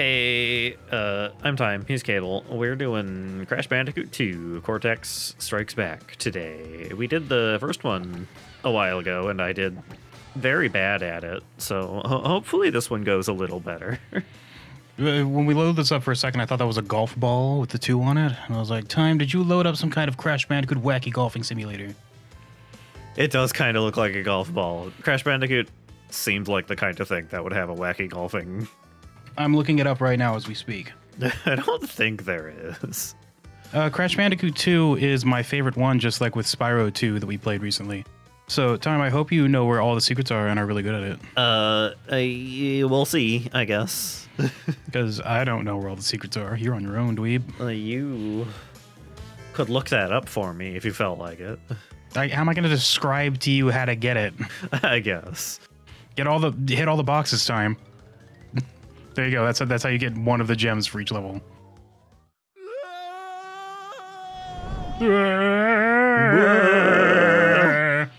Hey, uh, I'm Time. He's Cable. We're doing Crash Bandicoot 2 Cortex Strikes Back today. We did the first one a while ago, and I did very bad at it, so ho- hopefully this one goes a little better. Uh, When we loaded this up for a second, I thought that was a golf ball with the two on it. And I was like, Time, did you load up some kind of Crash Bandicoot wacky golfing simulator? it does kind of look like a golf ball. Crash Bandicoot seemed like the kind of thing that would have a wacky golfing. I'm looking it up right now as we speak. I don't think there is. Uh, Crash Bandicoot 2 is my favorite one, just like with Spyro 2 that we played recently. So, Time, I hope you know where all the secrets are and are really good at it. Uh, I, we'll see, I guess. Because I don't know where all the secrets are. You're on your own, dweeb. Uh, you could look that up for me if you felt like it. I, how am I going to describe to you how to get it? I guess. Get all the hit all the boxes, Time. There you go. That's that's how you get one of the gems for each level.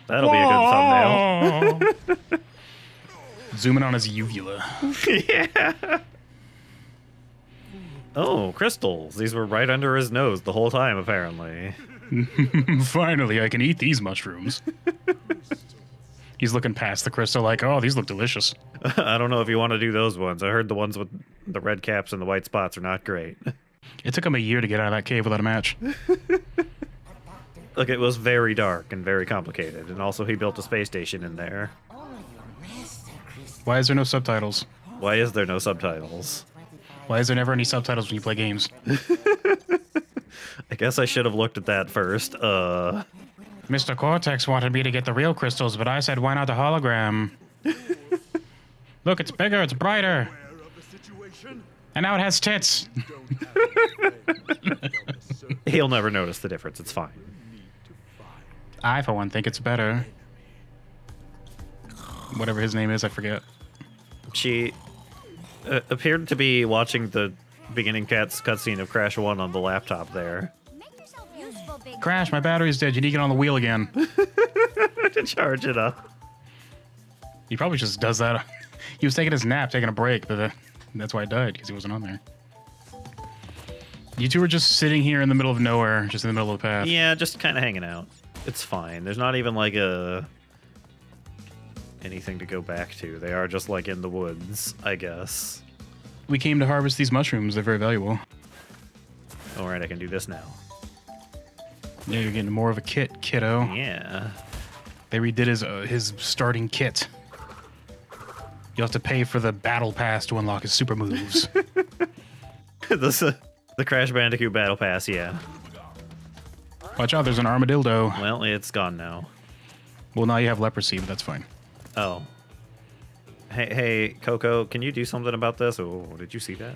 That'll be a good thumbnail. Zooming on his uvula. yeah. Oh, crystals. These were right under his nose the whole time, apparently. Finally, I can eat these mushrooms. He's looking past the crystal like, oh, these look delicious. I don't know if you want to do those ones. I heard the ones with the red caps and the white spots are not great. It took him a year to get out of that cave without a match. Look, it was very dark and very complicated, and also he built a space station in there. Why is there no subtitles? Why is there no subtitles? Why is there never any subtitles when you play games? I guess I should have looked at that first. Uh, Mr. Cortex wanted me to get the real crystals, but I said, why not the hologram? Look, it's bigger, it's brighter. And now it has tits. he'll never notice the difference. It's fine. I, for one, think it's better. Whatever his name is, I forget. She uh, appeared to be watching the beginning cats cutscene of Crash 1 on the laptop there. Crash, my battery's dead. You need to get on the wheel again. to charge it up. He probably just does that. He was taking his nap, taking a break, but uh, that's why it died because he wasn't on there. You two are just sitting here in the middle of nowhere, just in the middle of the path. Yeah, just kind of hanging out. It's fine. There's not even like a anything to go back to. They are just like in the woods, I guess. We came to harvest these mushrooms. They're very valuable. All right, I can do this now. Yeah, you're getting more of a kit, kiddo. Yeah. They redid his uh, his starting kit. You'll have to pay for the battle pass to unlock his super moves. this uh, the Crash Bandicoot Battle Pass. Yeah. Watch out, there's an armadillo. Well, it's gone now. Well, now you have leprosy, but that's fine. Oh. Hey, hey, Coco, can you do something about this? Oh, did you see that?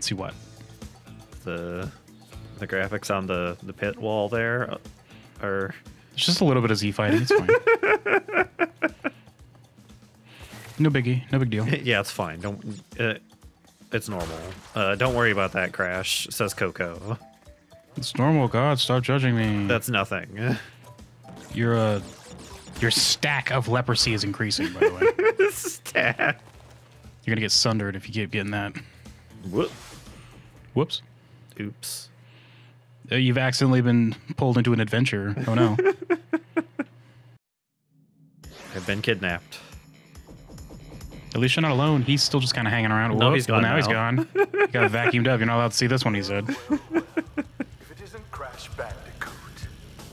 See what? The the graphics on the the pit wall there uh, are It's just a little bit of Z fighting. It's fine. no biggie. No big deal. yeah, it's fine. Don't. Uh, it's normal. Uh, don't worry about that crash. Says Coco. It's normal. God, stop judging me. That's nothing. Your uh, your stack of leprosy is increasing. By the way, stack. you're gonna get sundered if you keep getting that. Whoop. Whoops. Oops. Uh, you've accidentally been pulled into an adventure. Oh no. I've been kidnapped. At least you're not alone. He's still just kind of hanging around. No, Whoop. he's Well, gone now, he's gone. He got vacuumed up. You're not allowed to see this one. He said. If it isn't Crash Bandicoot,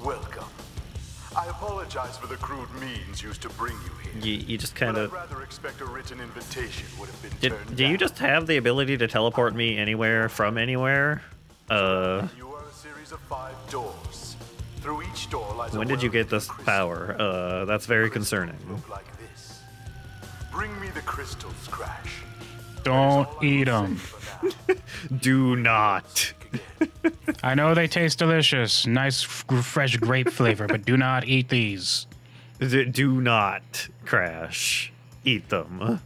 welcome. I apologize for the crude means used to bring you here. You, you just but kind I'd of. rather expect a written invitation would have been Did, turned do you just have the ability to teleport me anywhere from anywhere? Uh, You are a series of five doors. Through each door lies a when did you get this crystal. power? Uh, that's very concerning. Look like this. Bring me the crystals, Crash. Don't eat them. say for now. Do not. I know they taste delicious, nice f- fresh grape flavor, but do not eat these. Do not crash. Eat them.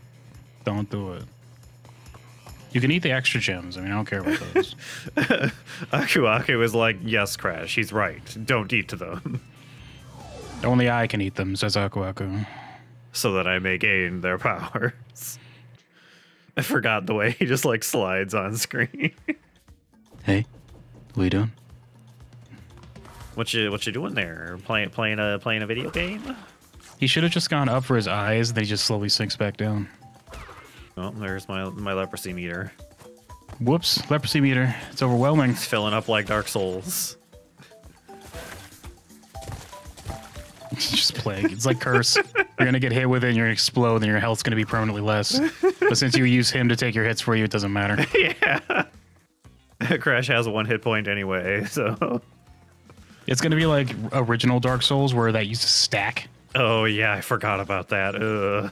Don't do it. You can eat the extra gems. I mean, I don't care about those. Aku Aku is like, yes, Crash. He's right. Don't eat to them, Only I can eat them, says Aku Aku. so that I may gain their powers. I forgot the way he just like slides on screen. Hey, what you doing? what you what you doing there? Playing playing a playing a video game? He should have just gone up for his eyes, then he just slowly sinks back down. Oh, there's my my leprosy meter. Whoops, leprosy meter. It's overwhelming. It's filling up like Dark Souls. It's just plague. It's like curse. you're gonna get hit with it and you're gonna explode and your health's gonna be permanently less. But since you use him to take your hits for you, it doesn't matter. yeah. Crash has one hit point anyway, so. It's gonna be like original Dark Souls where that used to stack. Oh yeah, I forgot about that. Ugh.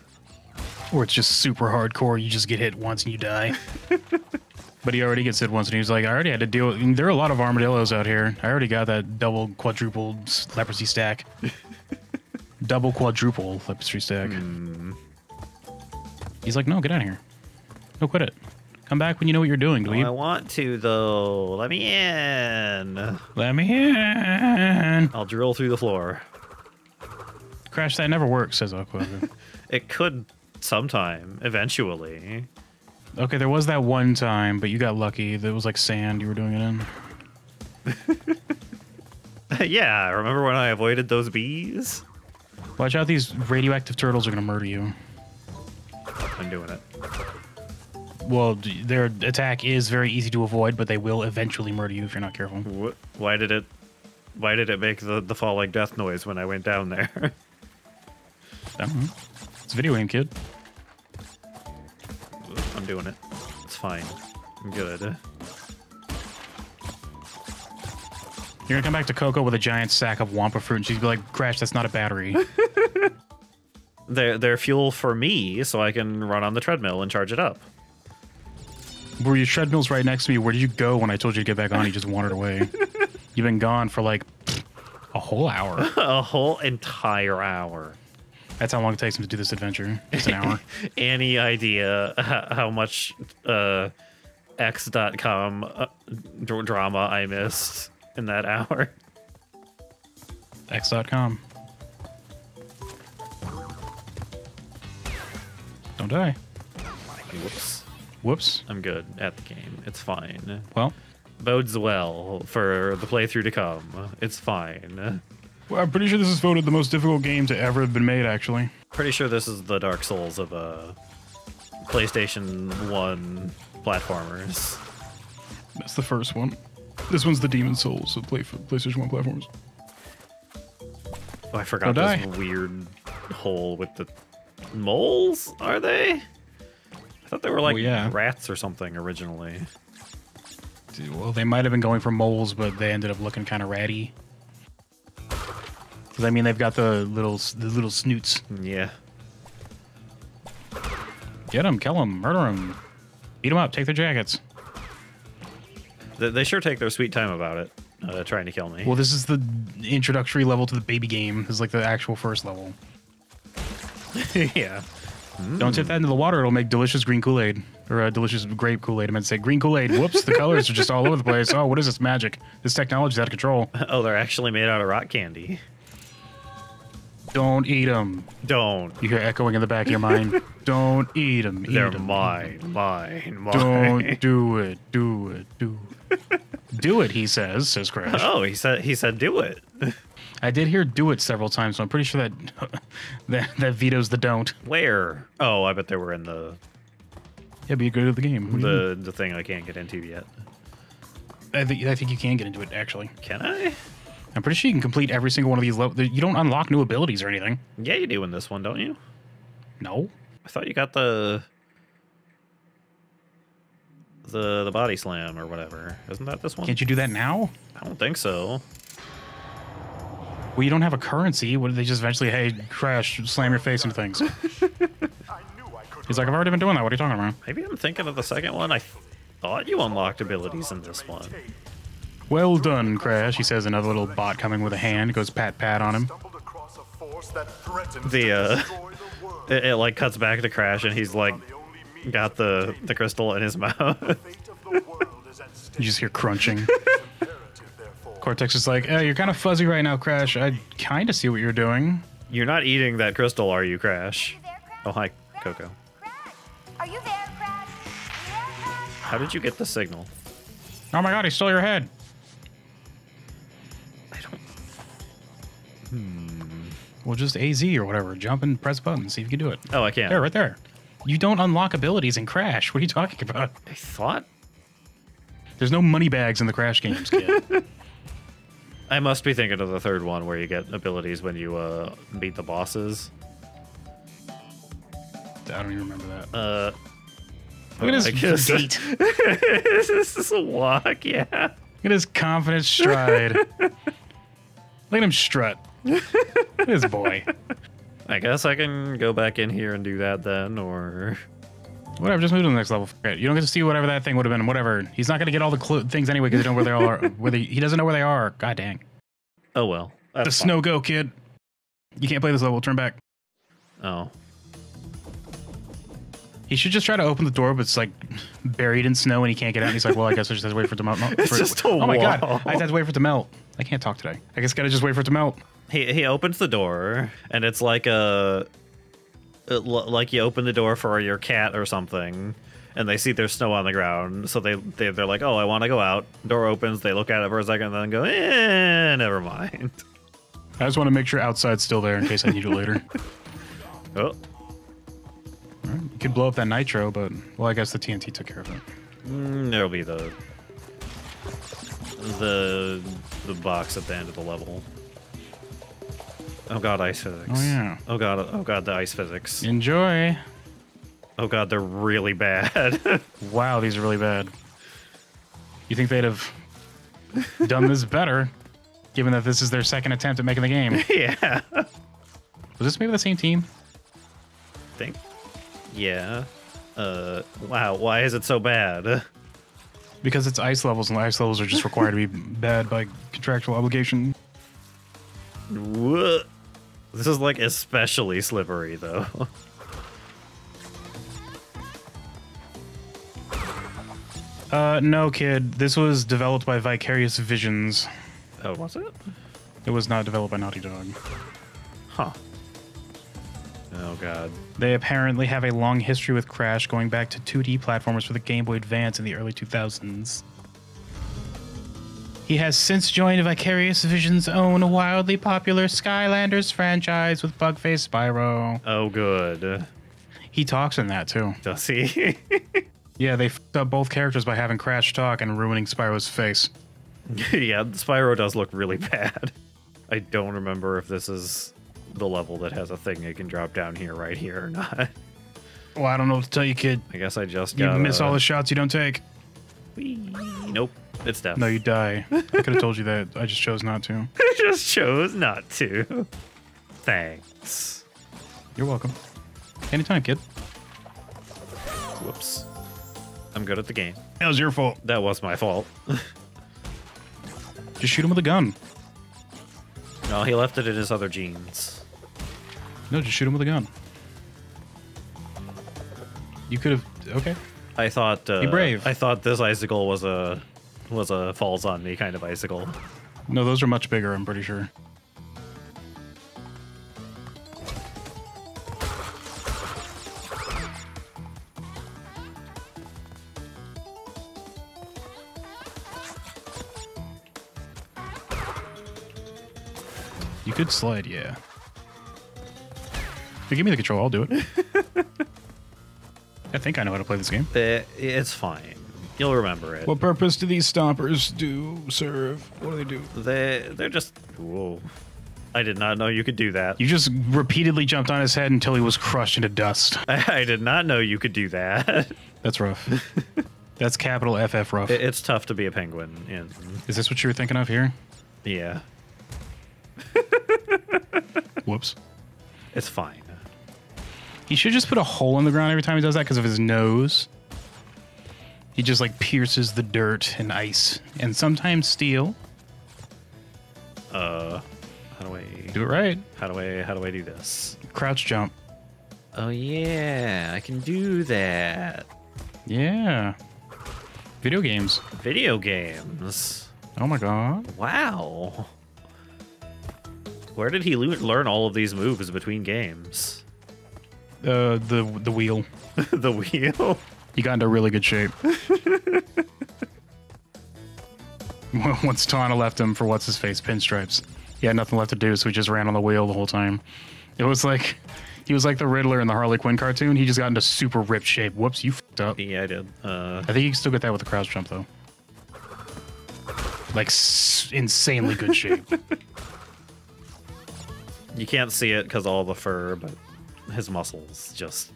Or it's just super hardcore, you just get hit once and you die. but he already gets hit once and he was like, I already had to deal with there are a lot of armadillos out here. I already got that double quadruple leprosy stack. double quadruple leprosy stack. Hmm. He's like, No, get out of here. No quit it. Come back when you know what you're doing, oh, I dweeb. want to though. Let me in. Let me in. I'll drill through the floor. Crash that never works, says Aqua. It could sometime, eventually. okay, there was that one time, but you got lucky. There was like sand you were doing it in. yeah, remember when I avoided those bees? Watch out, these radioactive turtles are gonna murder you. I'm doing it. Well, their attack is very easy to avoid, but they will eventually murder you if you're not careful. Wh- Why did it? Why did it make the the falling death noise when I went down there? I don't know. It's a video game, kid. I'm doing it. It's fine. I'm good. You're gonna come back to Coco with a giant sack of Wumpa fruit, and she's be like, "Crash, that's not a battery." They're they're fuel for me, so I can run on the treadmill and charge it up. Were your treadmill's right next to me? Where did you go when I told you to get back on? You just wandered away. You've been gone for like a whole hour. A whole entire hour. That's how long it takes him to do this adventure. Just an hour. Any idea h- how much uh, X.com uh, dr- drama I missed in that hour? X.com. Don't die. Whoops. Whoops. I'm good at the game. It's fine. Well, Bodes well for the playthrough to come. It's fine. Well, I'm pretty sure this is voted the most difficult game to ever have been made, actually. Pretty sure this is the Dark Souls of uh, PlayStation 1 platformers. That's the first one. This one's the Demon Souls of play PlayStation 1 platforms. Oh, I forgot Don't this die. weird hole with the moles. Are they? I thought they were like Well, yeah. rats or something originally. Well, they might have been going for moles, but they ended up looking kind of ratty. Because I mean, they've got the little the little snoots. Yeah. Get them, kill them, murder them, beat them up, take their jackets. They, they sure take their sweet time about it, uh, trying to kill me. Well, this is the introductory level to the baby game. This is like the actual first level. yeah. Don't tip that into the water; it'll make delicious green Kool Aid or uh, delicious grape Kool Aid. I meant to say green Kool Aid. Whoops, the colors are just all over the place. Oh, what is this magic? This technology's out of control. Oh, they're actually made out of rock candy. Don't eat them. Don't. You hear echoing in the back of your mind. Don't eat them. Eat They're 'em. mine, mine, mine. Don't do it. Do it. Do it. do it, he says, says Crash. Oh, he said he said do it. I did hear do it several times, so I'm pretty sure that that, that vetoes the don't. Where? Oh, I bet they were in the Yeah, be good at the game. What the the thing I can't get into yet. I think I think you can get into it actually. Can I? I'm pretty sure you can complete every single one of these levels. You don't unlock new abilities or anything. Yeah, you do in this one, don't you? No. I thought you got the the the body slam or whatever. Isn't that this one? Can't you do that now? I don't think so. Well, you don't have a currency. What did they just eventually, hey, crash, slam your face into things? I knew I could He's like, I've already been doing that. What are you talking about? Maybe I'm thinking of the second one. I thought you unlocked abilities in this one. Well done, Crash. He says another little bot coming with a hand goes pat pat on him. stumbled across a force that threatens The, uh, destroy the world. It, it like cuts back to Crash and he's like The only means got the the crystal in his mouth. the fate of the world is at stake. You just hear crunching. Cortex is like, eh, you're kind of fuzzy right now, Crash. I kind of see what you're doing. You're not eating that crystal, are you, Crash? You there, Crash? Oh hi, Crash? Coco. Crash? Are you there, Crash? How did you get the signal? Oh my god, he stole your head. Well, just AZ or whatever. Jump and press button. See if you can do it. Oh, I can't. There, right there. You don't unlock abilities in Crash. What are you talking about? I thought There's no Moneybags in the Crash games, kid. I must be thinking of the third one where you get abilities when you uh, beat the bosses. I don't even remember that. Uh, Look at his gait. this is a walk, yeah. Look at his confident stride. Look at him strut. This boy. I guess I can go back in here and do that then, or Whatever, just move to the next level. Forget. You don't get to see whatever that thing would have been. Whatever. He's not going to get all the things anyway because he don't know where they are. Where they, he doesn't know where they are. God dang. oh well. The That's snow go, kid. You can't play this level. Turn back. Oh, He should just try to open the door, but it's like buried in snow and he can't get out. And he's like, well, I guess I just have to wait for it to melt. It's for- just a Oh my god. wall. I have to wait for it to melt. I can't talk today. I guess gotta just wait for it to melt. He he opens the door and it's like a like you open the door for your cat or something and they see there's snow on the ground so they, they they're like oh i want to go out. Door opens they look at it for a second and then go eh never mind. I just want to make sure outside's still there in case I need it later. oh. Alright, You could blow up that nitro, but well, I guess the TNT took care of it. mm, there'll be the the the box at the end of the level oh god ice physics Oh, yeah. oh god oh god the ice physics Enjoy. oh god they're really bad Wow, these are really bad. You think they'd have done this better, given that this is their second attempt at making the game? yeah Was this maybe the same team? I think. Yeah. Uh, wow, why is it so bad? Because it's ice levels, and ice levels are just required to be bad by contractual obligation. What? This is like especially slippery, though. Uh, no, kid. This was developed by Vicarious Visions. Oh, was it? It was not developed by Naughty Dog. Huh. Oh, God. They apparently have a long history with Crash, going back to 2D platformers for the Game Boy Advance in the early 2000s. He has since joined Vicarious Visions' own wildly popular Skylanders franchise with Bugface Spyro. Oh, good. He talks in that too. Does he? Yeah, they fucked up both characters by having Crash talk and ruining Spyro's face. yeah, Spyro does look really bad. I don't remember if this is the level that has a thing you can drop down here right here or not. Well, I don't know what to tell you, kid. I guess I just You got miss all the shots you don't take. Nope, it's death. No, you die. I could have told you that. I just chose not to. I just chose not to. Thanks. You're welcome. Anytime, kid. Whoops. I'm good at the game. That was your fault. That was my fault. Just shoot him with a gun. no, he left it in his other jeans. No, just shoot him with a gun. You could have. Okay. I thought. Uh, Be brave. I thought this icicle was a was a falls on me kind of icicle. No, those are much bigger. I'm pretty sure. You could slide, yeah. If you give me the control, I'll do it. I think I know how to play this game. Eh, it's fine. You'll remember it. What purpose do these stompers do serve? What do they do? They they're just. Whoa. I did not know you could do that. You just repeatedly jumped on his head until he was crushed into dust. I, I did not know you could do that. That's rough. That's capital FF rough. It- it's tough to be a penguin in. Is this what you were thinking of here? Yeah, Whoops. it's fine. He should just put a hole in the ground every time he does that because of his nose. He just like pierces the dirt and ice and sometimes steel. Uh, how do I Do it right. how do I how do I do this? Crouch jump. Oh yeah, I can do that. Yeah. Video games. Video games. Oh my god. Wow. Where did he learn all of these moves between games? Uh, the the wheel. the wheel. He got into really good shape. Once Tawna left him for what's his face pinstripes, he had nothing left to do, so he just ran on the wheel the whole time. It was like he was like the Riddler in the Harley Quinn cartoon. He just got into super ripped shape. Whoops, you fucked up. Yeah, I did. Uh, I think you can still get that with the crouch jump though. Like s- insanely good shape. you can't see it because all the fur, but his muscles just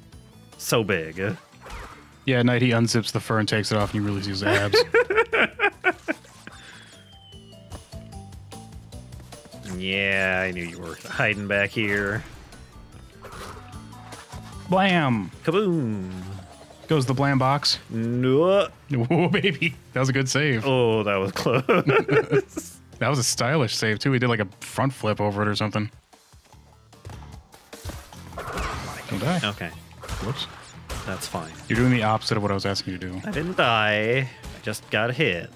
so big. yeah, at night he unzips the fur and takes it off, and you really see his abs. Yeah, I knew you were hiding back here. Blam! Kaboom! Goes the blam box. No. Whoa, baby, that was a good save. Oh, that was close. That was a stylish save too. He did like a front flip over it or something. Die. okay, Whoops. that's fine. You're doing the opposite of what I was asking you to do. I didn't die. I just got hit.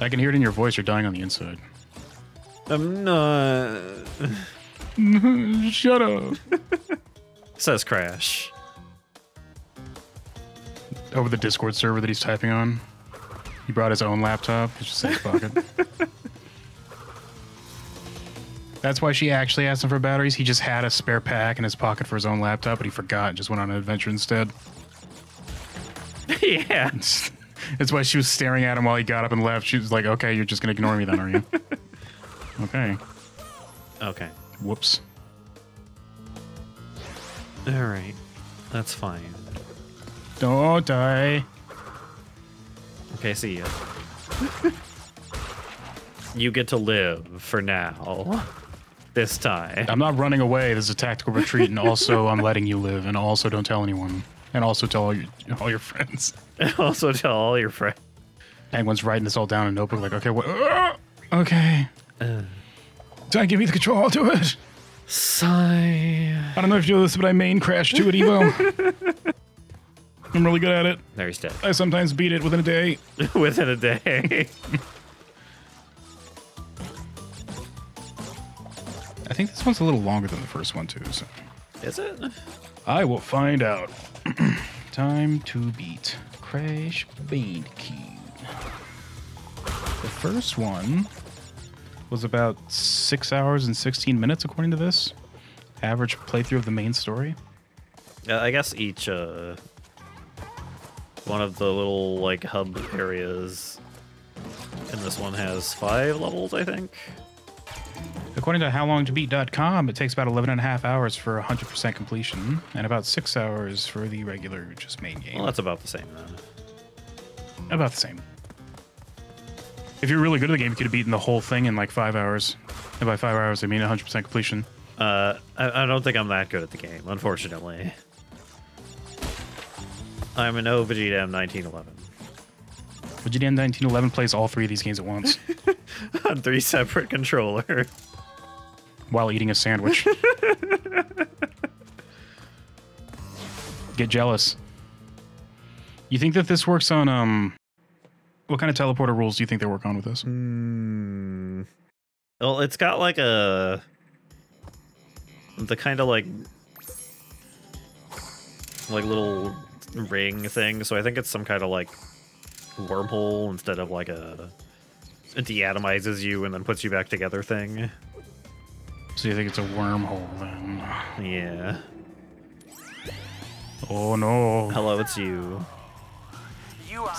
I can hear it in your voice. You're dying on the inside. I'm not. Shut up. Says Crash. Over the Discord server that he's typing on. He brought his own laptop. It's just in his pocket. That's why she actually asked him for batteries. He just had a spare pack in his pocket for his own laptop, but he forgot and just went on an adventure instead. yeah. That's why she was staring at him while he got up and left. She was like, okay, you're just going to ignore me then, are you? okay. Okay. Whoops. All right. That's fine. Don't die. Okay, see ya. you get to live for now. This time. I'm not running away. This is a tactical retreat, and also I'm letting you live, and also don't tell anyone, and also tell all your, all your friends. And also tell all your friends. Penguin's writing this all down in a notebook, like, okay, what? uh, okay. Don't give me the control. I'll do it. Sigh. I don't know if you know this, but I main crash to it, Evo. I'm really good at it. There he's dead. I sometimes beat it within a day. Within a day. I think this one's a little longer than the first one too. So Is it? I will find out. Time to beat Crash Bandicoot. The first one was about six hours and 16 minutes, according to this. Average playthrough of the main story. Uh, I guess each uh, one of the little like hub areas in this one has five levels, I think. According to howlongtobeat.com, it takes about 11 and a half hours for 100% completion, and about six hours for the regular, just main game. Well, that's about the same then. About the same. If you're really good at the game, you could have beaten the whole thing in like five hours. And by five hours, I mean 100% completion. Uh, I, I don't think I'm that good at the game, unfortunately. I'm an O Vegeta M1911 Vegeta 1911 plays all three of these games at once on three separate controllers. While eating a sandwich. Get jealous. You think that this works on um what kind of teleporter rules do you think they work on with this? Hmm. Well, it's got like a the kind of like like little ring thing. So I think it's some kind of like wormhole instead of like a it deatomizes you and then puts you back together thing. So you think it's a wormhole then? Yeah. Oh no. Hello, it's you. You are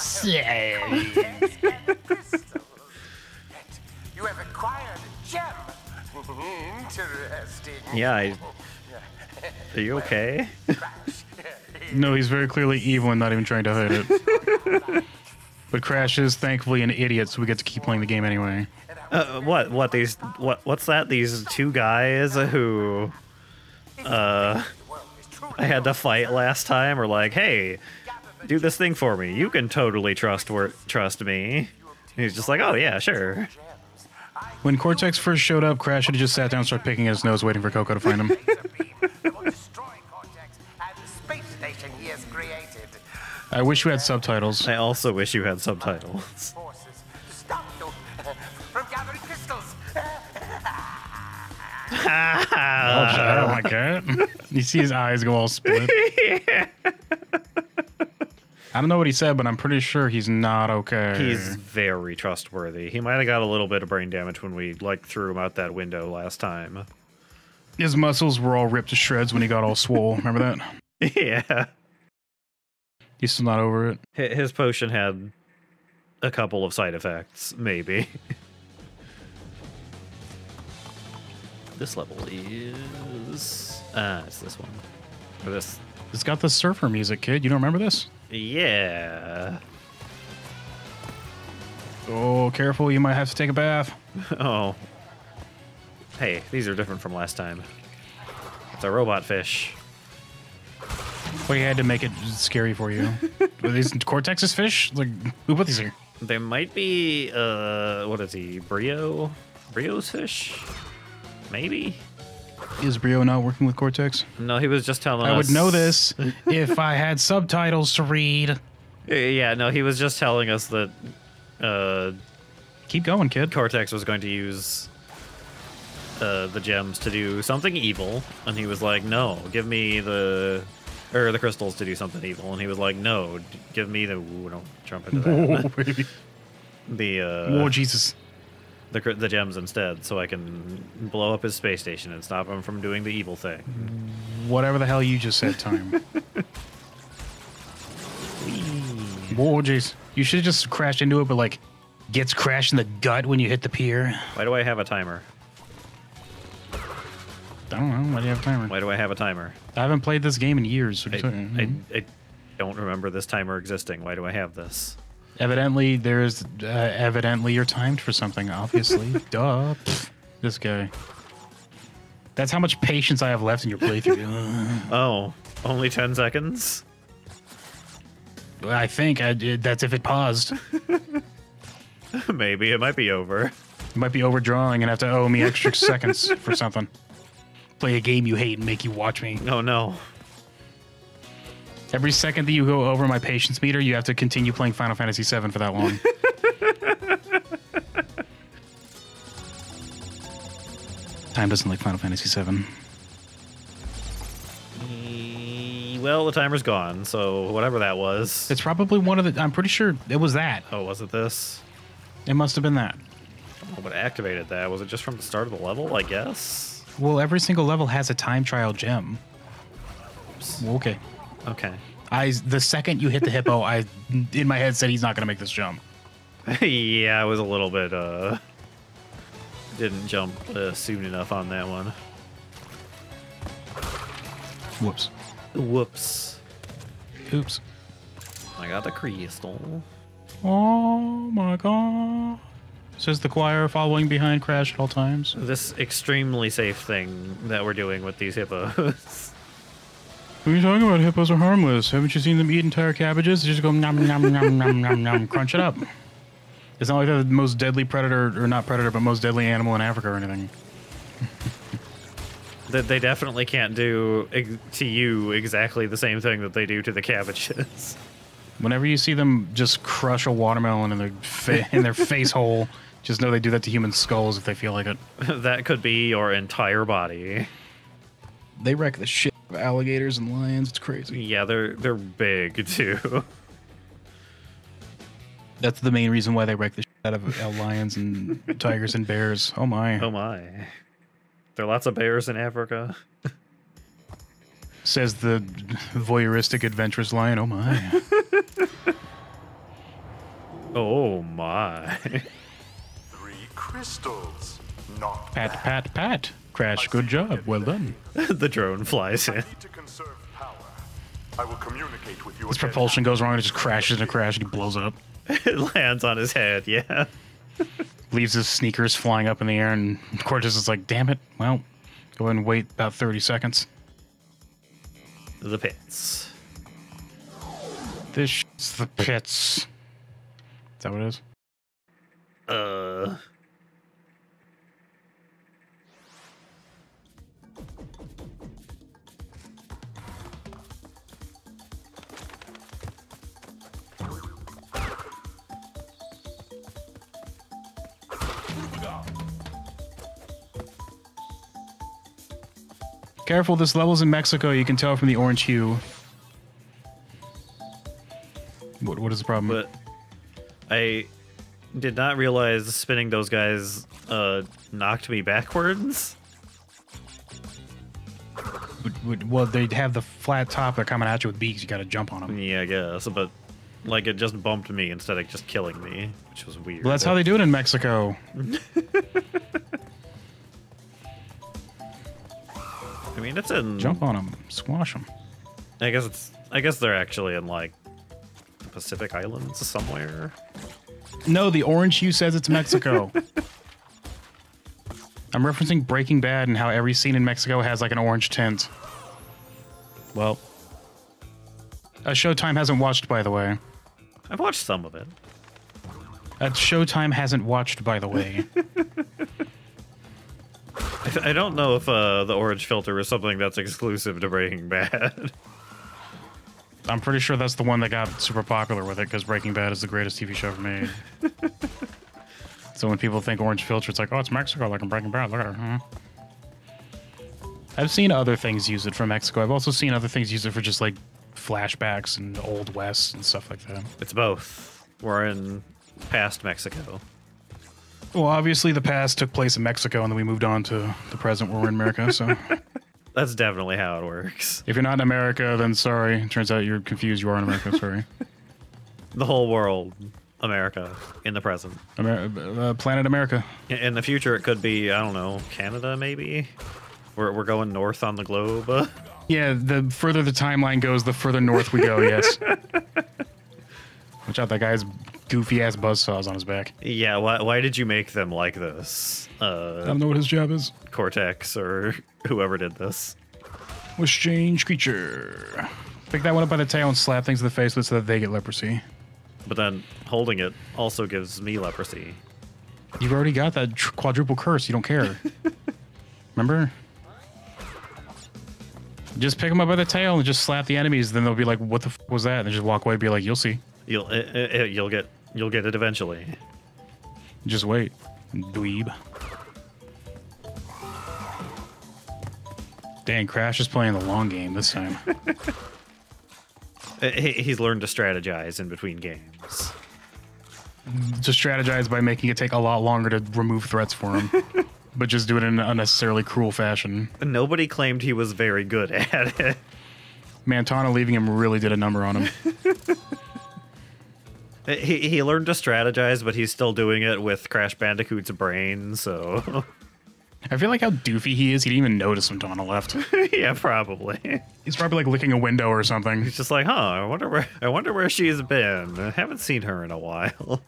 crystal. You have acquired a gem. Interesting. Yeah, I. Are you okay? No, he's very clearly evil and not even trying to hide it. but Crash is thankfully an idiot, so we get to keep playing the game anyway. Uh, what? What? These? What? What's that? These two guys who, uh, I had to fight last time are like, hey, do this thing for me. You can totally trust wor- trust me. And he's just like, oh yeah, sure. When Cortex first showed up, Crash had just sat down and started picking at his nose, waiting for Coco to find him. Destroy Cortex and the space station he has created. I wish you had subtitles. I also wish you had subtitles. Oh my god. You see his eyes go all split. I don't know what he said, but I'm pretty sure he's not okay. He's very trustworthy. He might have got a little bit of brain damage when we like threw him out that window last time. His muscles were all ripped to shreds when he got all swole. Remember that? yeah. He's still not over it. His potion had a couple of side effects, maybe. this level is ah, it's this one. Or this It's got the surfer music, kid. You don't remember this? yeah. Oh, careful. You might have to take a bath. Oh. Hey, these are different from last time. It's a robot fish. We had to make it scary for you. Were these Cortex's fish? Like, who put these here? There might be uh what is he? Brio? Brio's fish? Maybe? Is Brio not working with Cortex? No, he was just telling I us would know this if I had subtitles to read. Yeah, no, he was just telling us that uh Keep going, kid. Cortex was going to use uh, the gems to do something evil, and he was like, "No, give me the or the crystals to do something evil," and he was like, "No, give me the ooh, don't jump into Whoa, that baby. the uh, Whoa, Jesus. The the gems instead, so I can blow up his space station and stop him from doing the evil thing." Whatever the hell you just said, time. Whoa, jeez. You should have just crashed into it, but like, gets crashed in the gut when you hit the pier. Why do I have a timer? I don't know. Why do you have a timer? Why do I have a timer? I haven't played this game in years. I, uh, I, I don't remember this timer existing. Why do I have this? Evidently, there's uh, evidently you're timed for something. Obviously, duh. Pfft, this guy. That's how much patience I have left in your playthrough. Oh, only ten seconds. I think I, that's if it paused. Maybe it might be over. You might be overdrawing and have to owe me extra seconds for something. Play a game you hate and make you watch me. Oh no. Every second that you go over my patience meter, you have to continue playing Final Fantasy VII for that long. Time doesn't like Final Fantasy VII. E- mm, Well, the timer's gone, so whatever that was. It's probably one of the. I'm pretty sure it was that. oh, was it this? It must have been that. Oh, what activated that? Was it just from the start of the level? I guess. Well, every single level has a time trial gem. Well, okay. Okay. I the second you hit the hippo, I in my head said he's not going to make this jump. yeah, I was a little bit uh. Didn't jump uh, soon enough on that one. Whoops. Whoops. Oops. I got the crystal. Oh my god. Says the choir following behind Crash at all times. This extremely safe thing that we're doing with these hippos. What are you talking about? Hippos are harmless. Haven't you seen them eat entire cabbages? They just go nom nom nom nom nom nom, crunch it up. It's not like they're the most deadly predator, or not predator, but most deadly animal in Africa or anything. that they definitely can't do to you exactly the same thing that they do to the cabbages. Whenever you see them just crush a watermelon in their fa- in their face hole, just know they do that to human skulls if they feel like it. that could be your entire body. They wreck the shit of alligators and lions. It's crazy. Yeah, they're they're big too. That's the main reason why they wreck the shit out of uh, lions and tigers and bears. Oh my. Oh my. There are lots of bears in Africa. Says the voyeuristic adventurous lion. Oh my. Oh my. Three crystals. Not Pat, bad. pat, pat. Crash, good job. Well done. the drone flies I in. need to conserve power. I will communicate with you His propulsion goes wrong and it just crashes in a crash and he blows up. it lands on his head, yeah. Leaves his sneakers flying up in the air and Cortex is like, damn it. Well, go ahead and wait about 30 seconds. The pits. This is the pits. Is that what it is? Uh. Careful, this level's in Mexico. You can tell from the orange hue. What, what is the problem? but I did not realize spinning those guys uh, knocked me backwards. Well, they have the flat top. They're coming at you with beaks. You got to jump on them. Yeah, I guess, but like it just bumped me instead of just killing me, which was weird. Well, that's how they do it in Mexico. I mean, it's in. Jump on them, squash them. I guess it's. I guess they're actually in like the Pacific Islands somewhere. No, the orange hue says it's Mexico. I'm referencing Breaking Bad and how every scene in Mexico has like an orange tint. Well, a Showtime hasn't watched, by the way. I've watched some of it. A Showtime hasn't watched, by the way. I, I don't know if uh, the orange filter is something that's exclusive to Breaking Bad. I'm pretty sure that's the one that got super popular with it because Breaking Bad is the greatest TV show ever made. so when people think orange filter, it's like, oh, it's Mexico, like in Breaking Bad. Look at her. Huh? I've seen other things use it for Mexico. I've also seen other things use it for just like flashbacks and old west and stuff like that. it's both. We're in past Mexico. Well, obviously the past took place in Mexico, and then we moved on to the present where we're in America. So That's definitely how it works. if you're not in America, then sorry. Turns out you're confused. You are in America. Sorry. The whole world, America, in the present. Amer- uh, Planet America. In- In the future, it could be I don't know Canada maybe. We're we're going north on the globe. Yeah, the further the timeline goes, the further north we go, yes. Watch out, that guy's goofy ass buzzsaws on his back. yeah. Why why did you make them like this? I Uh, don't know what his job is. Cortex or whoever did this. Was strange creature. Pick that one up by the tail and slap things in the face with so that they get leprosy. But then holding it also gives me leprosy. You've already got that tr- quadruple curse. You don't care. Remember? Just pick them up by the tail and just slap the enemies. Then they'll be like, "What the f- was that?" And they just walk away. and Be like, "You'll see. You'll uh, uh, you'll get you'll get it eventually. Just wait, dweeb." Dang, Crash is playing the long game this time. He, he's learned to strategize in between games. to strategize by making it take a lot longer to remove threats for him, but just do it in an unnecessarily cruel fashion. Nobody claimed he was very good at it. Mantana leaving him really did a number on him. He he learned to strategize, but he's still doing it with Crash Bandicoot's brain. So I feel like how doofy he is. He didn't even notice when Donna left. yeah, probably. He's probably like licking a window or something. He's just like, huh? I wonder where I wonder where she's been. I haven't seen her in a while.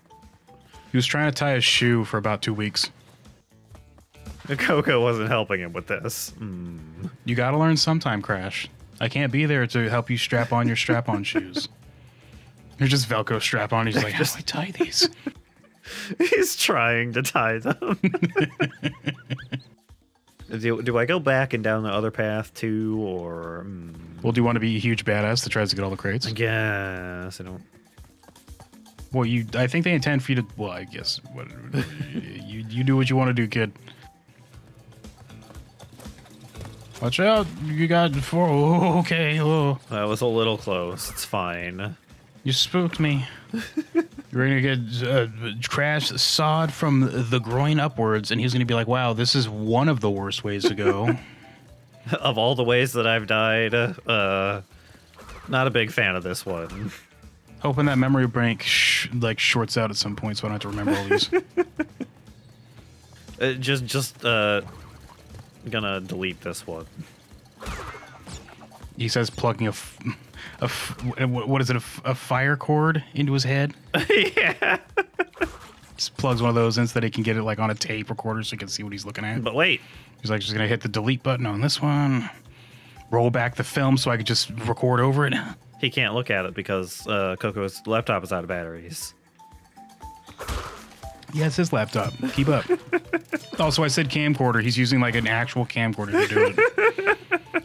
He was trying to tie his shoe for about two weeks. Coco wasn't helping him with this. Hmm. You gotta learn sometime, Crash. I can't be there to help you strap on your strap on shoes. You're just Velcro strap on. He's like, how do I tie these? He's trying to tie them. do, do I go back and down the other path too, or hmm, Well, do you want to be a huge badass that tries to get all the crates? I guess I don't. Well, you. I think they intend for you to. Well, I guess what, you you do what you want to do, kid. Watch out! You got four. Oh, okay. Oh, That was a little close. It's fine. You spooked me. You're gonna get uh, crash sawed from the groin upwards, and he's gonna be like, "Wow, this is one of the worst ways to go." of all the ways that I've died, uh, not a big fan of this one. Hoping that memory bank sh- like shorts out at some point, so I don't have to remember all these. Uh, just, just, uh, gonna delete this one. he says, plugging a, f- a f- wh- what is it, a, f- a fire cord into his head. yeah. Just plugs one of those in so that he can get it like on a tape recorder so he can see what he's looking at. But wait, He's like, just gonna hit the delete button on this one, roll back the film so I could just record over it. he can't look at it because uh, Coco's laptop is out of batteries. Yeah, it's his laptop. Keep up. also, I said camcorder. He's using like an actual camcorder to do it.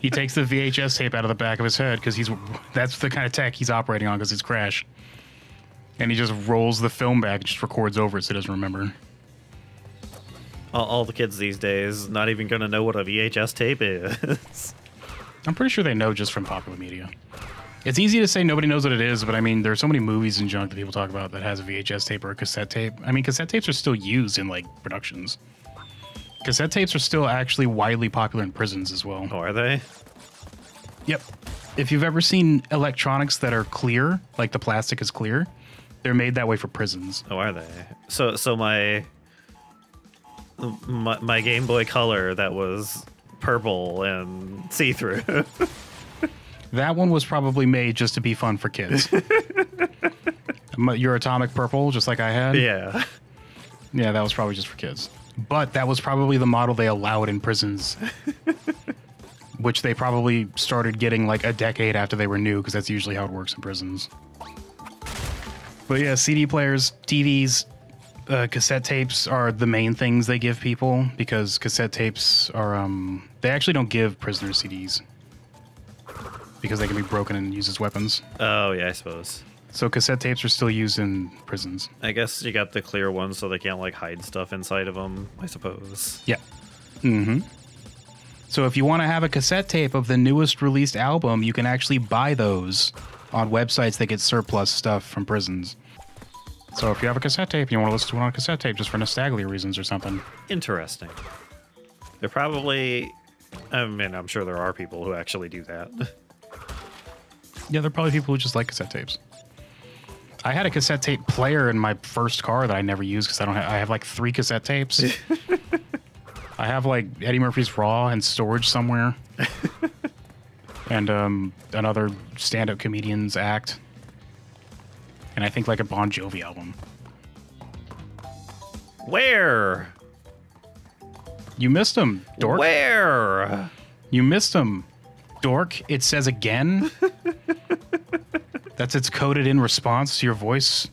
He takes the VHS tape out of the back of his head because he's that's the kind of tech he's operating on because he's Crash. And he just rolls the film back, and just records over it so he doesn't remember. All, all the kids these days not even gonna know what a VHS tape is. I'm pretty sure they know just from popular media. It's easy to say nobody knows what it is, but I mean, there's so many movies and junk that people talk about that has a VHS tape or a cassette tape. I mean, cassette tapes are still used in like productions. Cassette tapes are still actually widely popular in prisons as well. Oh, are they? Yep. If you've ever seen electronics that are clear, like the plastic is clear, they're made that way for prisons. Oh, are they? So, so my my, my Game Boy Color that was purple and see through. That one was probably made just to be fun for kids. Your atomic purple, just like I had. yeah. Yeah, that was probably just for kids. But that was probably the model they allowed in prisons, which they probably started getting like a decade after they were new, because that's usually how it works in prisons. But yeah, CD players, TVs, uh, cassette tapes are the main things they give people because cassette tapes are um they actually don't give prisoners CDs because they can be broken and used as weapons. Oh, yeah. I suppose. So cassette tapes are still used in prisons. I guess you got the clear ones so they can't like hide stuff inside of them. I suppose. Yeah. Mm-hmm. So if you want to have a cassette tape of the newest released album, you can actually buy those on websites that get surplus stuff from prisons. So if you have a cassette tape and you want to listen to it on a cassette tape just for nostalgia reasons or something, Interesting. They're probably. I mean, I'm sure there are people who actually do that. yeah, there are probably people who just like cassette tapes. I had a cassette tape player in my first car that I never used because I don't. Have, I have like three cassette tapes. I have like Eddie Murphy's Raw and storage somewhere, and um, another stand-up comedian's act, and I think like a Bon Jovi album. Where? You missed him, dork. Where? You missed him, dork. It says again. That's its coded in response to your voice.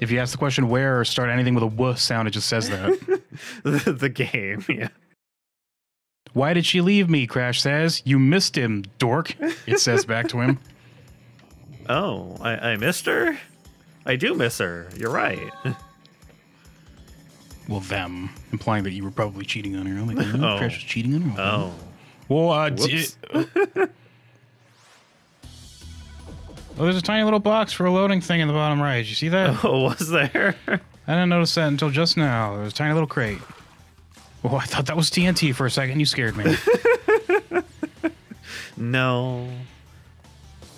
If you ask the question where or start anything with a a w sound, it just says that. the, the game. Yeah. Why did she leave me? Crash says. You missed him, dork. It says back to him. Oh, I, I missed her. I do miss her. You're right. Well, them, implying that you were probably cheating on her. I'm like, oh, Oh. Crash was cheating on her. Oh. Well, uh, d- Whoops. Oh, there's a tiny little box for a loading thing in the bottom right. You see that? Oh, was there? I didn't notice that until just now. There was a tiny little crate. Oh, I thought that was TNT for a second. You scared me. no.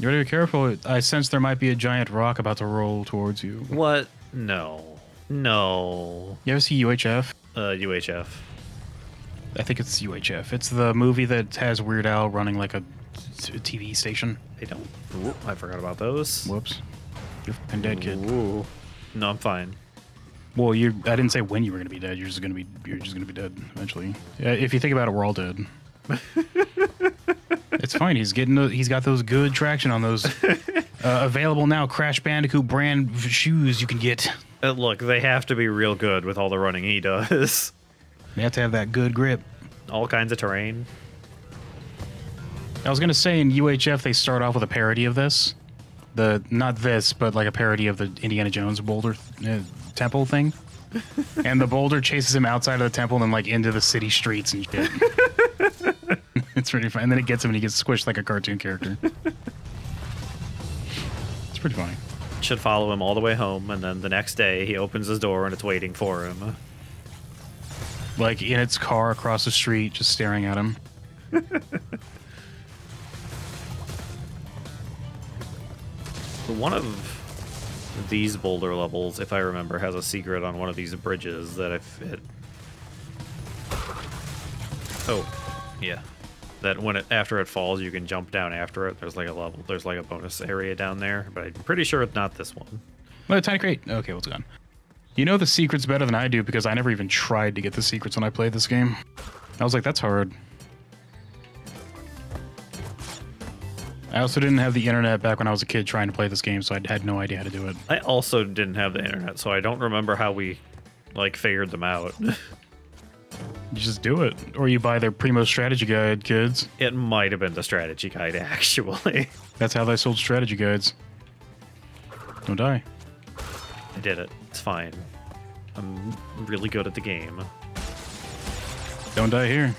You better be careful. I sense there might be a giant rock about to roll towards you. What? No. No. You ever see UHF? Uh, UHF. I think it's UHF. It's the movie that has Weird Al running like a TV station. They don't. Ooh, I forgot about those. Whoops. You're dead, kid. Ooh. No, I'm fine. Well, you. I didn't say when you were gonna be dead. You're just gonna be. You're just gonna be dead eventually. Yeah, if you think about it, we're all dead. it's fine. He's getting. The, he's got those good traction on those. Uh, available now. Crash Bandicoot brand shoes you can get. Uh, look, they have to be real good with all the running he does. They have to have that good grip. all kinds of terrain. I was gonna say in UHF they start off with a parody of this, the not this, but like a parody of the Indiana Jones boulder uh, temple thing, and the boulder chases him outside of the temple and then like into the city streets and shit. it's pretty fun, and then it gets him and he gets squished like a cartoon character. it's pretty funny. Should follow him all the way home, and then the next day he opens his door and it's waiting for him. Like in its car across the street, just staring at him. One of these boulder levels, if I remember, has a secret on one of these bridges that if it. Oh, yeah. That when it after it falls, you can jump down after it. There's like a level. There's like a bonus area down there, but I'm pretty sure it's not this one. Well, tiny crate. Okay, what's gone? You know the secrets better than I do because I never even tried to get the secrets when I played this game. I was like, that's hard. I also didn't have the internet back when I was a kid trying to play this game, so I had no idea how to do it. I also didn't have the internet, so I don't remember how we like figured them out. You just do it. Or you buy their Prima strategy guide, kids. it might have been the strategy guide actually. That's how they sold strategy guides. Don't die. I did it. It's fine. I'm really good at the game. Don't die here.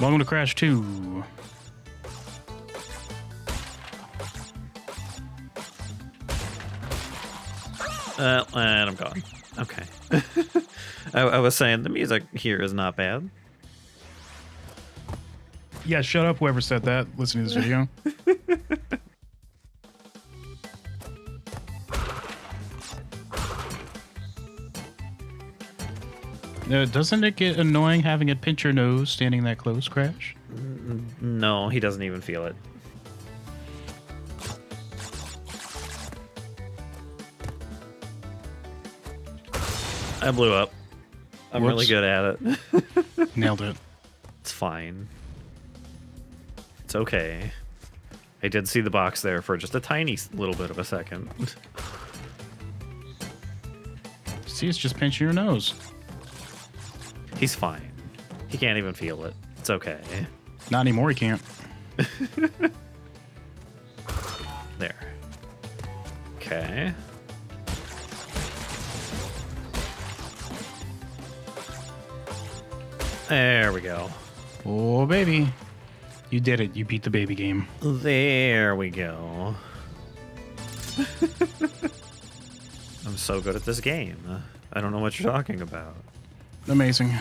Welcome to Crash 2. Uh, and I'm gone. Okay. I, I was saying the music here is not bad. Yeah, shut up, whoever said that. Listen to this video. Uh, doesn't it get annoying having it pinch your nose standing that close, Crash? No, he doesn't even feel it. I blew up. I'm really good at it. Nailed it. It's fine. It's okay. I did see the box there for just a tiny little bit of a second. See, it's just pinching your nose. He's fine. He can't even feel it. It's okay. Eh, not anymore, he can't. There. Okay. There we go. Oh, baby. You did it. You beat the baby game. There we go. I'm so good at this game. I don't know what you're talking about. Amazing.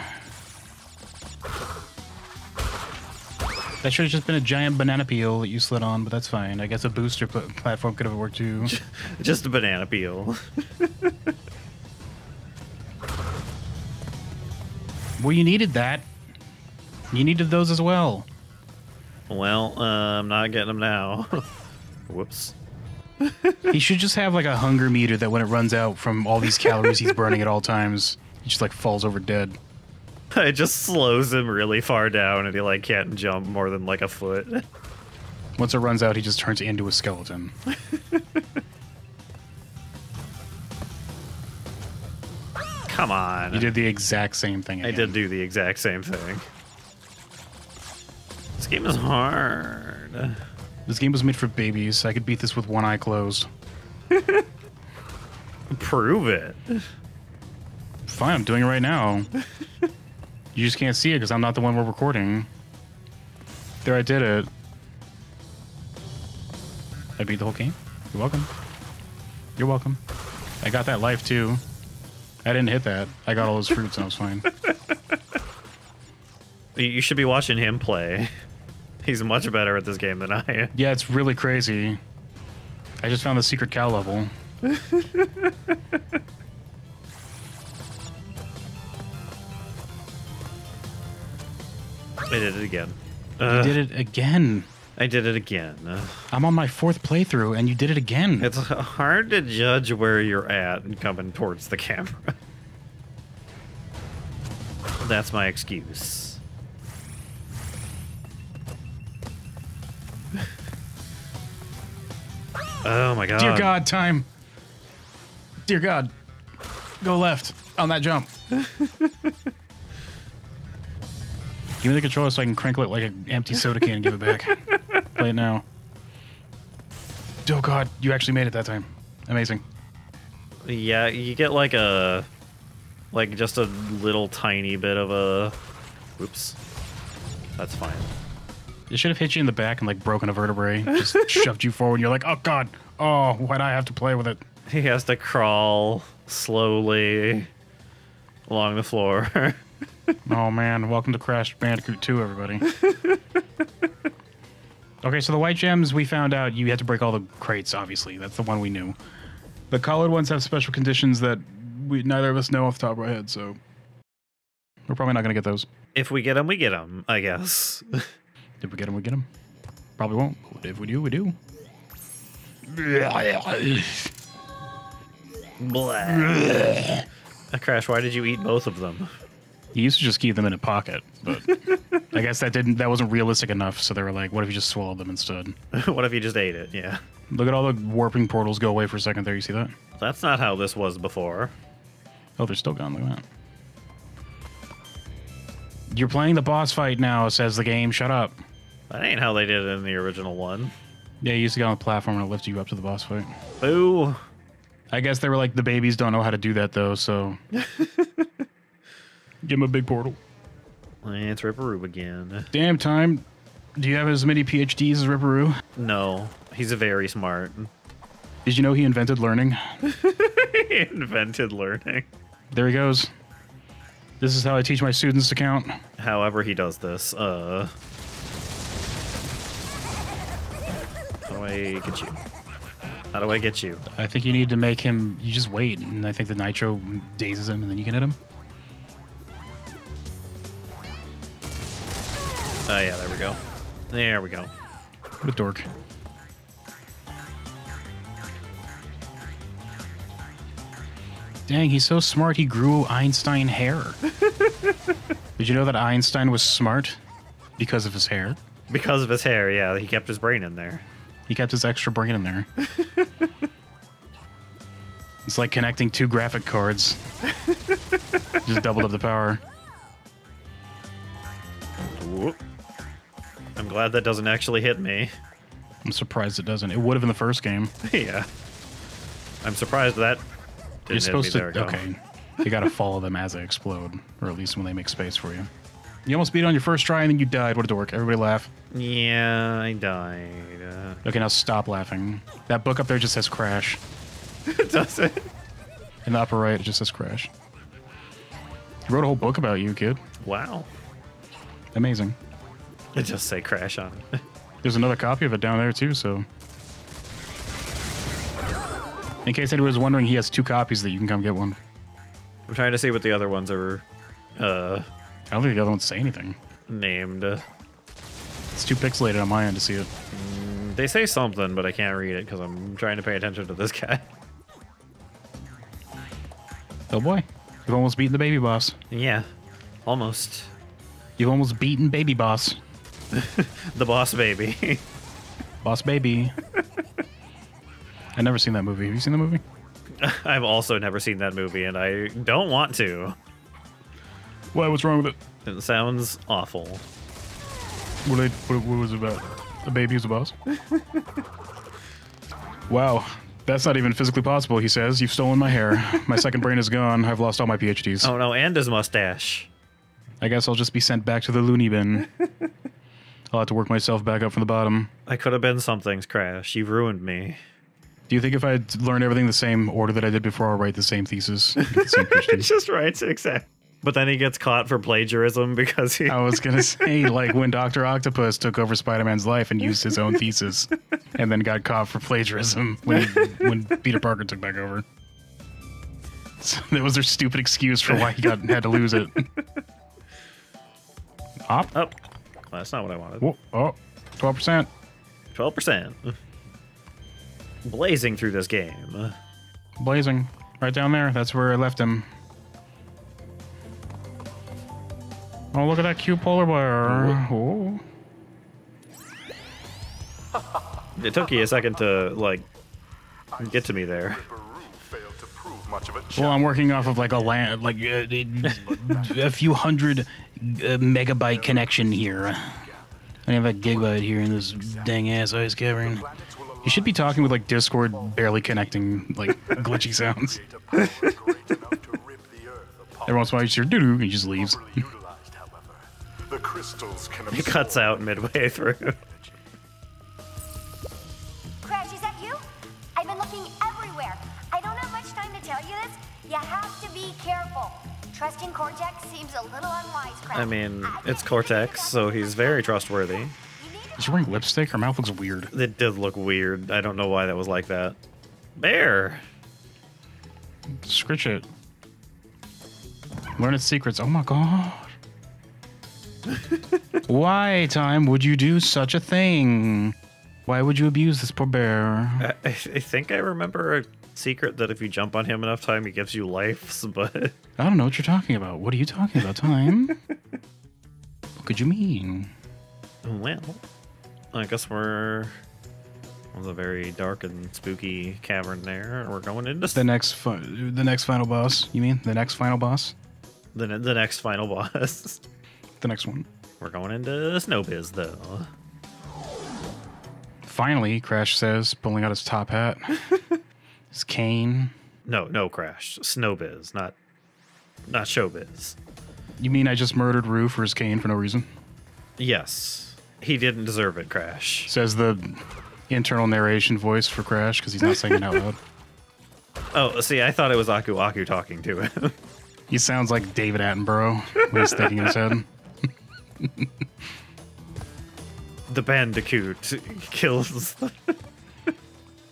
That should have just been a giant banana peel that you slid on, but that's fine. I guess a booster pl- platform could have worked too. Just a banana peel. well, you needed that. You needed those as well. well, uh, I'm not getting them now. Whoops. he should just have like a hunger meter that when it runs out from all these calories he's burning at all times, he just like falls over dead. It just slows him really far down and he like can't jump more than like a foot. Once it runs out, he just turns into a skeleton. Come on. You did the exact same thing. I did do the exact same thing. This game is hard. This game was made for babies. I could beat this with one eye closed. Prove it. Fine, I'm doing it right now. you just can't see it because I'm not the one we're recording. There, I did it. I beat the whole game. You're welcome. You're welcome. I got that life too. I didn't hit that. I got all those fruits and I was fine. You- should be watching him play. He's much better at this game than I am. Yeah, it's really crazy. I just found the secret cow level. I did it again. You Uh, did it again. I did it again. I'm on my fourth playthrough and you did it again. It's hard to judge where you're at and coming towards the camera. That's my excuse. Oh my god. Dear God, time. Dear God. Go left on that jump. Give me the controller so I can crinkle it like an empty soda can and give it back. Play it now. Oh God, you actually made it that time. Amazing. Yeah, you get like a like just a little tiny bit of a oops. That's fine. It should have hit you in the back and like broken a vertebrae. Just shoved you forward. And you're like, oh God. Oh, why'd I have to play with it? He has to crawl slowly along the floor. Oh man, welcome to Crash Bandicoot 2, everybody. okay, so the white gems, we found out you had to break all the crates, obviously. That's the one we knew. The colored ones have special conditions that we neither of us know off the top of our head, so we're probably not gonna get those. if we get them, we get them, I guess. If we get them, we get them. Probably won't. But if we do, we do. Blah. Crash, why did you eat both of them? You used to just keep them in a pocket, but I guess that didn't that wasn't realistic enough. So they were like, "What if you just swallowed them instead?" what if you just ate it? Yeah. Look at all the warping portals go away for a second there. You see that? That's not how this was before. Oh, they're still gone. Look at that. You're playing the boss fight now, says the game. Shut up. That ain't how they did it in the original one. Yeah, you used to get on the platform and it lifted you up to the boss fight. Boo. I guess they were like, the babies don't know how to do that though, so. Give him a big portal. It's Ripper Roo again. Damn time. Do you have as many PhDs as Ripper Roo? No, he's a very smart. Did you know he invented learning? he invented learning. There he goes. This is how I teach my students to count. However, he does this. Uh, how do I get you? How do I get you? I think you need to make him. You just wait, and I think the nitro dazes him, and then you can hit him. Oh yeah, there we go. There we go. What a dork. Dang, he's so smart. He grew Einstein hair. Did you know that Einstein was smart because of his hair? Because of his hair, yeah, he kept his brain in there. He kept his extra brain in there. it's like connecting two graphic cards. Just doubled up the power. Whoop. I'm glad that doesn't actually hit me. I'm surprised it doesn't. It would have in the first game. yeah. I'm surprised that didn't You're hit supposed me. to. Okay. You gotta follow them as they explode, or at least when they make space for you. You almost beat it on your first try and then you died. What a dork. Everybody laugh. Yeah, I died. Uh, Okay, now stop laughing. That book up there just says crash. It does it? In the upper right, it just says crash. He wrote a whole book about you, kid. Wow. Amazing. It just say crash on it. There's another copy of it down there too, so. In case anyone was wondering, he has two copies that you can come get one. I'm trying to see what the other ones are uh, I don't think the other ones say anything. named. Uh, It's too pixelated on my end to see it. they say something, but I can't read it because I'm trying to pay attention to this guy. Oh boy. You've almost beaten the baby boss. yeah, almost. You've almost beaten baby boss. The boss baby. Boss baby. I've never seen that movie. Have you seen the movie? I've also never seen that movie, and I don't want to. Why? What's wrong with it? It sounds awful. What, what, what was it about? The baby is a boss? wow. That's not even physically possible, he says. You've stolen my hair. My second brain is gone. I've lost all my PhDs. Oh no, and his mustache. I guess I'll just be sent back to the loony bin. I'll have to work myself back up from the bottom. I could have been something's crash. You've ruined me. Do you think if I learned everything the same order that I did before, I'll write the same thesis? The same It just writes exact. But then he gets caught for plagiarism because he. I was gonna say, like when Doctor Octopus took over Spider-Man's life and used his own thesis, and then got caught for plagiarism when he, when Peter Parker took back over. So that was their stupid excuse for why he got had to lose it. Op. Oh, that's not what I wanted. Whoa, oh, 12%. Twelve percent. Blazing through this game. Blazing. Right down there. That's where I left him. Oh, look at that cute polar bear. Oh. It took you a second to like get to me there. much of a Well. I'm working off of like a land, like uh, a few hundred uh, megabyte connection here. I have a gigabyte here in this dang ass ice cavern. Planets will allow You should be talking with like Discord barely connecting, like glitchy sounds. to power great enough to rip the earth apart. Every once in a while, you just hear doo doo, and he just leaves. Properly utilized, however, the crystals can It cuts out midway through. Cortex seems a little unwise, Crash. I mean, it's Cortex, so he's very trustworthy. You Is she wearing lipstick? Her mouth looks weird. It did look weird. I don't know why that was like that. Bear. Scritch it. Learn its secrets. Oh my god. Why, Time, would you do such a thing? Why would you abuse this poor bear? I, I I think I remember a secret that if you jump on him enough time, he gives you life. But I don't know what you're talking about. What are you talking about, Time? what could you mean? well, I guess we're on the very dark and spooky cavern there. We're going into The next, fi- the next final boss. You mean the next final boss? the the next final boss. The next one. We're going into Snowbiz though. Finally, Crash says, pulling out his top hat, his cane. No, no crash. Snowbiz, not not showbiz. You mean I just murdered Rue for his cane for no reason? Yes. He didn't deserve it, Crash. Says the internal narration voice for Crash because he's not saying it out loud. Oh, see, I thought it was Aku Aku talking to him. He sounds like David Attenborough when he's thinking in his head. the Bandicoot kills.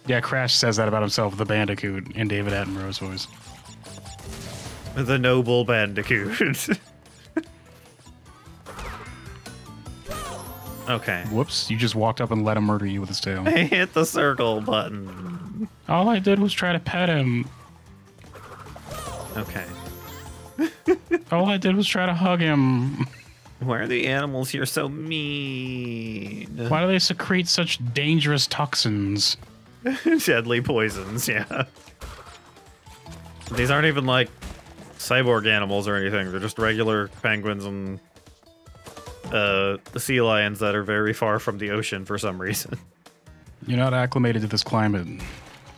Yeah, Crash says that about himself, the Bandicoot, in David Attenborough's voice. The noble Bandicoot. okay. Whoops, you just walked up and let him murder you with his tail. I hit the circle button. All I did was try to pet him. Okay. All I did was try to hug him. Why are the animals here so mean? Why do they secrete such dangerous toxins? Deadly poisons, yeah. These aren't even like cyborg animals or anything. They're just regular penguins and uh, sea lions that are very far from the ocean for some reason. You're not acclimated to this climate,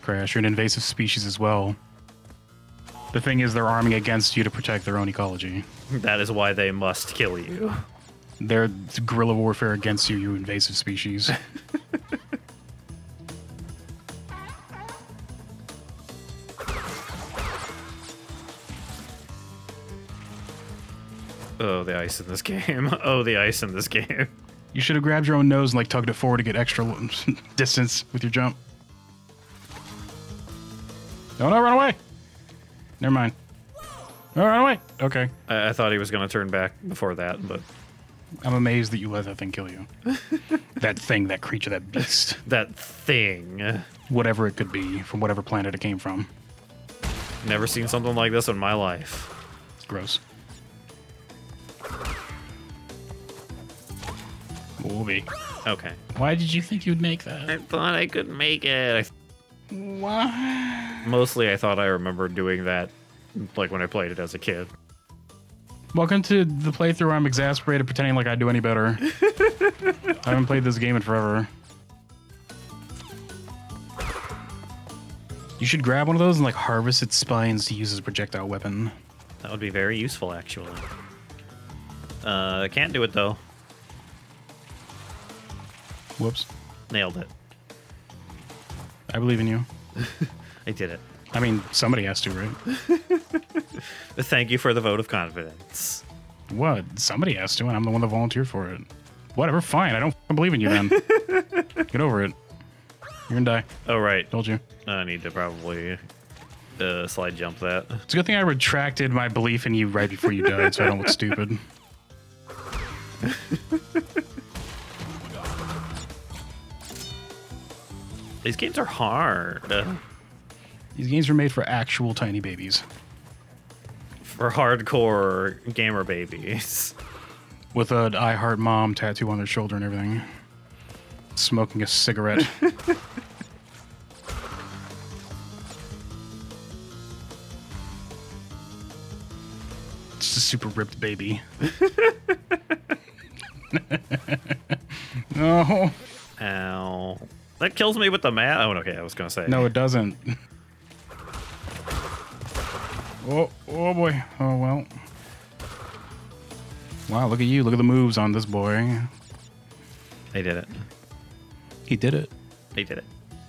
Crash. You're an invasive species as well. The thing is, they're arming against you to protect their own ecology. That is why they must kill you. They're guerrilla warfare against you, you invasive species. Oh, the ice in this game. Oh, the ice in this game. you should have grabbed your own nose and like tugged it forward to get extra distance with your jump. No, no, run away! Never mind. No, run away! Okay. I, I thought he was going to turn back before that, but I'm amazed that you let that thing kill you. that thing, that creature, that beast. that thing. Whatever it could be, from whatever planet it came from. Never seen something like this in my life. It's gross. Movie. Okay. Why did you think you'd make that? I thought I could make it. Why? Mostly, I thought I remembered doing that, like when I played it as a kid. Welcome to the playthrough where I'm exasperated pretending like I do any better. I haven't played this game in forever. You should grab one of those and like harvest its spines to use as a projectile weapon. That would be very useful, actually. Uh, can't do it though. Whoops. Nailed it. I believe in you. I did it. I mean, somebody has to, right? Thank you for the vote of confidence. What? Somebody has to, and I'm the one that volunteered for it. Whatever, fine. I don't believe in you then. Get over it. You're gonna die. Oh, right. Told you. I need to probably uh, slide jump that. It's a good thing I retracted my belief in you right before you died, so I don't look stupid. These games are hard. These games are made for actual tiny babies for hardcore gamer babies. with an I Heart Mom tattoo on their shoulder and everything, smoking a cigarette. Just a super ripped baby. no, Ow. That kills me with the mat. Oh, okay. I was gonna say. no, it doesn't. Oh, oh boy. Oh well. Wow, look at you. Look at the moves on this boy. They did it. He did it. They did it.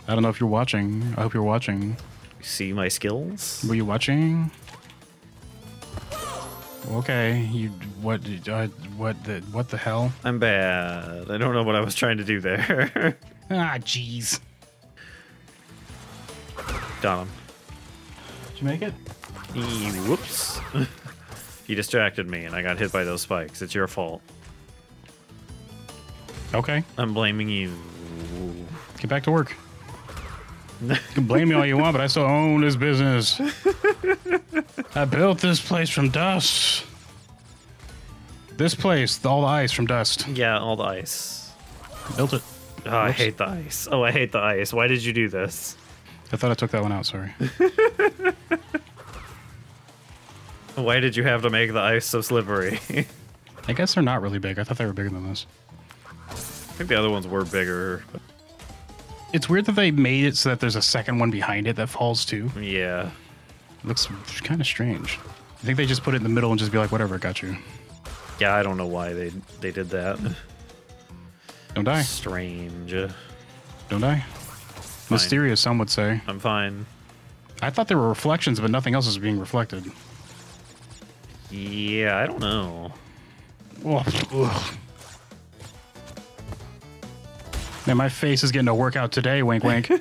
I don't know if you're watching. I hope you're watching. See my skills? Were you watching? Okay, you what? Uh, what the what the hell? I'm bad. I don't know what I was trying to do there. Ah, jeez. Got him. Did you make it? Eee, Whoops. you distracted me and I got hit by those spikes. It's your fault. Okay, I'm blaming you. get back to work. You can blame me all you want, but I still own this business. I built this place from dust. This place, all the ice from dust. Yeah, all the ice. Built it. Oh, I hate the ice. Oh, I hate the ice. Why did you do this? I thought I took that one out. Sorry. Why did you have to make the ice so slippery? I guess they're not really big. I thought they were bigger than this. I think the other ones were bigger. It's weird that they made it so that there's a second one behind it that falls too. Yeah. It looks kind of strange. I think they just put it in the middle and just be like, whatever, got you. Yeah, I don't know why they they did that. Don't die. Strange. Don't die. Mysterious, some would say. I'm fine. I thought there were reflections, but nothing else was being reflected. Yeah, I don't know. Man, my face is getting a workout today, wink wink.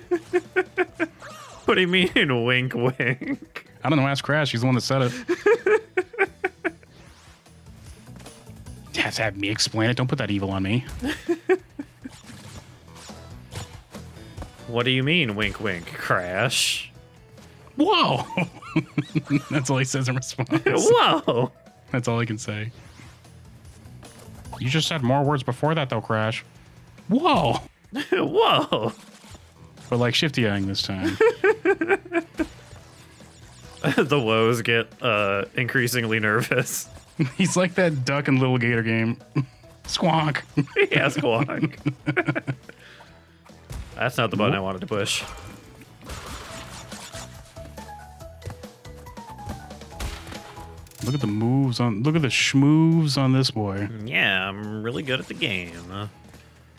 What do you mean, wink, wink? I don't know, ask Crash, he's the one that said it. Have to have me explain it. Don't put that evil on me. What do you mean, wink, wink? Crash. Whoa! That's all he says in response. Whoa! That's all I can say. You just said more words before that, though, Crash. Whoa! Whoa! But like shifty eyeing this time. the woes get uh, increasingly nervous. He's like that duck in Little Gator game. Squonk. yeah, squawk. That's not the button I wanted to push. Look at the moves on. Look at the schmoves on this boy. Yeah, I'm really good at the game. Look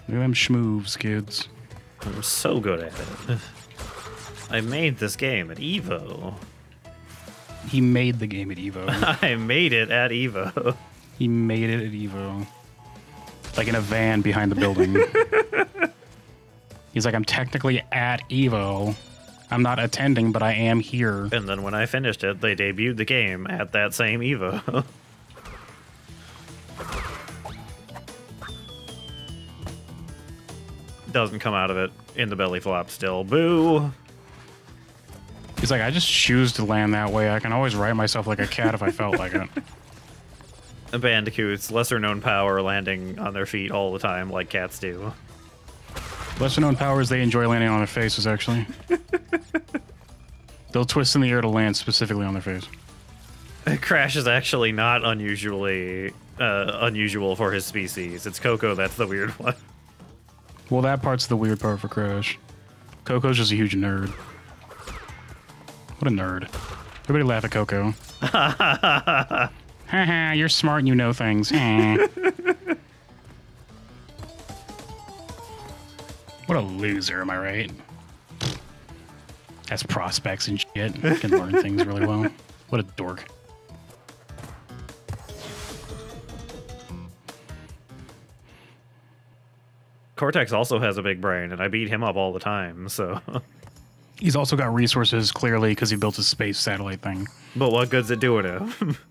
at them schmoves, kids. I'm so good at it. I made this game at Evo. He made the game at Evo. I made it at Evo. he made it at Evo. Like in a van behind the building. He's like, I'm technically at Evo. I'm not attending, but I am here. And then when I finished it, they debuted the game at that same Evo. Doesn't come out of it in the belly flop still. Boo! He's like, I just choose to land that way. I can always ride myself like a cat if I felt like it. A Bandicoots, lesser known power, landing on their feet all the time like cats do. Lesser known powers, they enjoy landing on their faces, actually. They'll twist in the air to land specifically on their face. Crash is actually not unusually uh, unusual for his species. It's Coco that's the weird one. Well, that part's the weird part for Crash. Coco's just a huge nerd. What a nerd. Everybody laugh at Coco. Haha, you're smart and you know things. Eh. what a loser, am I right? Has prospects and shit. Can learn things really well. What a dork. Cortex also has a big brain, and I beat him up all the time. So, He's also got resources, clearly, because he built a space satellite thing. but what good's it doing him?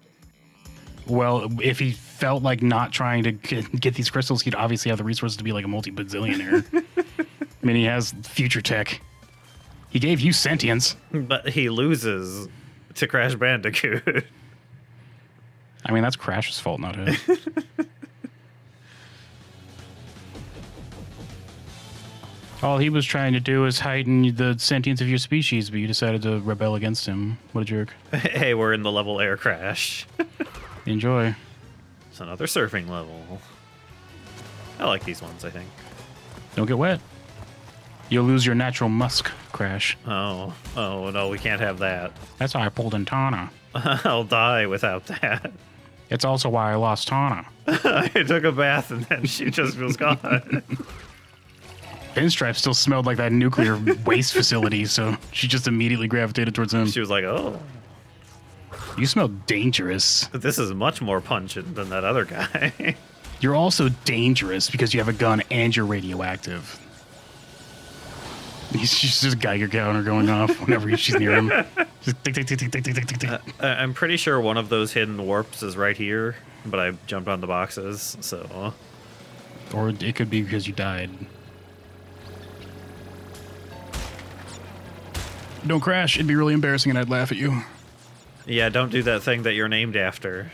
Well, if he felt like not trying to get, get these crystals, he'd obviously have the resources to be like a multi bazillionaire. I mean, he has future tech. He gave you sentience. but he loses to Crash Bandicoot. I mean, that's Crash's fault, not his. All he was trying to do is heighten the sentience of your species, but you decided to rebel against him. What a jerk. hey, we're in the level air crash. Enjoy. It's another surfing level. I like these ones, I think. Don't get wet. You'll lose your natural musk, Crash. Oh, oh no, we can't have that. That's how I pulled in Tawna. I'll die without that. It's also why I lost Tawna. I took a bath and then she just was gone pinstripe still smelled like that nuclear waste facility, so she just immediately gravitated towards him. She was like, "Oh, you smell dangerous. This is much more pungent than that other guy." you're also dangerous because you have a gun and you're radioactive. He's just a Geiger counter going off whenever she's near him. I'm pretty sure one of those hidden warps is right here, but I jumped on the boxes, so. Or it could be because you died. Don't crash. It'd be really embarrassing and I'd laugh at you. Yeah, don't do that thing that you're named after.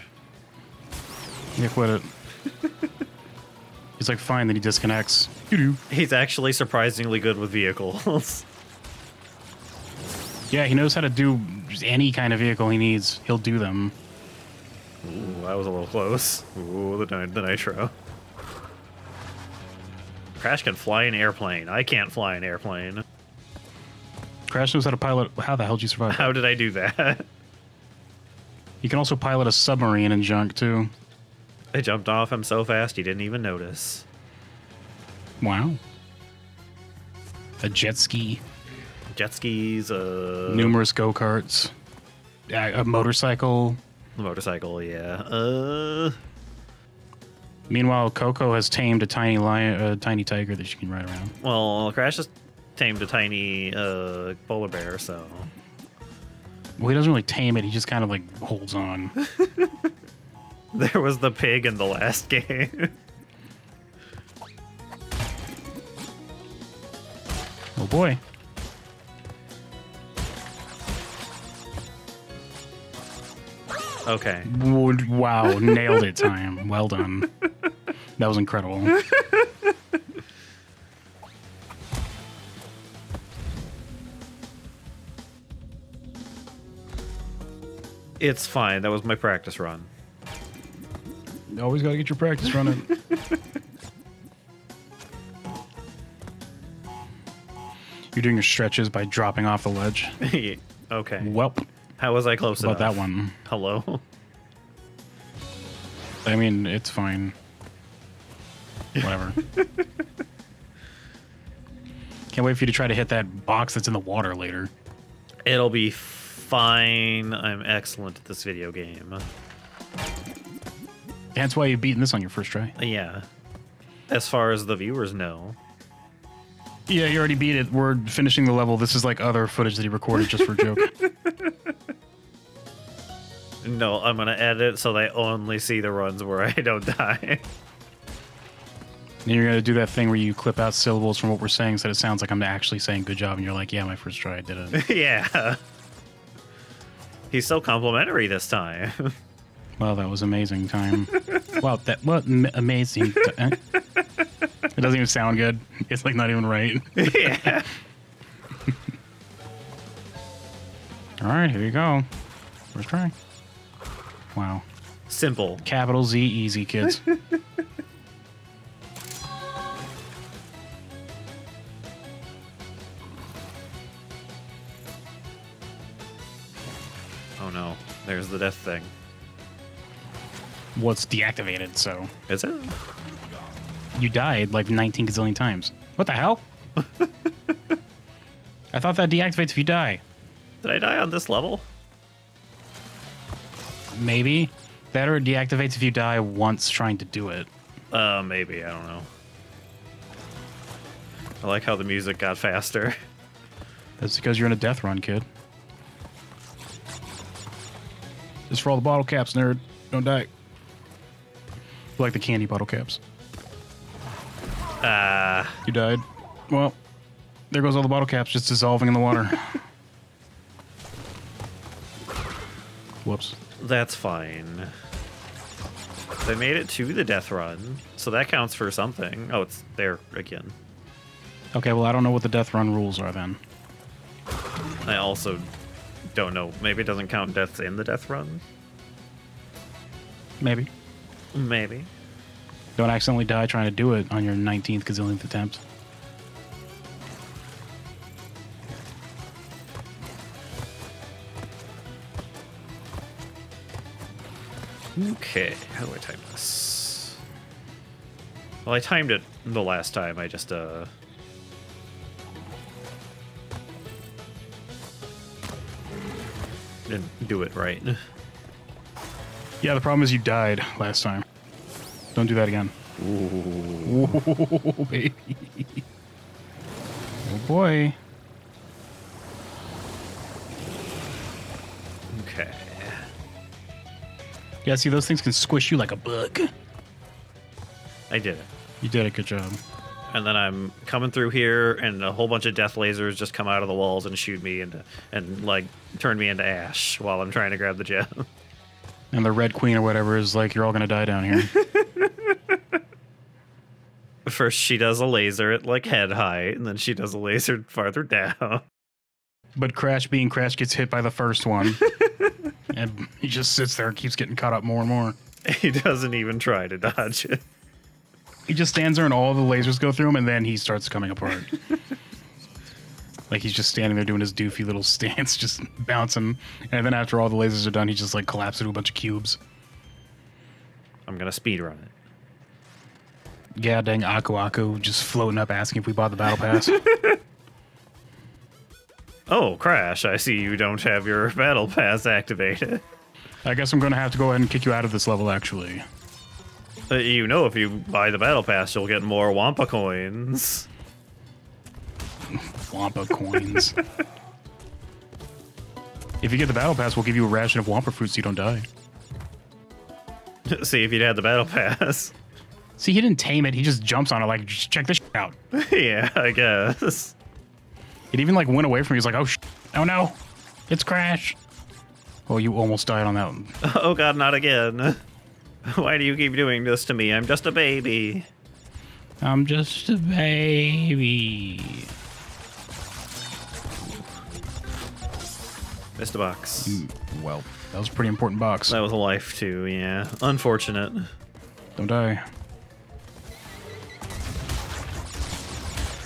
Yeah, quit it. He's like, fine, then he disconnects. Doo-doo. He's actually surprisingly good with vehicles. Yeah, he knows how to do any kind of vehicle he needs. He'll do them. Ooh, that was a little close. Ooh, the, the nitro. Crash can fly an airplane. I can't fly an airplane. Crash knows how to pilot. How the hell did you survive? How did I do that? You can also pilot a submarine and junk too. I jumped off him so fast he didn't even notice. Wow. A jet ski, Jet skis, uh, numerous go karts, a motorcycle. motorcycle, yeah. Uh, Meanwhile, Coco has tamed a tiny lion, a tiny tiger that she can ride around. well, Crash has tamed a tiny uh, polar bear, so Well, he doesn't really tame it. He just kind of like holds on. there was the pig in the last game. oh boy. okay. Would- Wow, nailed it, time. Well done. That was incredible. It's fine. That was my practice run. Always got to get your practice running. You're doing your stretches by dropping off the ledge. okay. Welp. How was I close About enough? that one. Hello? I mean, it's fine. Whatever. Can't wait for you to try to hit that box that's in the water later. It'll be fine. I'm excellent at this video game. That's why you've beaten this on your first try. Yeah. As far as the viewers know. Yeah, you already beat it. We're finishing the level. This is like other footage that he recorded just for a joke. No, I'm gonna edit so they only see the runs where I don't die. And you're gonna do that thing where you clip out syllables from what we're saying so that it sounds like I'm actually saying good job, and you're like, yeah, my first try, I did it. yeah. He's so complimentary this time. well, that was amazing time. wow, that what m- amazing. T- eh? It doesn't even sound good. It's like not even right. yeah. All right, here you go. First try. Wow. Simple. Capital Z, easy, kids. No. There's the death thing. What's deactivated? So Is it? you died like 19 gazillion times. What the hell? I thought that deactivates if you die. Did I die on this level? Maybe. That or deactivates if you die once trying to do it. Uh, maybe. I don't know. I like how the music got faster. That's because you're in a death run, kid. This for all the bottle caps, nerd. Don't die. Like the candy bottle caps. Ah. You died. Well, there goes all the bottle caps just dissolving in the water. Whoops. That's fine. They made it to the death run, so that counts for something. Oh, it's there again. Okay, well, I don't know what the death run rules are then. I also don't know. Maybe it doesn't count deaths in the death run. Maybe. Maybe. Don't accidentally die trying to do it on your 19th gazillionth attempt. Okay, how do I time this? Well, I timed it the last time. I just uh. Didn't do it right. Yeah, the problem is you died last time. Don't do that again. Ooh, baby. Oh boy. Okay. Yeah, see, those things can squish you like a bug. I did it. You did a good job. And then I'm coming through here, and a whole bunch of death lasers just come out of the walls and shoot me and and like turn me into ash while I'm trying to grab the gem. And the Red Queen or whatever is like, you're all gonna die down here. First, she does a laser at like head height, and then she does a laser farther down. but Crash being Crash gets hit by the first one. and he just sits there and keeps getting caught up more and more. He doesn't even try to dodge it. He just stands there and all the lasers go through him and then he starts coming apart. Like he's just standing there doing his doofy little stance, just bouncing. And then after all the lasers are done, he just like collapses into a bunch of cubes. I'm gonna speed run it. Yeah, dang Aku Aku just floating up asking if we bought the battle pass. Oh, Crash, I see you don't have your battle pass activated. I guess I'm gonna have to go ahead and kick you out of this level actually. Uh, you know if you buy the battle pass, you'll get more Wumpa coins. Wumpa coins. if you get the battle pass, we'll give you a ration of Wumpa fruits so you don't die. see if you'd had the battle pass. See, he didn't tame it. He just jumps on it like, "Just check this shit out. yeah, I guess. It even like went away from me. He's like, oh, sh- oh no, it's Crash. Oh, you almost died on that one. Oh god, not again. Why do you keep doing this to me? I'm just a baby. I'm just a baby. Missed a box. Well, that was a pretty important box. That was a life too, yeah. Unfortunate. Don't die.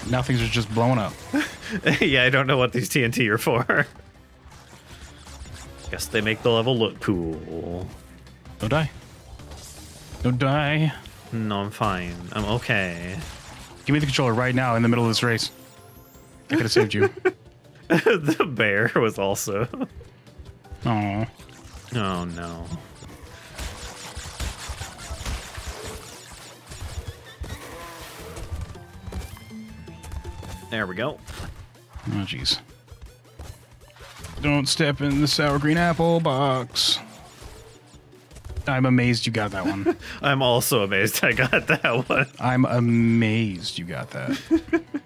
Now things are just blowing up. yeah, I don't know what these TNT are for. Guess they make the level look cool. Don't die. Don't die. No, I'm fine. I'm okay. Give me the controller right now in the middle of this race. I could have saved you. the bear was also. Oh, Oh no. There we go. oh, jeez. Don't step in the sour green apple box. I'm amazed you got that one. I'm also amazed I got that one. I'm amazed you got that.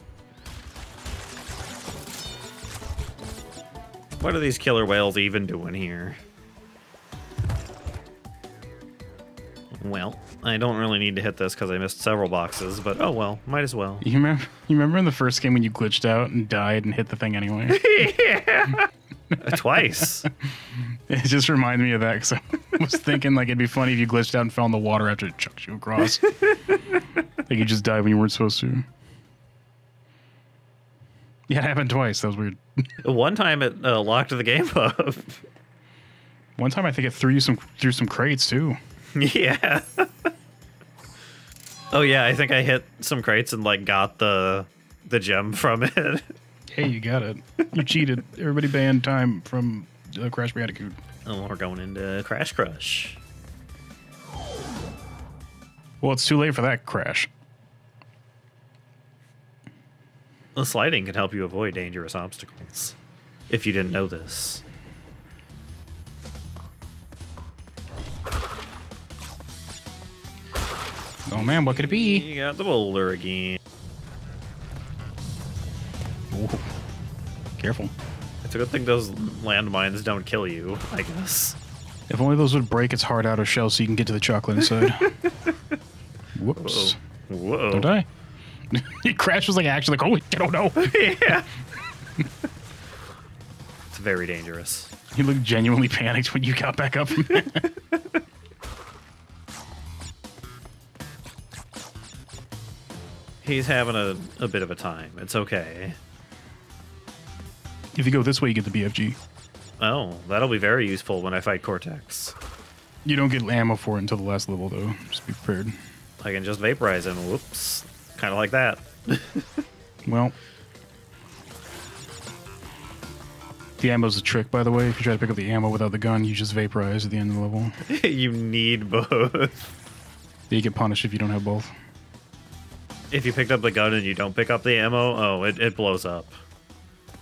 What are these killer whales even doing here? Well, I don't really need to hit this because I missed several boxes, but oh well, might as well. You remember? You remember in the first game when you glitched out and died and hit the thing anyway? Twice. it just reminded me of that because I was thinking like it'd be funny if you glitched out and fell in the water after it chucked you across. like you just died when you weren't supposed to. Yeah, it happened twice. That was weird. One time it uh, locked the game up. One time I think it threw you some through some crates too. yeah. oh yeah, I think I hit some crates and like got the the gem from it. Hey, you got it. You cheated. Everybody banned time from uh, Crash Bandicoot. oh, we're going into Crash Crush. Well, it's too late for that crash. The sliding can help you avoid dangerous obstacles. If you didn't know this. Oh man, what could it be? You got the boulder again. Ooh. Careful. It's a good thing those landmines don't kill you, I guess. If only those would break its heart out of shell so you can get to the chocolate inside. Whoops. Whoa. Don't die. Crash was like actually like, holy shit, oh no. yeah. it's very dangerous. He looked genuinely panicked when you got back up from there. He's having a, a bit of a time. It's okay. If you go this way, you get the BFG. Oh, that'll be very useful when I fight Cortex. You don't get ammo for it until the last level, though. Just be prepared. I can just vaporize him. Whoops. Kind of like that. Well, the ammo's a trick, by the way. If you try to pick up the ammo without the gun, you just vaporize at the end of the level. you need both. You get punished if you don't have both. If you picked up the gun and you don't pick up the ammo, oh, it, it blows up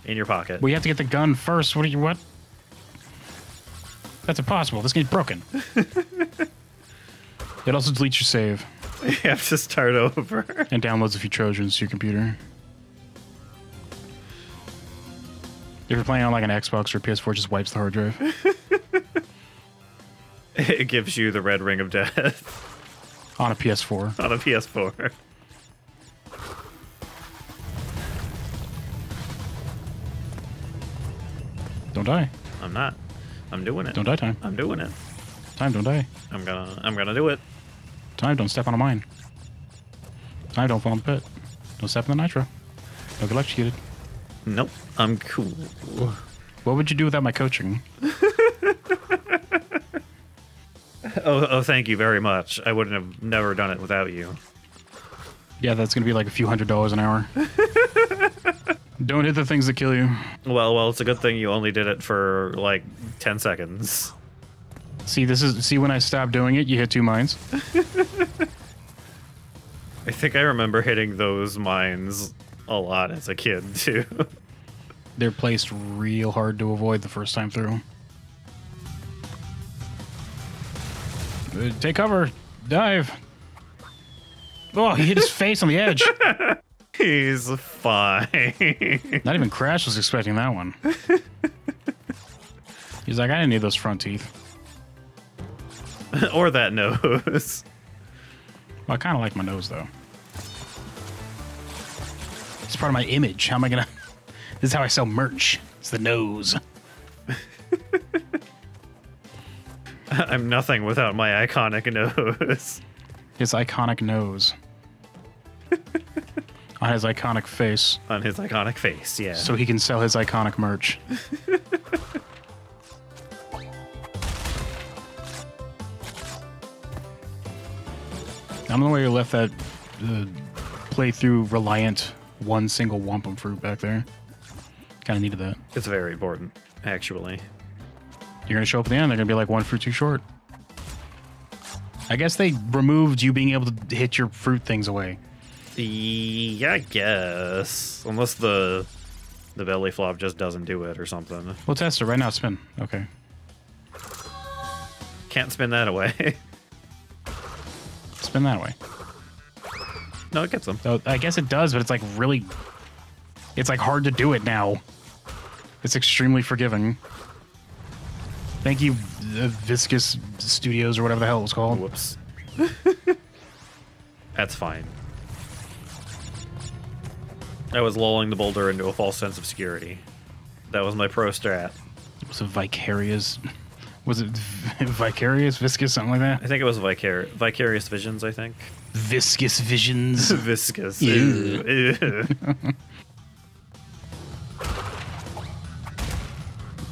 in your pocket. We have to get the gun first. What are you? What? That's impossible. This game's broken. it also deletes your save you have to start over. and downloads a few Trojans to your computer. If you're playing on like an Xbox or PS4, just wipes the hard drive It gives you the red ring of death on a PS4. on a PS4. Don't die. I'm not. I'm doing it. Don't die. Time. I'm doing it. Time. Don't die. I'm gonna. I'm gonna do it. Time. Don't step on a mine. Time. Don't fall in the pit. Don't step in the nitro. Don't get electrocuted. Nope, I'm cool. What would you do without my coaching? Oh, oh, thank you very much. I wouldn't have never done it without you. Yeah, that's gonna be like a few hundred dollars an hour. Don't hit the things that kill you. Well, well, it's a good thing you only did it for like 10 seconds. See, this is see when I stop doing it, you hit two mines. I think I remember hitting those mines a lot as a kid, too. They're placed real hard to avoid the first time through. Uh, Take cover, dive. Oh, he hit his face on the edge. He's fine. Not even Crash was expecting that one. He's like, I didn't need those front teeth. or that nose. Well, I kind of like my nose though. It's part of my image. How am I gonna? This is how I sell merch. It's the nose. I'm nothing without my iconic nose. His iconic nose. On his iconic face, On his iconic face, yeah. so he can sell his iconic merch. I don't know why you left that uh, playthrough reliant one single Wumpa fruit back there. Kind of needed that. it's very important, actually. You're gonna show up at the end. They're gonna be like one fruit too short. I guess they removed you being able to hit your fruit things away. Yeah, I guess. Unless the the belly flop just doesn't do it or something. We'll test it right now. Spin. Okay. Can't spin that away. Spin that way. no, it gets them. So I guess it does, but it's like really, it's like hard to do it now. It's extremely forgiving. Thank you, uh, Viscous Studios or whatever the hell it was called. Whoops. That's fine. I was lulling the boulder into a false sense of security. That was my pro strat. It was a vicarious. Was it vicarious, viscous, something like that? I think it was Vicar- Vicarious Visions, I think. Viscous visions. Viscous. Ew. Ew.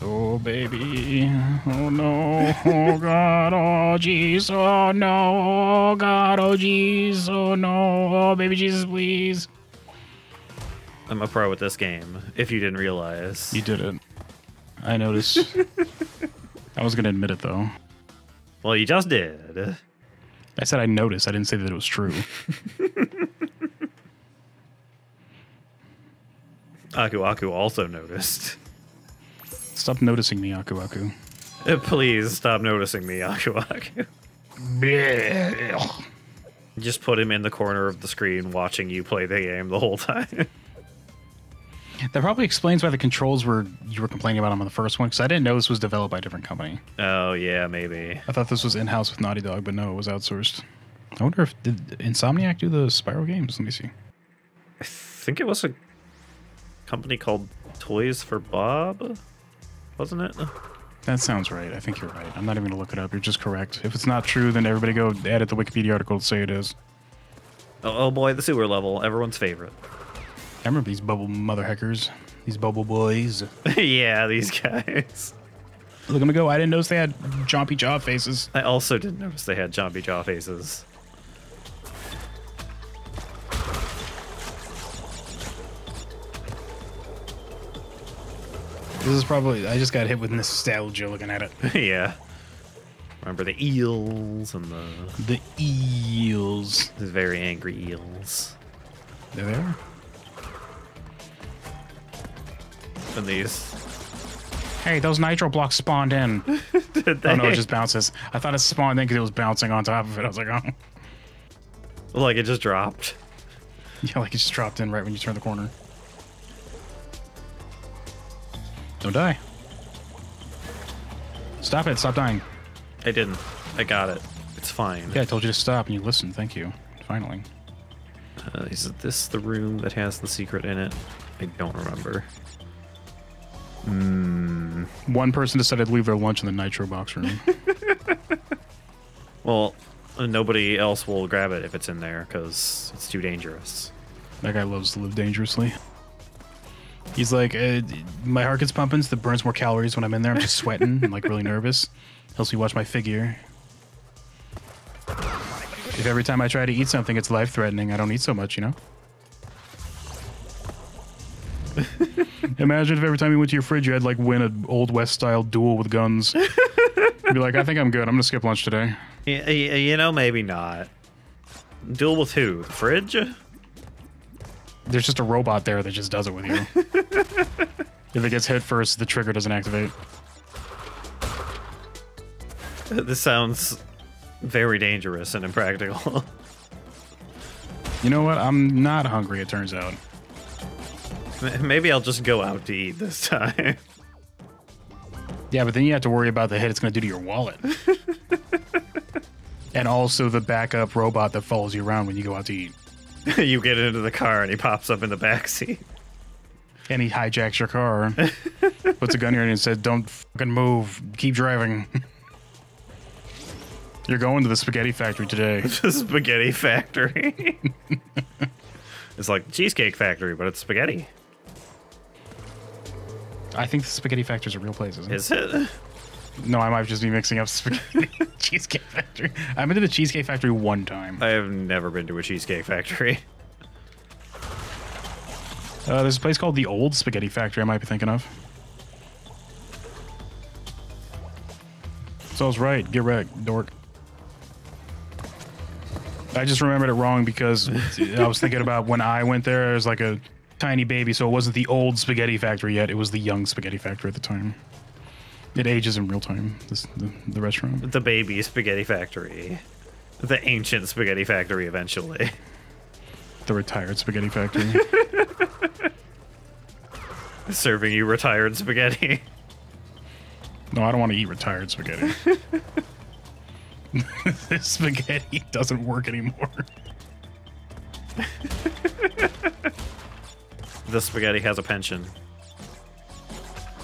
Oh baby, oh no, oh god, oh jeez, oh no, oh god, oh jeez, oh no, oh baby Jesus, please. I'm a pro at this game, if you didn't realize. You didn't. I noticed. I was gonna admit it though. Well, you just did. I said I noticed. I didn't say that it was true. Aku Aku also noticed. Stop noticing me, Aku Aku. Uh, Please stop noticing me, Aku Aku. Just put him in the corner of the screen watching you play the game the whole time. That probably explains why the controls were you were complaining about them on the first one because I didn't know this was developed by a different company. oh, yeah, maybe. I thought this was in house with Naughty Dog, but no, it was outsourced. I wonder if did Insomniac do the Spyro games? Let me see. I think it was a company called Toys for Bob, wasn't it? That sounds right. I think you're right. I'm not even gonna look it up. You're just correct. If it's not true, then everybody go edit the Wikipedia article to say it is. Oh, oh boy, the sewer level, everyone's favorite. I remember these bubble mother heckers, these bubble boys. yeah, these guys. Look at them go. I didn't notice they had jumpy jaw faces. I also didn't notice they had jumpy jaw faces. This is probably. I just got hit with nostalgia looking at it. yeah. Remember the eels and the, The eels. the very angry eels. There they are. And these. Hey, those nitro blocks spawned in. Did they? Oh no, it just bounces. I thought it spawned in because it was bouncing on top of it. I was like, oh. Like it just dropped. Yeah, like it just dropped in right when you turn the corner. Don't die. Stop it. Stop dying. I didn't. I got it. It's fine. Yeah, I told you to stop and you listened. Thank you. Finally. Uh, is this the room that has the secret in it? I don't remember. Hmm. One person decided to leave their lunch in the nitro box room. Well, uh, nobody else will grab it if it's in there because it's too dangerous. that guy loves to live dangerously. He's like, uh, my heart gets pumping, so it burns more calories when I'm in there. I'm just sweating and like really nervous. Helps me watch my figure. If every time I try to eat something, it's life threatening, I don't eat so much, you know? Imagine if every time you went to your fridge, you had like win an old west style duel with guns. You'd be like, I think I'm good. I'm gonna skip lunch today. Y- y- you know, maybe not. Duel with who? The fridge? There's just a robot there that just does it with you. if it gets hit first, the trigger doesn't activate. This sounds very dangerous and impractical. You know what? I'm not hungry. It turns out. Maybe I'll just go out to eat this time. Yeah, but then you have to worry about the hit it's going to do to your wallet. and also the backup robot that follows you around when you go out to eat. you get into the car and he pops up in the back seat. And he hijacks your car, puts a gun here and says, Don't fucking move. Keep driving. You're going to the spaghetti factory today. The spaghetti factory. it's like Cheesecake Factory, but it's spaghetti. I think the spaghetti factory is a real place, isn't it? Is it? No, I might just be mixing up spaghetti Cheesecake Factory. I've been to the Cheesecake Factory one time. I have never been to a Cheesecake Factory. Uh, there's a place called the Old Spaghetti Factory I might be thinking of. So I was right. Get wrecked, dork. I just remembered it wrong because I was thinking about when I went there, It was like a tiny baby, so it wasn't the old spaghetti factory yet. It was the young spaghetti factory at the time. It ages in real time, this, the, the restaurant. The baby spaghetti factory. The ancient spaghetti factory eventually. The retired spaghetti factory. Serving you retired spaghetti. no, I don't want to eat retired spaghetti. this spaghetti doesn't work anymore. The spaghetti has a pension.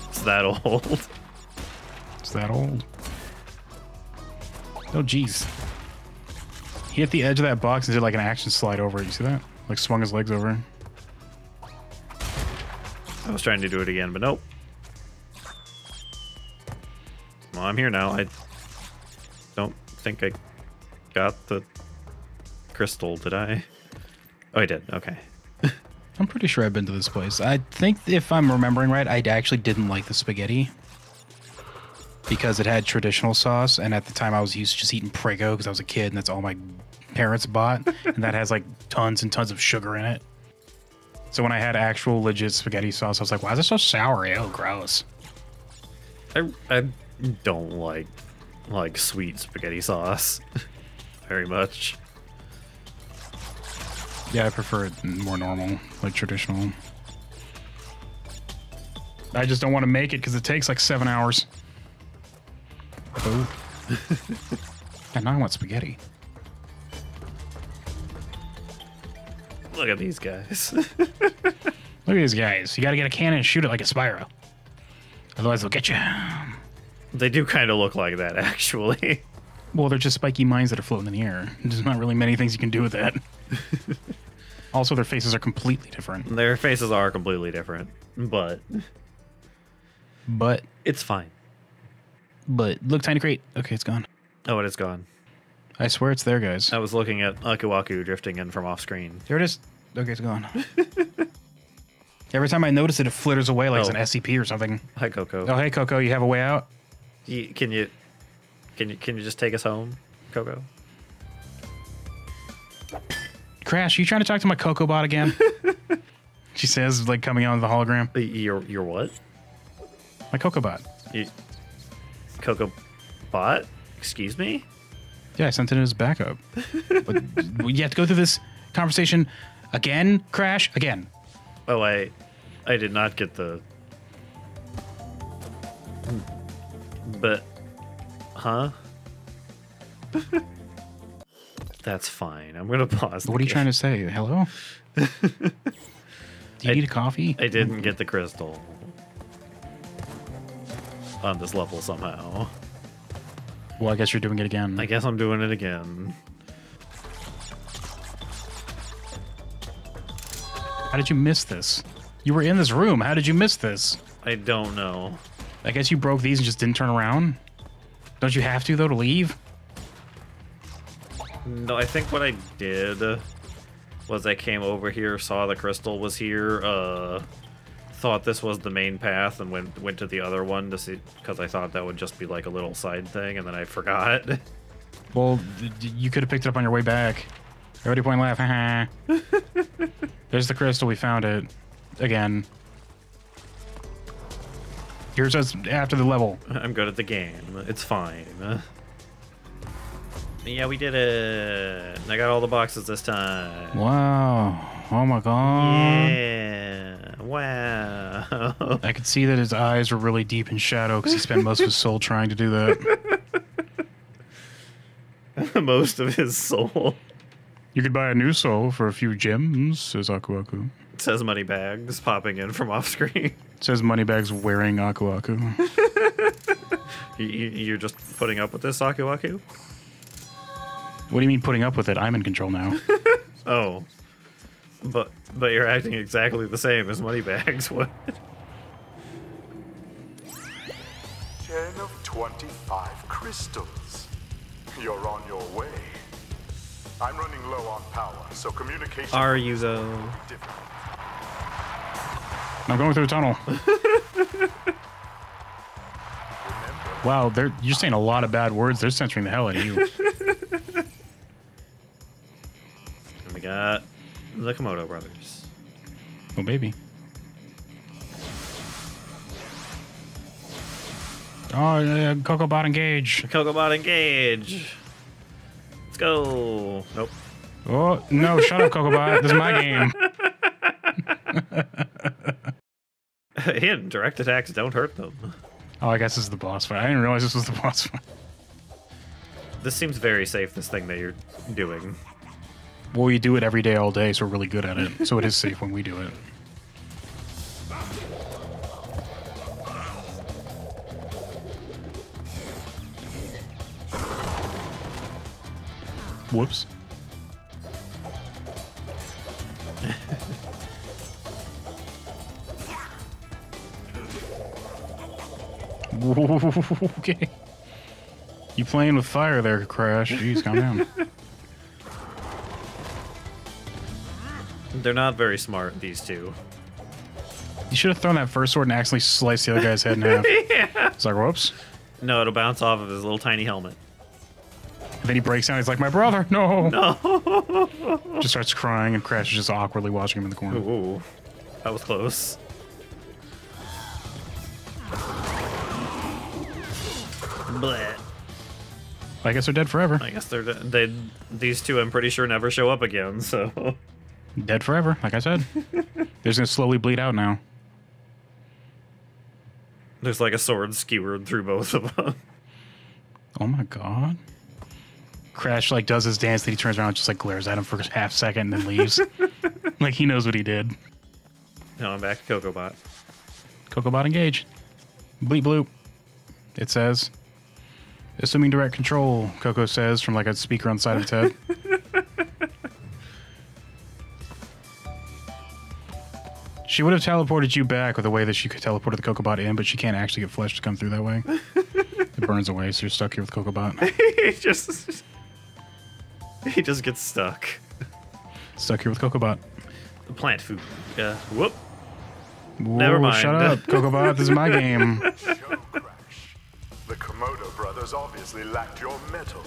It's that old. It's that old. Oh, jeez. He hit the edge of that box and did like an action slide over it. You see that? Like swung his legs over. I was trying to do it again, but nope. Well, I'm here now. I don't think I got the crystal, did I? Oh, I did. Okay. I'm pretty sure I've been to this place. I think if I'm remembering right, I actually didn't like the spaghetti because it had traditional sauce, and at the time I was used to just eating Prego because I was a kid and that's all my parents bought, and that has like tons and tons of sugar in it. So when I had actual legit spaghetti sauce, I was like, "Why is it so sour? Oh, gross." I, I don't like like sweet spaghetti sauce very much. Yeah, I prefer it more normal, like traditional. I just don't want to make it because it takes like seven hours. Oh. and now I want spaghetti. Look at these guys. Look at these guys. You gotta get a cannon and shoot it like a Spyro. Otherwise, they'll get you. they do kind of look like that, actually. Well, they're just spiky mines that are floating in the air. There's not really many things you can do with that. also, their faces are completely different. Their faces are completely different, but But, it's fine. but, look, tiny crate. Okay, it's gone. Oh, it is gone. I swear it's there, guys. I was looking at Aku Aku drifting in from off screen. Here it is. Okay, it's gone. Every time I notice it, it flitters away like oh. it's Oh. an SCP or something. Hi, Coco. Oh, hey, Coco, you have a way out? You- can you can you can you just take us home, Coco? Crash, you trying to talk to my Coco bot again? she says, like, coming out of the hologram. Your your what? My Coco bot. You, Coco bot? Excuse me? Yeah, I sent it as backup. but you have to go through this conversation again, Crash, again. Oh, I I did not get the. Hmm, but, huh? That's fine. I'm gonna pause. What are you trying to say? Hello? Do you I- need a coffee? I didn't get the crystal on this level somehow. well, I guess you're doing it again. I guess I'm doing it again. How did you miss this? You were in this room. How did you miss this? I don't know. I guess you broke these and just didn't turn around. Don't you have to though to leave? No, I think what I did was I came over here, saw the crystal was here, uh, thought this was the main path, and went went to the other one to see because I thought that would just be like a little side thing, and then I forgot. Well, you could have picked it up on your way back. Everybody point left. There's the crystal. We found it. Again. Here's us after the level. I'm good at the game. It's fine. Yeah, we did it. I got all the boxes this time. Wow. Oh my god. Yeah. Wow. I could see that his eyes were really deep in shadow because he spent most of his soul trying to do that. Most of his soul. You could buy a new soul for a few gems, says Aku Aku. says Moneybags popping in from off screen. Says Moneybags wearing Aku Aku. You- you- You're just putting up with this, Aku Aku? What do you mean putting up with it? I'm in control now. Oh. But but you're acting exactly the same as Moneybags would. 10 of 25 crystals. You're on your way. I'm running low on power, so communication Are you though? difficult. I'm going through the tunnel. Wow, they're you're saying a lot of bad words. They're censoring the hell out of you. And we got the Komodo brothers. oh baby. Oh, uh, Coco Bot engage. Cocobot engage. Let's go. Nope. Oh no! Shut up, Coco Bot. This is my game. Hidden direct attacks don't hurt them. Oh, I guess this is the boss fight. I didn't realize this was the boss fight. This seems very safe. This thing that you're doing. Well, we do it every day, all day, so we're really good at it. So it is safe when we do it. Whoops. okay. You playing with fire there, Crash. Jeez, calm down. They're not very smart. These two. You should have thrown that first sword and accidentally sliced the other guy's head in half. yeah. It's like, whoops. No, it'll bounce off of his little tiny helmet. And then he breaks down. He's like, my brother, no. No. Just starts crying, and Crash is just awkwardly watching him in the corner. Ooh, that was close. Bleh. I guess they're dead forever. I guess they're they. These two, I'm pretty sure, never show up again. So Dead forever, like I said. They're just gonna slowly bleed out now. there's like a sword skewered through both of them. Oh my god. Crash like does his dance, then he turns around and just like glares at him for a half second and then leaves. like he knows what he did. Now I'm back to Cocobot. Cocobot engage. Bleep bloop. It says. Assuming direct control, Coco says from like a speaker on the side of its head. she would have teleported you back with the way that she could teleport the Cocobot in, but she can't actually get flesh to come through that way. it burns away, so you're stuck here with Cocobot. he just he just gets stuck. stuck here with Cocobot. The plant food. Yeah. whoop. Whoa, Never mind. Shut up, Cocobot. This is my game. Show crash. The Komodo brothers obviously lacked your mettle.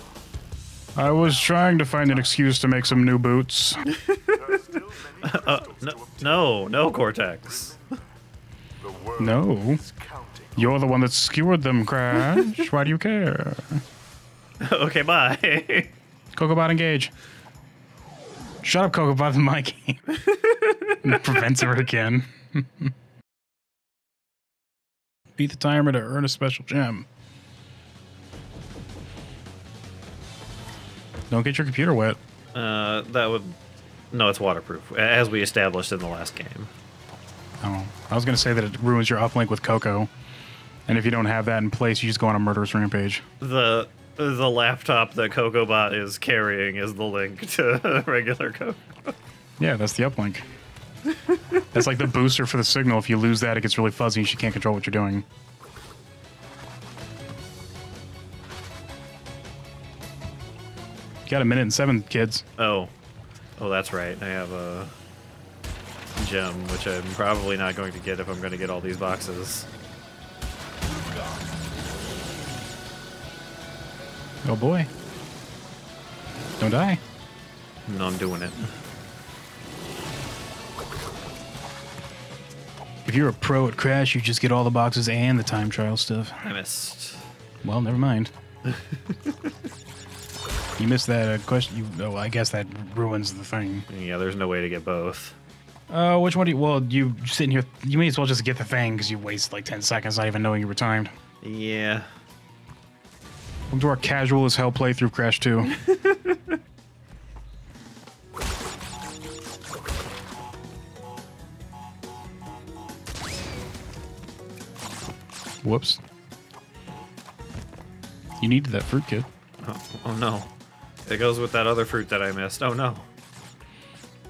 I was trying to find an excuse to make some new boots. There are still many crystals No, no, no, Cortex. No. You're the one that skewered them, Crash. Why do you care? okay, bye. Cocobot engage. Shut up, Cocobot. This is my game. and it prevents her again. Beat the timer to earn a special gem. Don't get your computer wet. Uh, that would. No, it's waterproof, as we established in the last game. Oh, I was gonna say that it ruins your uplink with Coco, and if you don't have that in place, you just go on a murderous rampage. The the laptop that Cocobot is carrying is the link to regular Coco. Yeah, that's the uplink. That's like the booster for the signal. If you lose that, it gets really fuzzy and she can't control what you're doing. Got a minute and seven, kids. Oh. Oh, that's right. I have a gem, which I'm probably not going to get if I'm going to get all these boxes. Oh boy. Don't die. No, I'm doing it. If you're a pro at Crash, you just get all the boxes and the time trial stuff. I missed. Well, never mind. you missed that uh, question. You, oh, I guess that ruins the thing. Yeah, there's no way to get both. Uh, which one do you? Well, you sitting here. You may as well just get the thing because you waste like ten seconds not even knowing you were timed. Yeah. Welcome to our casual as hell playthrough Crash 2. Whoops. You needed that fruit kid. Oh, oh no. It goes with that other fruit that I missed. Oh no.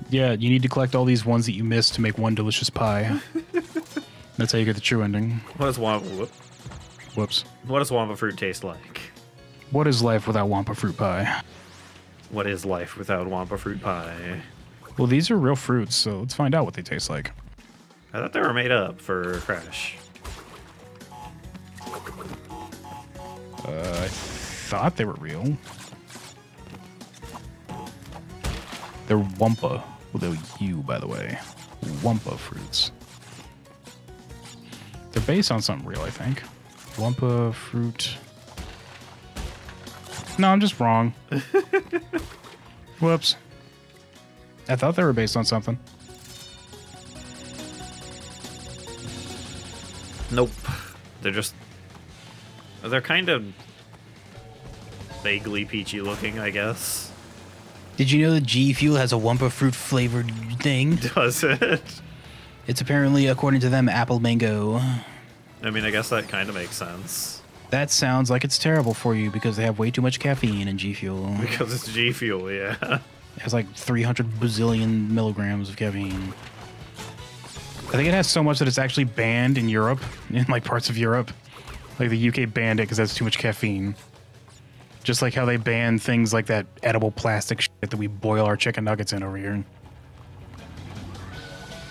Yeah, you need to collect all these ones that you missed to make one delicious pie. That's how you get the true ending. What does Wumpa whoop, Whoops. What does Wumpa fruit taste like? What is life without Wumpa fruit pie? What is life without Wumpa fruit pie? Well, these are real fruits, so let's find out what they taste like. I thought they were made up for Crash. Uh, I thought they were real. They're Wumpa with a U, by the way. Wumpa fruits. They're based on something real, I think. Wumpa fruit. No, I'm just wrong. Whoops. I thought they were based on something. Nope. They're just. They're kind of vaguely peachy looking, I guess. Did you know that G Fuel has a Wumpa fruit flavored thing? Does it? It's apparently, according to them, apple mango. I mean, I guess that kind of makes sense. That sounds like it's terrible for you because they have way too much caffeine in G Fuel. Because it's G Fuel, yeah. It has like 300 bazillion milligrams of caffeine. I think it has so much that it's actually banned in Europe, in like parts of Europe. Like the UK banned it because that's too much caffeine. Just like how they ban things like that edible plastic shit that we boil our chicken nuggets in over here.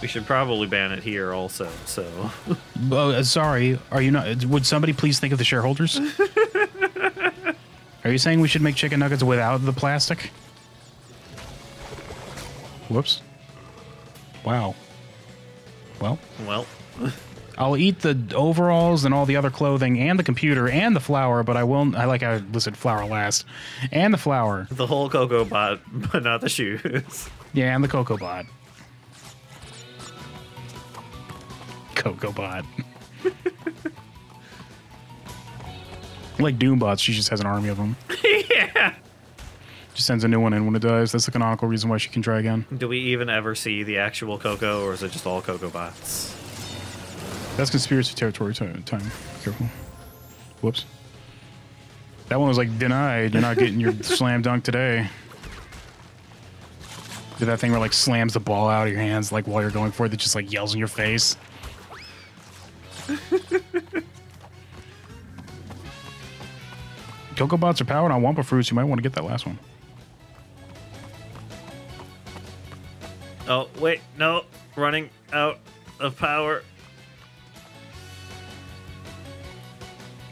We should probably ban it here also, so. Oh, sorry. Are you not? Would somebody please think of the shareholders? Are you saying we should make chicken nuggets without the plastic? Whoops. Wow. Well, Well, I'll eat the overalls and all the other clothing and the computer and the flour, but I will. I like I listed flour last, and the flour. the whole Coco Bot, but not the shoes. Yeah, and the Coco Bot. Coco Bot. like Doombots, she just has an army of them. yeah. Just sends a new one in when it dies. That's the canonical reason why she can try again. Do we even ever see the actual Coco, or is it just all Coco Bots? That's conspiracy territory ti- time. Careful. Whoops. That one was like denied. You're not getting your slam dunk today. Did that thing where like slams the ball out of your hands like while you're going for it that just like yells in your face? Coco bots are powered on Wumpa fruits. You might want to get that last one. Oh, wait, no. Running out of power.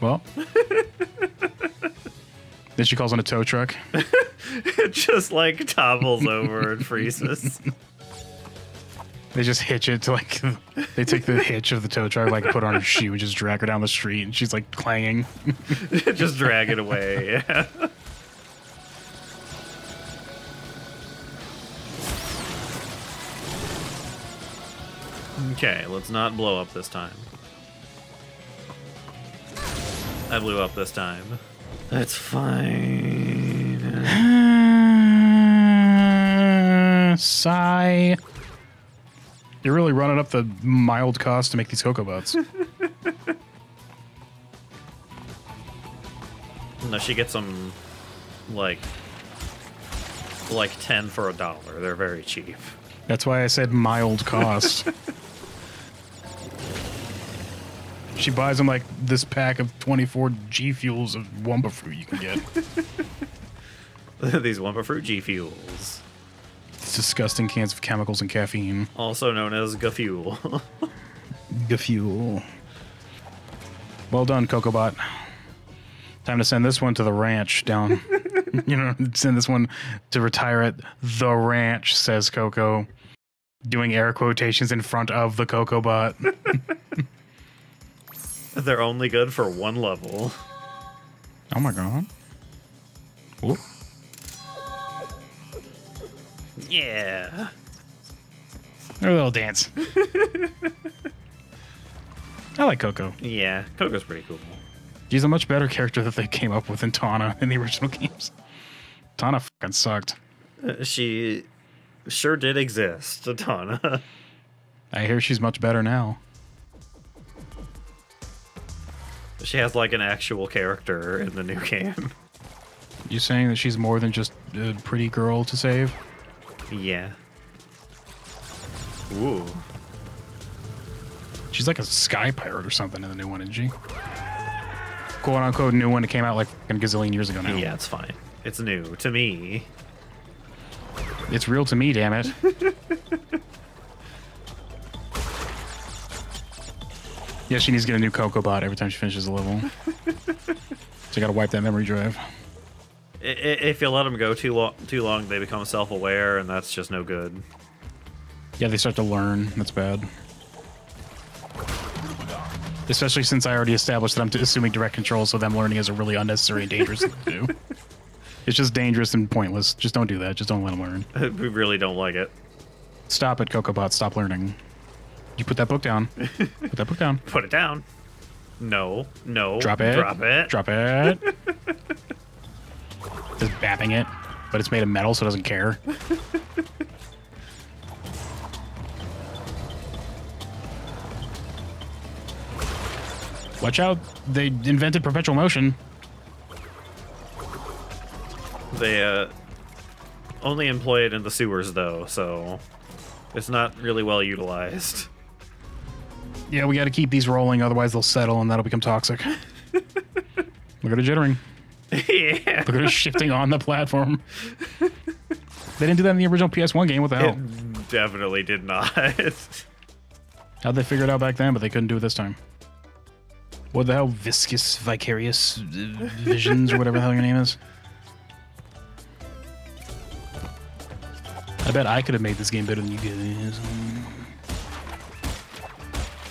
Well. then she calls on a tow truck. It just like topples over and freezes. They just hitch it to like they take the hitch of the tow truck, like put on her shoe, and just drag her down the street, and she's like clanging. just drag it away. Yeah. Okay, let's not blow up this time. I blew up this time. That's fine. Sigh. You're really running up the mild cost to make these cocoa butts. No, she gets them like like ten for a dollar. They're very cheap. That's why I said mild cost. she buys them like this pack of 24 G Fuels of Wumpa fruit you can get. These Wumpa Fruit G Fuels, It's disgusting cans of chemicals and caffeine. also known as Gafuel. The fuel. Well done, Cocobot. Time to send this one to the ranch down. you know, send this one to retire at the ranch, says Coco. Doing air quotations in front of the Cocobot. They're only good for one level. oh my god. Whoop. Yeah. Their little dance. I like Coco. Yeah, Coco's pretty cool. She's a much better character that they came up with in Tawna in the original games. Tawna fucking sucked. Uh, She sure did exist, Tawna. I hear she's much better now. She has like an actual character in the new game. You saying that she's more than just a pretty girl to save? Yeah. Ooh. She's like a sky pirate or something in the new one, isn't she? Quote unquote new one that came out like a gazillion years ago now. Yeah, it's fine. It's new to me. It's real to me, damn it. yeah, she needs to get a new Coco bot every time she finishes a level. so you gotta wipe that memory drive. I- i- If you let them go too long, too long, they become self-aware, and that's just no good. Yeah, they start to learn. That's bad. Especially since I already established that I'm assuming direct control, so them learning is a really unnecessary and dangerous thing to do. It's just dangerous and pointless. Just don't do that. Just don't let them learn. we really don't like it. Stop it, Cocobot. Stop learning. You put that book down. Put that book down. Put it down. No, no. Drop it. Drop it. Drop it. Just bapping it, but it's made of metal, so it doesn't care. Watch out! They invented perpetual motion. They uh, only employ it in the sewers, though, so it's not really well utilized. Yeah, we got to keep these rolling, otherwise they'll settle and that'll become toxic. Look at it jittering. yeah. Look at it shifting on the platform. They didn't do that in the original PS1 game. What the hell? It definitely did not. How'd they figure it out back then, but they couldn't do it this time? What the hell? Viscous Vicarious uh, Visions or whatever the hell your name is? I bet I could have made this game better than you guys.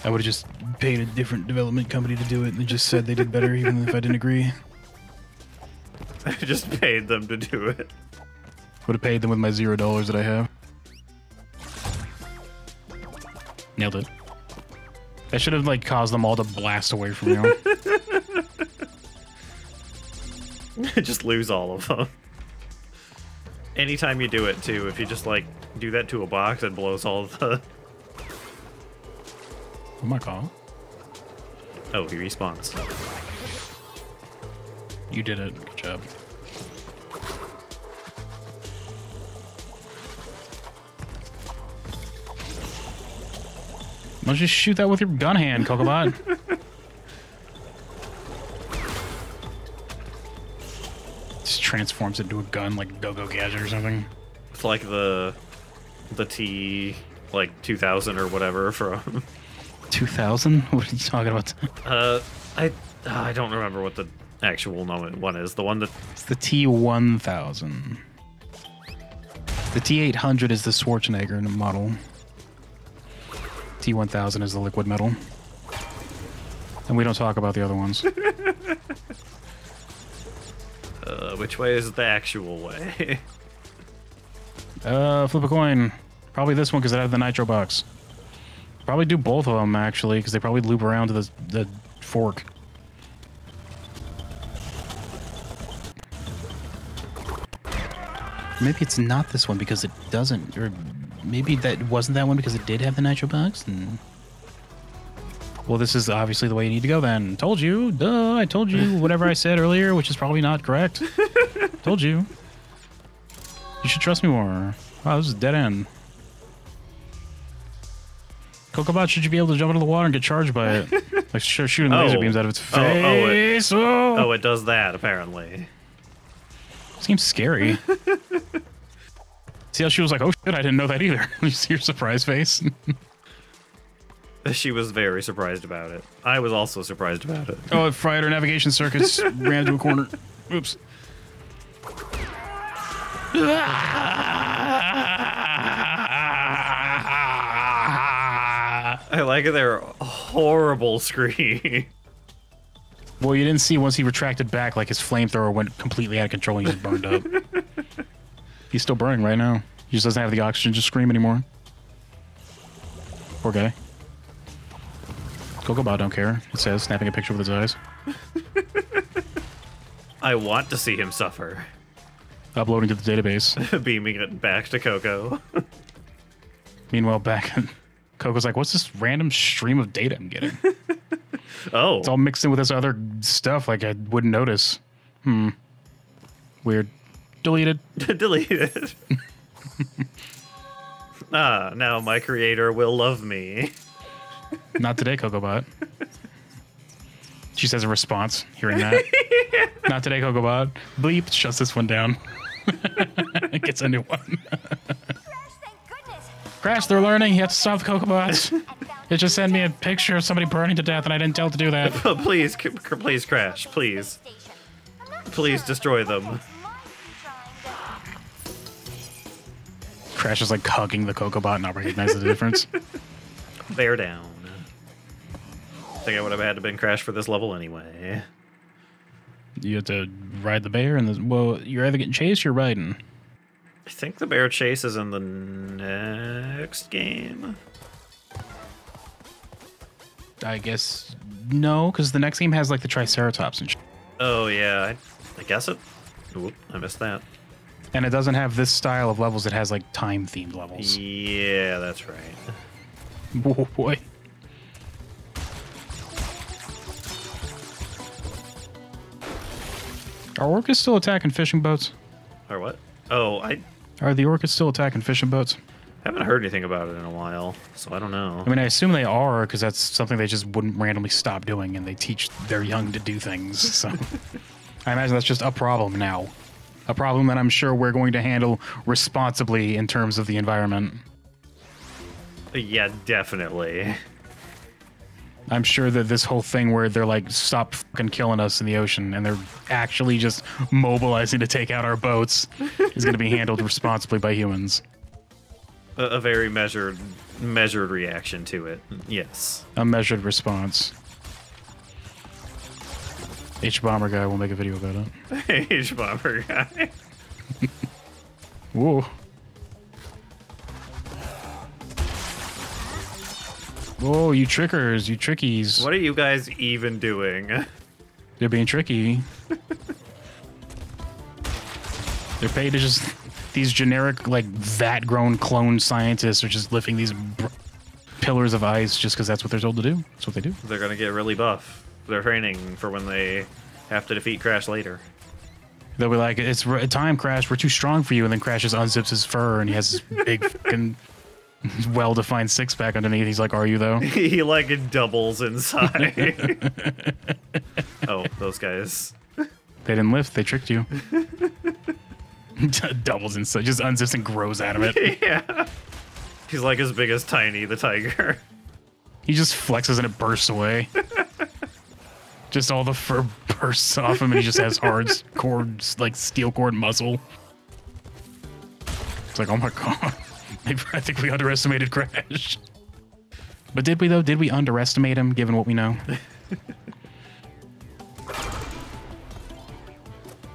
I would have just paid a different development company to do it and just said they did better even if I didn't agree. I just paid them to do it. Would have paid them with my zero dollars that I have. Nailed it. That should have like caused them all to blast away from you. just lose all of them. Anytime you do it, too, if you just like do that to a box, it blows all the. Oh my god. Oh, he respawns. You did it. Good job. Why don't you just shoot that with your gun hand, Cocobot? just transforms into a gun like Go-Go Gadget or something. It's like the the T like 2000 or whatever from. 2000? What are you talking about? Uh, I I don't remember what the actual one is. The one that It's the T1000. The T800 is the Schwarzenegger model. T1000 is the liquid metal. And we don't talk about the other ones. uh, which way is the actual way? uh, flip a coin. Probably this one because it had the nitro box. Probably do both of them actually because they probably loop around to the, the fork. Maybe it's not this one because it doesn't, or maybe that wasn't that one because it did have the nitro box. And well, this is obviously the way you need to go. Then told you, duh! I told you whatever I said earlier, which is probably not correct. told you. You should trust me more. Wow, this is a dead end. Cocobot should you be able to jump into the water and get charged by it? Like sh- shooting laser Oh. beams out of its Oh, oh, it- face. Oh, Oh, it does that apparently. seems scary. See how she was like, "Oh shit, I didn't know that either." you see your surprise face. She was very surprised about it. I was also surprised about it. oh, it fried her navigation circuits. ran into a corner. Oops. I like their horrible scream. Well, you didn't see once he retracted back, like his flamethrower went completely out of control and he just burned up. He's still burning right now. He just doesn't have the oxygen to scream anymore. Poor guy. Cocobot don't care. It says, snapping a picture with his eyes. I want to see him suffer. Uploading to the database. Beaming it back to Coco. Meanwhile, back, Coco's like, what's this random stream of data I'm getting? Oh, It's all mixed in with this other stuff like I wouldn't notice. Hmm. Weird. Deleted. deleted. ah, now my creator will love me. Not today, Cocobot. She says in response, hearing that. Not today, Cocobot. Bleep, shuts this one down. Gets a new one. Crash, thank goodness. Crash, they're learning. You have to stop the Cocobots. It just sent me a picture of somebody burning to death, and I didn't tell to do that. please, please crash, please. station. I'm not Please destroy them. Might be trying to- Crash is like hugging the Cocobot, and not recognizing the difference. Bear down. I think I would have had to been crash for this level anyway. You have to ride the bear, and the, well, you're either getting chased or riding. I think the bear chase is in the next game. I guess no, because the next game has like the Triceratops and sh- Oh yeah, I, I guess it. Oop, I missed that. and it doesn't have this style of levels. It has like time themed levels. Yeah, that's right. Oh boy. Are orcas still attacking fishing boats? Or what? Oh, I Are the orcas still attacking fishing boats? haven't heard anything about it in a while, so I don't know. I mean, I assume they are because that's something they just wouldn't randomly stop doing, and they teach their young to do things. So I imagine that's just a problem now. A problem that I'm sure we're going to handle responsibly in terms of the environment. Yeah, definitely. I'm sure that this whole thing where they're like, stop fucking killing us in the ocean, and they're actually just mobilizing to take out our boats is going to be handled responsibly by humans. A, a very measured, measured reaction to it. Yes. A measured response. Hbomberguy will make a video about it. Hbomberguy. Whoa. Whoa, you trickers, you trickies. What are you guys even doing? They're being tricky. They're paid to just. These generic, like, vat grown clone scientists are just lifting these br- pillars of ice just because that's what they're told to do. That's what they do. They're gonna get really buff. They're training for when they have to defeat Crash later. They'll be like, it's time, Crash, we're too strong for you. And then Crash just unzips his fur and he has this big, fucking, well defined six pack underneath. He's like, Are you, though? he like doubles inside. oh, those guys. They didn't lift, they tricked you. Doubles inside, just unzips and grows out of it. Yeah. He's like as big as Tiny the tiger. He just flexes and it bursts away. just all the fur bursts off him and he just has hard cord, like steel cord muscle. It's like, oh my god. I think we underestimated Crash. But did we though? Did we underestimate him given what we know?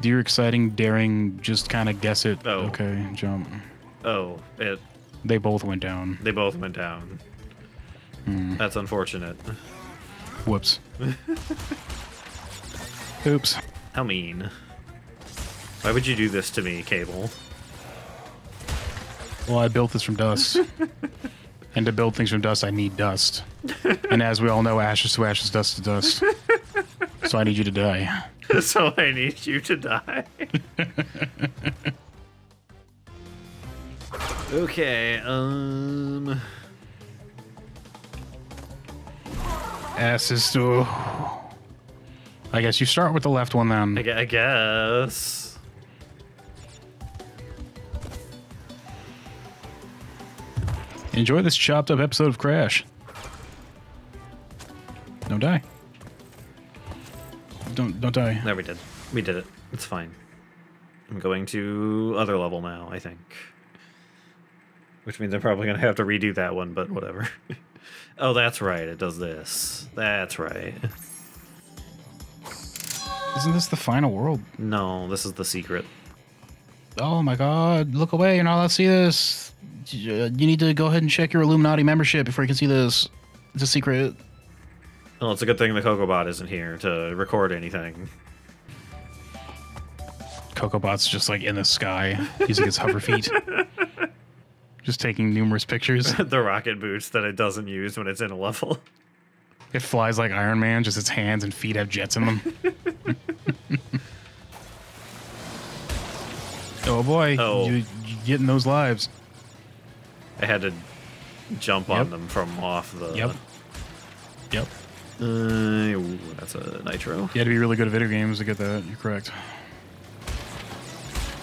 Dear exciting, daring, just kind of guess it. Oh. Okay, jump. Oh, it. They both went down. They both went down. Hmm. That's unfortunate. Whoops. Oops. How mean. Why would you do this to me, Cable? Well, I built this from dust. and to build things from dust, I need dust. and as we all know, ashes to ashes, dust to dust. So I need you to die. so I need you to die. okay, um. Asses to. I guess you start with the left one then. I, I guess. Enjoy this chopped up episode of Crash. Don't die. Don't don't die. There we did. We did it. It's fine. I'm going to other level now, I think. Which means I'm probably going to have to redo that one, but whatever. oh, that's right. It does this. That's right. Isn't this the final world? No, this is the secret. Oh my god, look away, you're not allowed to see this. Uh, you need to go ahead and check your Illuminati membership before you can see this. It's a secret. Well, it's a good thing the Cocobot isn't here to record anything. Cocobot's just like in the sky using its hover feet. Just taking numerous pictures. the rocket boots that it doesn't use when it's in a level. It flies like Iron Man, just its hands and feet have jets in them. oh boy, Oh. You, you getting those lives. I had to jump on them from off the. Yep. Yep. Uh, ooh, that's a nitro. You had to be really good at video games to get that. You're correct.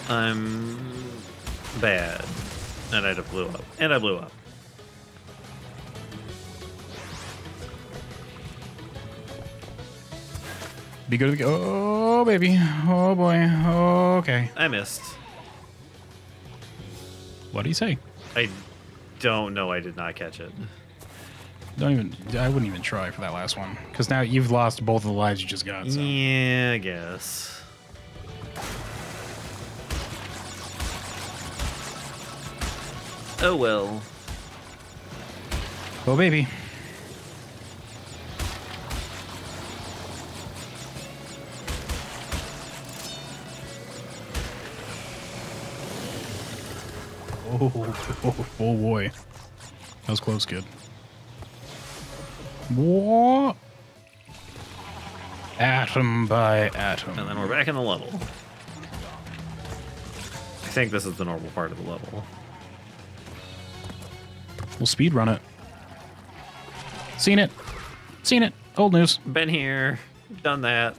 I'm bad. And I blew up. And I blew up. Be good at the Oh, baby. Oh, boy. okay. I missed. What do you say? I don't know. I did not catch it. Don't even. I wouldn't even try for that last one because now you've lost both of the lives you just got. So. Yeah, I guess. Oh well. Oh, baby. Oh, boy. That was close, kid. What? Atom by atom. And then we're back in the level. I think this is the normal part of the level. We'll speed run it. Seen it. Seen it. Old news. Been here, done that.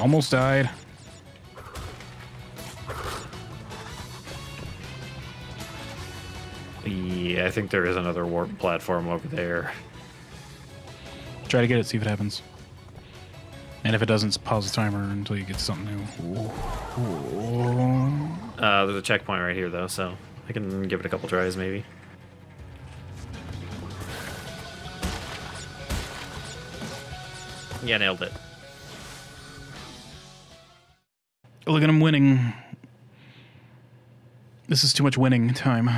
Almost died. Yeah, I think there is another warp platform over there. Try to get it, see if it happens. And if it doesn't, pause the timer until you get something new. Uh, there's a checkpoint right here, though, so I can give it a couple tries, maybe. Yeah, nailed it. Look at him winning. This is too much winning time.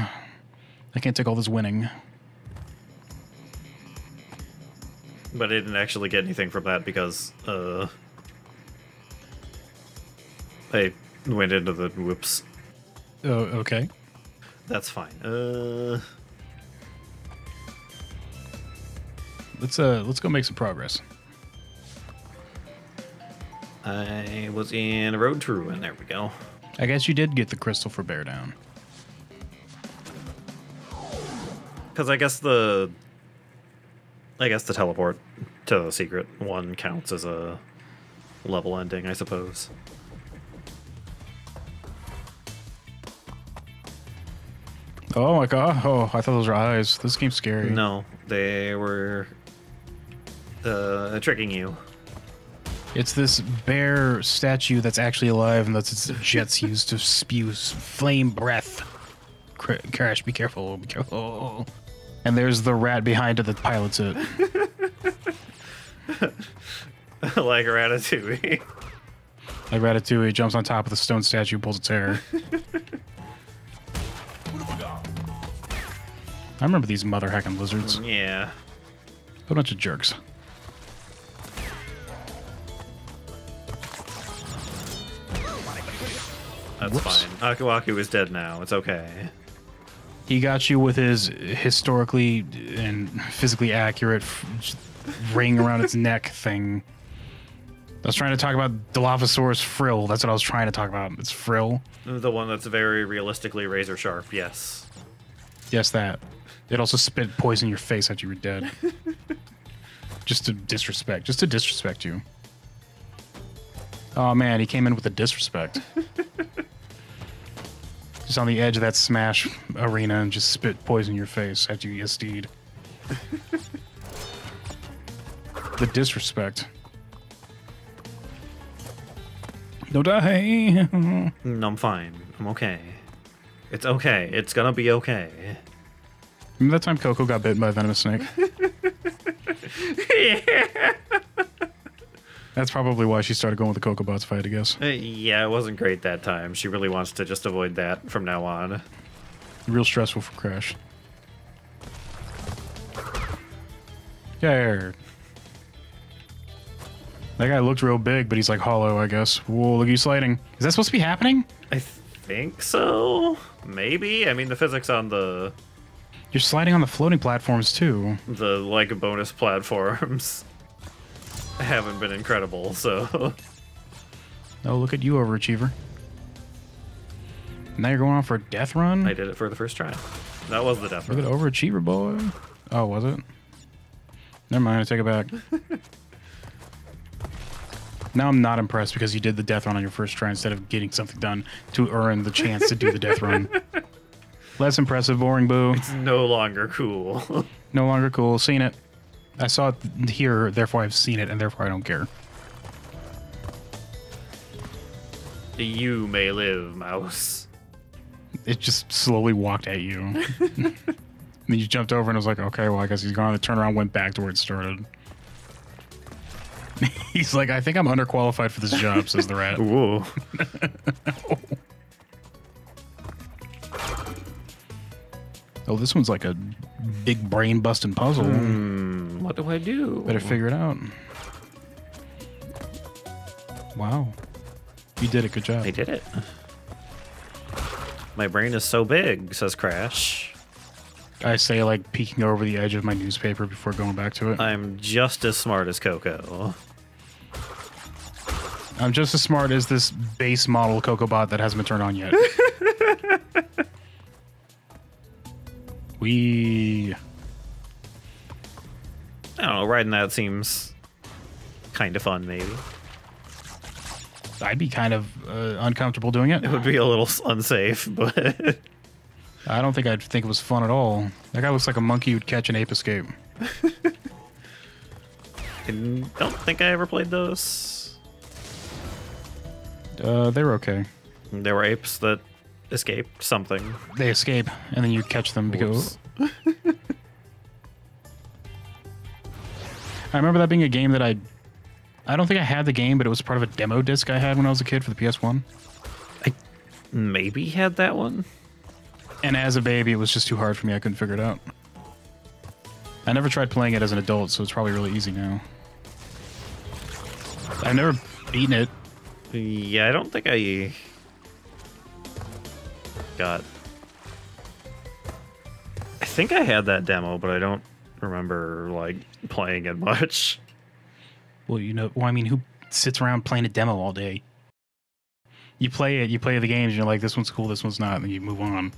I can't take all this winning. But I didn't actually get anything from that because, uh... I went into the whoops. Oh, okay. That's fine. Uh... Let's uh let's go make some progress. I was in a Road to Ruin. There we go. I guess you did get the crystal for bear down. Because I guess the... I guess the teleport to the secret one counts as a level ending, I suppose. Oh my god. Oh, I thought those were eyes. This game's scary. No, they were uh, tricking you. It's this bear statue that's actually alive and that's its jets used to spew flame breath. Crash, be careful, be careful. And there's the rat behind it that pilots it. like Ratatouille. Like Ratatouille jumps on top of the stone statue, pulls its hair. I remember these mother heckin' lizards. yeah. A bunch of jerks. That's Whoops. fine. Aku Aku is dead now. It's okay. He got you with his historically and physically accurate ring around its neck thing. I was trying to talk about Dilophosaurus frill. That's what I was trying to talk about. It's frill. The one that's very realistically razor sharp, yes. Yes, that. It also spit poison in your face after you were dead. Just to disrespect. Just to disrespect you. Oh man, he came in with a disrespect. just on the edge of that smash arena and just spit poison in your face after you steed. the disrespect. Don't die. No, mm, I'm fine. I'm okay. It's okay. It's gonna be okay. Remember that time Coco got bitten by a venomous snake? That's probably why she started going with the Coco Bots fight, I guess. Uh, yeah, it wasn't great that time. She really wants to just avoid that from now on. Real stressful for Crash. Yeah. That guy looked real big, but he's like hollow, I guess. Whoa, look at you sliding. Is that supposed to be happening? I think so. Maybe. I mean, the physics on the You're sliding on the floating platforms too. the like bonus platforms haven't been incredible. So Oh, look at you, overachiever. Now you're going on for a death run? I did it for the first try. That was the death Look at overachiever boy. Oh, was it? Never mind, I take it back. now I'm not impressed because you did the death run on your first try instead of getting something done to earn the chance to do the death run. Less impressive, boring boo. It's no longer cool. No longer cool. Seen it. I saw it here, therefore I've seen it, and therefore I don't care. you may live, mouse. It just slowly walked at you. And then you jumped over and was like, okay, well, I guess he's gone. It turned around, went back to where it started. he's like, I think I'm underqualified for this job, says the rat. Whoa. Oh, this one's like a big brain busting puzzle. Hmm. What do I do? Better figure it out. Wow. You did it. Good job. I did it. My brain is so big, says Crash. I say like peeking over the edge of my newspaper before going back to it. I'm just as smart as Coco. I'm just as smart as this base model Cocobot that hasn't been turned on yet. we I don't know, riding that seems kind of fun, maybe. I'd be kind of uh, uncomfortable doing it. It would be a little unsafe, but I don't think I'd think it was fun at all. That guy looks like a monkey who'd catch an ape escape. I don't think I ever played those. Uh, they were okay. There were apes that escaped something. They escape, and then you catch them because. I remember that being a game that I. I don't think I had the game, but it was part of a demo disc I had when I was a kid for the PS1. I maybe had that one. And as a baby, it was just too hard for me. I couldn't figure it out. I never tried playing it as an adult, so it's probably really easy now. I've never beaten it. Yeah, I don't think I got. I think I had that demo, but I don't remember like playing it much. Well, you know, well, I mean, who sits around playing a demo all day? You play it, you play the games, and you're like, this one's cool, this one's not, and then you move on.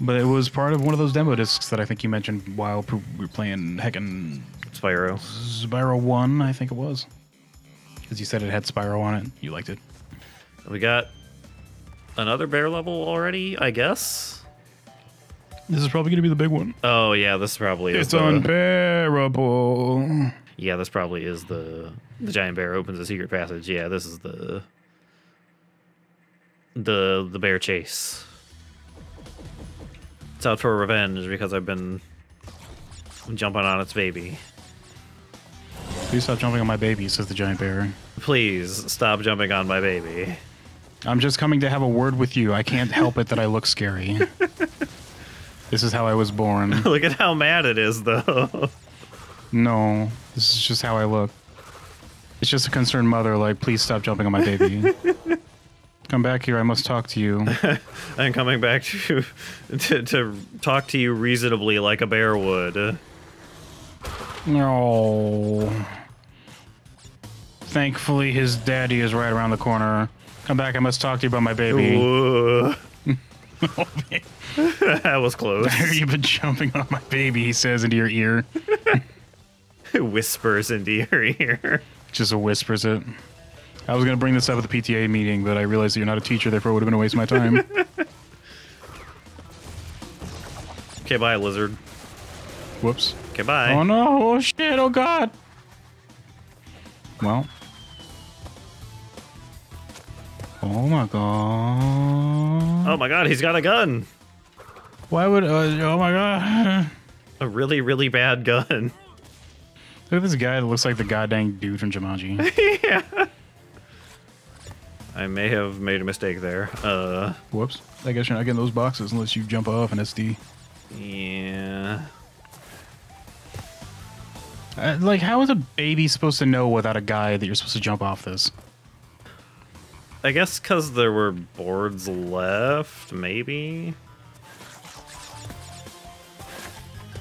But it was part of one of those demo discs that I think you mentioned while we were playing heckin' Spyro. Spyro 1, I think it was. Because you said it had Spyro on it. You liked it. We got another bear level already, I guess. This is probably going to be the big one. Oh yeah, this is probably is. It's the, unbearable. Yeah, this probably is the the giant bear opens a secret passage. Yeah, this is the the the bear chase. It's out for revenge because I've been jumping on its baby. Please stop jumping on my baby, says the giant bear. Please stop jumping on my baby. I'm just coming to have a word with you. I can't help it that I look scary. this is how I was born. Look at how mad it is, though. No, this is just how I look. It's just a concerned mother, like, please stop jumping on my baby. Come back here, I must talk to you. I'm coming back to, to to talk to you reasonably like a bear would. No. Thankfully, his daddy is right around the corner. Come back, I must talk to you about my baby. Ooh. that was close. Why have you been jumping on my baby? He says into your ear. Whispers into your ear. Just whispers it. I was gonna bring this up at the PTA meeting, but I realized that you're not a teacher, therefore it would have been a waste of my time. Okay, bye, lizard. Whoops. Okay, bye. Oh no! Oh shit! Oh god! Well. Oh my god. Oh my god, he's got a gun. Why would. Uh, oh my god. A really, really bad gun. Look at this guy that looks like the goddamn dude from Jumanji. yeah. I may have made a mistake there. Uh, Whoops. I guess you're not getting those boxes unless you jump off an SD. yeah. Uh, like, how is a baby supposed to know without a guy that you're supposed to jump off this? I guess because there were boards left, maybe?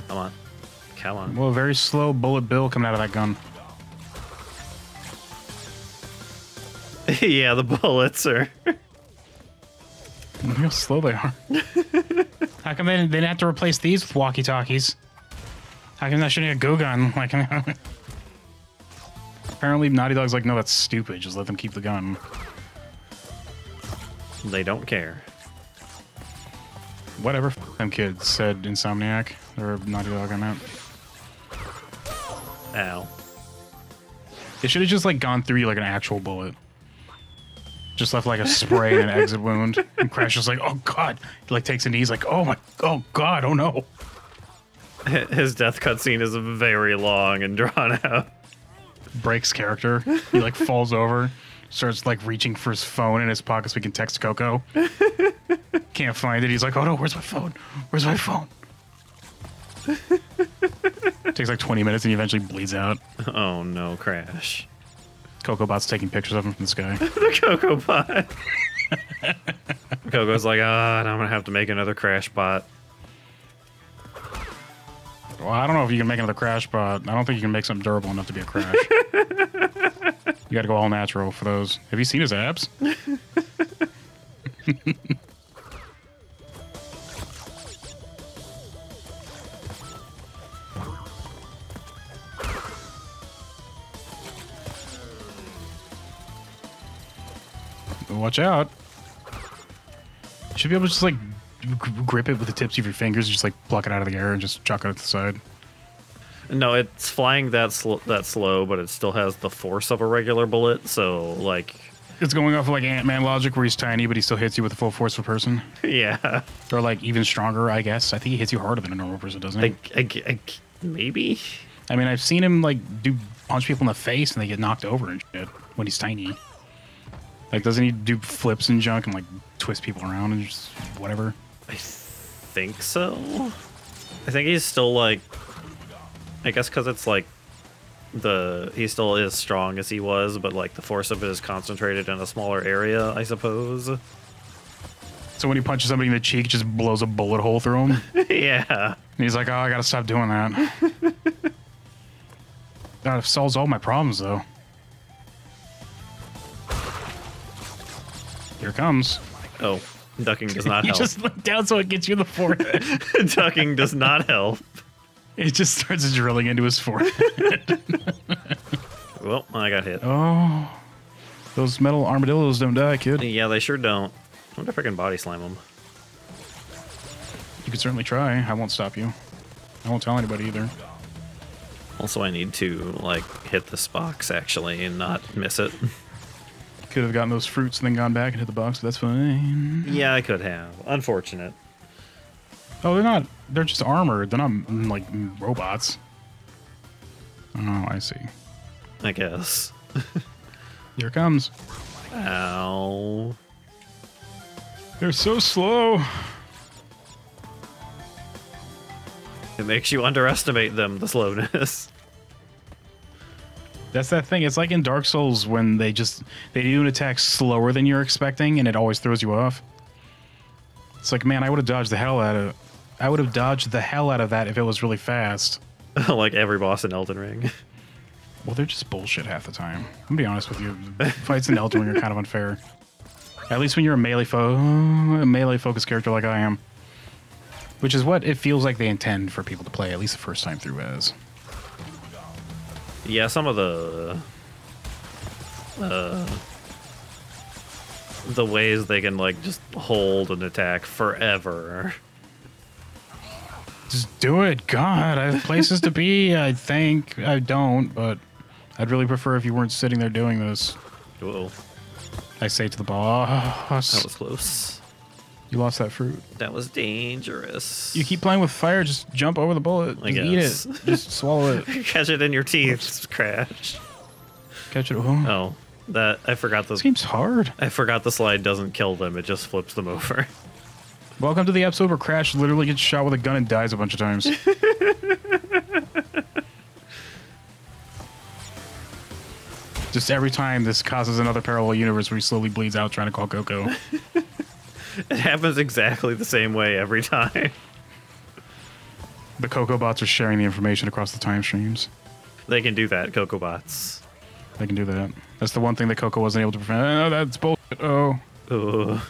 Come on. Come on. Well, a very slow bullet bill coming out of that gun. yeah, the bullets are. Look how slow they are. how come they didn't, they didn't have to replace these with walkie talkies? How come that shouldn't be a go gun? Like, apparently Naughty Dog's like, no, that's stupid. Just let them keep the gun. They don't care. Whatever. Them kids said Insomniac or Naughty Dog on that. Ow. They should have just like gone through you like an actual bullet. Just left like a spray and an exit wound. And Crash is like, oh god. He like takes a knee. He's like, oh my, oh god, oh no. His death cutscene is very long and drawn out. breaks character. He like falls over, starts like reaching for his phone in his pocket so he can text Coco. Can't find it. He's like, oh no, where's my phone? Where's my phone? Takes like 20 minutes and he eventually bleeds out. Oh no, Crash. Coco Bot's taking pictures of him from the sky. The Coco bot. Coco's like, ah, I'm gonna have to make another Crash bot. Well, I don't know if you can make another crash bot. I don't think you can make something durable enough to be a crash. You gotta go all natural for those. Have you seen his abs? Watch out. You should be able to just like grip it with the tips of your fingers, just like pluck it out of the air and just chuck it at the side. No, it's flying that sl- that slow, but it still has the force of a regular bullet. So, like, It's going off of like Ant Man logic where he's tiny, but he still hits you with the full force of a person. yeah, Or like even stronger, I guess. I think he hits you harder than a normal person, doesn't he? I, I, I, maybe. I mean, I've seen him like do punch people in the face and they get knocked over and shit when he's tiny. Like, doesn't he do flips and junk and like twist people around and just whatever? I think so. I think he's still like. I guess because it's like the he still is strong as he was, but like the force of it is concentrated in a smaller area, I suppose. So when he punches somebody in the cheek, it just blows a bullet hole through him. yeah. and he's like, "Oh, I gotta stop doing that." that solves all my problems though. Here it comes. Oh, ducking does not help. You just look down so it gets you the forehead. ducking does not help. It just starts drilling into his forehead. Well, I got hit. oh, those metal armadillos don't die, kid. Yeah, they sure don't. I wonder if I can body slam them. You could certainly try. I won't stop you. I won't tell anybody either. Also, I need to like hit this box actually and not miss it. Could have gotten those fruits and then gone back and hit the box, but that's fine. yeah, I could have. Unfortunate. Oh, they're not. They're just armored. They're not mm, like mm, robots. Oh, I see. I guess. Here it comes. Ow. They're so slow. It makes you underestimate them, the slowness. That's that thing. It's like in Dark Souls when they just they do an attack slower than you're expecting, and it always throws you off. It's like, man, I would have dodged the hell out of. I would have dodged the hell out of that if it was really fast. like every boss in Elden Ring. Well, they're just bullshit half the time. I'm gonna be honest with you. Fights in Elden Ring are kind of unfair. At least when you're a melee fo- a melee focused character like I am, which is what it feels like they intend for people to play at least the first time through as. Yeah, some of the uh, the ways they can like just hold an attack forever. Just do it. God, I have places to be. I think I don't, but I'd really prefer if you weren't sitting there doing this. Whoa, I say to the boss, that was close. "You lost that fruit. That was dangerous. You keep playing with fire. Just jump over the bullet. I Just eat guess. it. Just swallow it. catch it in your teeth, crash. Catch it. Oh, Oh, that I forgot the this game's hard. I forgot the slide doesn't kill them; it just flips them over. Welcome to the episode where Crash literally gets shot with a gun and dies a bunch of times. Just every time this causes another parallel universe where he slowly bleeds out trying to call Coco. It happens exactly the same way every time. The Coco bots are sharing the information across the time streams. They can do that, Coco bots. They can do that. That's the one thing that Coco wasn't able to prevent. Oh, that's bullshit. Oh. Ooh.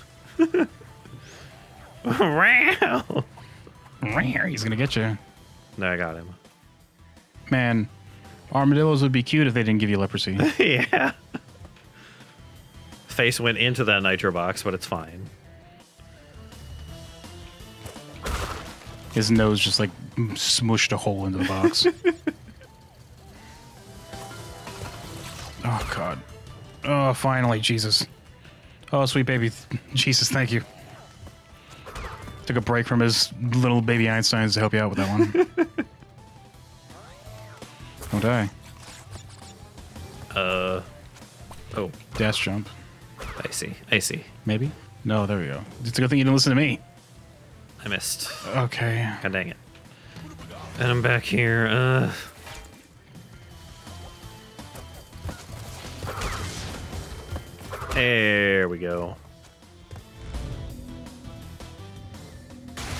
Wow. He's gonna get you. No, I got him. Man, armadillos would be cute if they didn't give you leprosy. yeah. Face went into that nitro box, but it's fine. His nose just like smushed a hole into the box. oh god. Oh, finally, Jesus. Oh, sweet baby, Jesus, thank you. Took a break from his little baby Einsteins to help you out with that one. Don't die. Uh. Oh, Dash jump. I see. I see. Maybe? No, there we go. It's a good thing you didn't listen to me. I missed. Okay. God dang it. And I'm back here. Uh. There we go.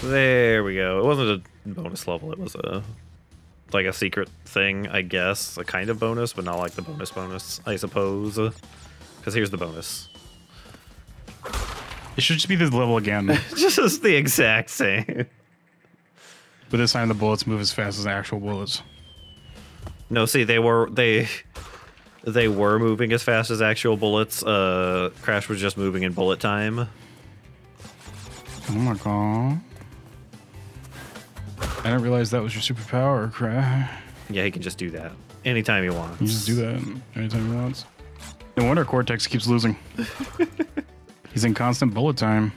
There we go. It wasn't a bonus level. It was a like a secret thing, I guess. A kind of bonus, but not like the bonus bonus, I suppose. Because here's the bonus. It should just be this level again. Just the exact same. but this time the bullets move as fast as actual bullets. No, see, they were they they were moving as fast as actual bullets. Uh, Crash was just moving in bullet time. Oh my god. I didn't realize that was your superpower, Crash. Yeah, he can just do that anytime he wants. You just do that anytime he wants. No wonder Cortex keeps losing. He's in constant bullet time.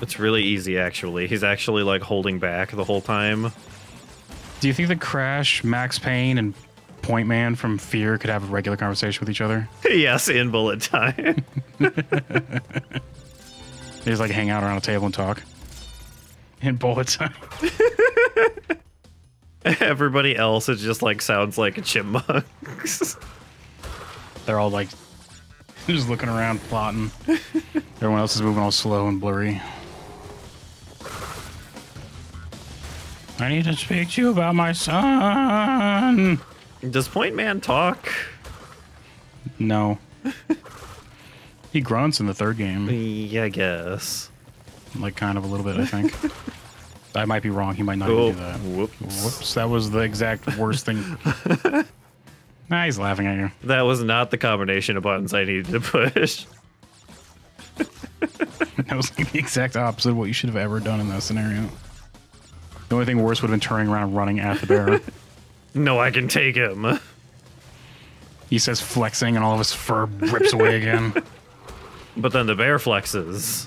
It's really easy, actually. He's actually like holding back the whole time. Do you think that Crash, Max Payne, and Point Man from Fear could have a regular conversation with each other? yes, in bullet time. They just like hang out around a table and talk. In bullet time. Everybody else is just like sounds like a chipmunks. They're all like just looking around, plotting. Everyone else is moving all slow and blurry. I need to speak to you about my son. Does Point Man talk? No. he grunts in the third game. Yeah, I guess. Like, kind of a little bit, I think. I might be wrong. He might not Oh, even do that. whoops. Whoops. That was the exact worst thing. nah, he's laughing at you. That was not the combination of buttons I needed to push. That was like the exact opposite of what you should have ever done in that scenario. The only thing worse would have been turning around and running at the bear. No, I can take him. he says flexing, and all of his fur rips away again. But then the bear flexes.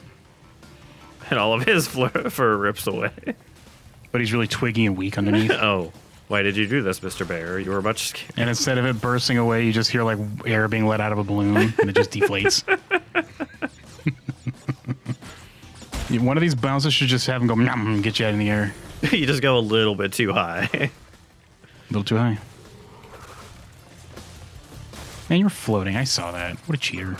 And all of his fur rips away. But he's really twiggy and weak underneath. Oh, why did you do this, Mr. Bear? You were much scared. And instead of it bursting away, you just hear like air being let out of a balloon, and it just deflates. One of these bounces should just have him go get you out in the air. you just go a little bit too high. A little too high. Man, you were floating. I saw that. What a cheater.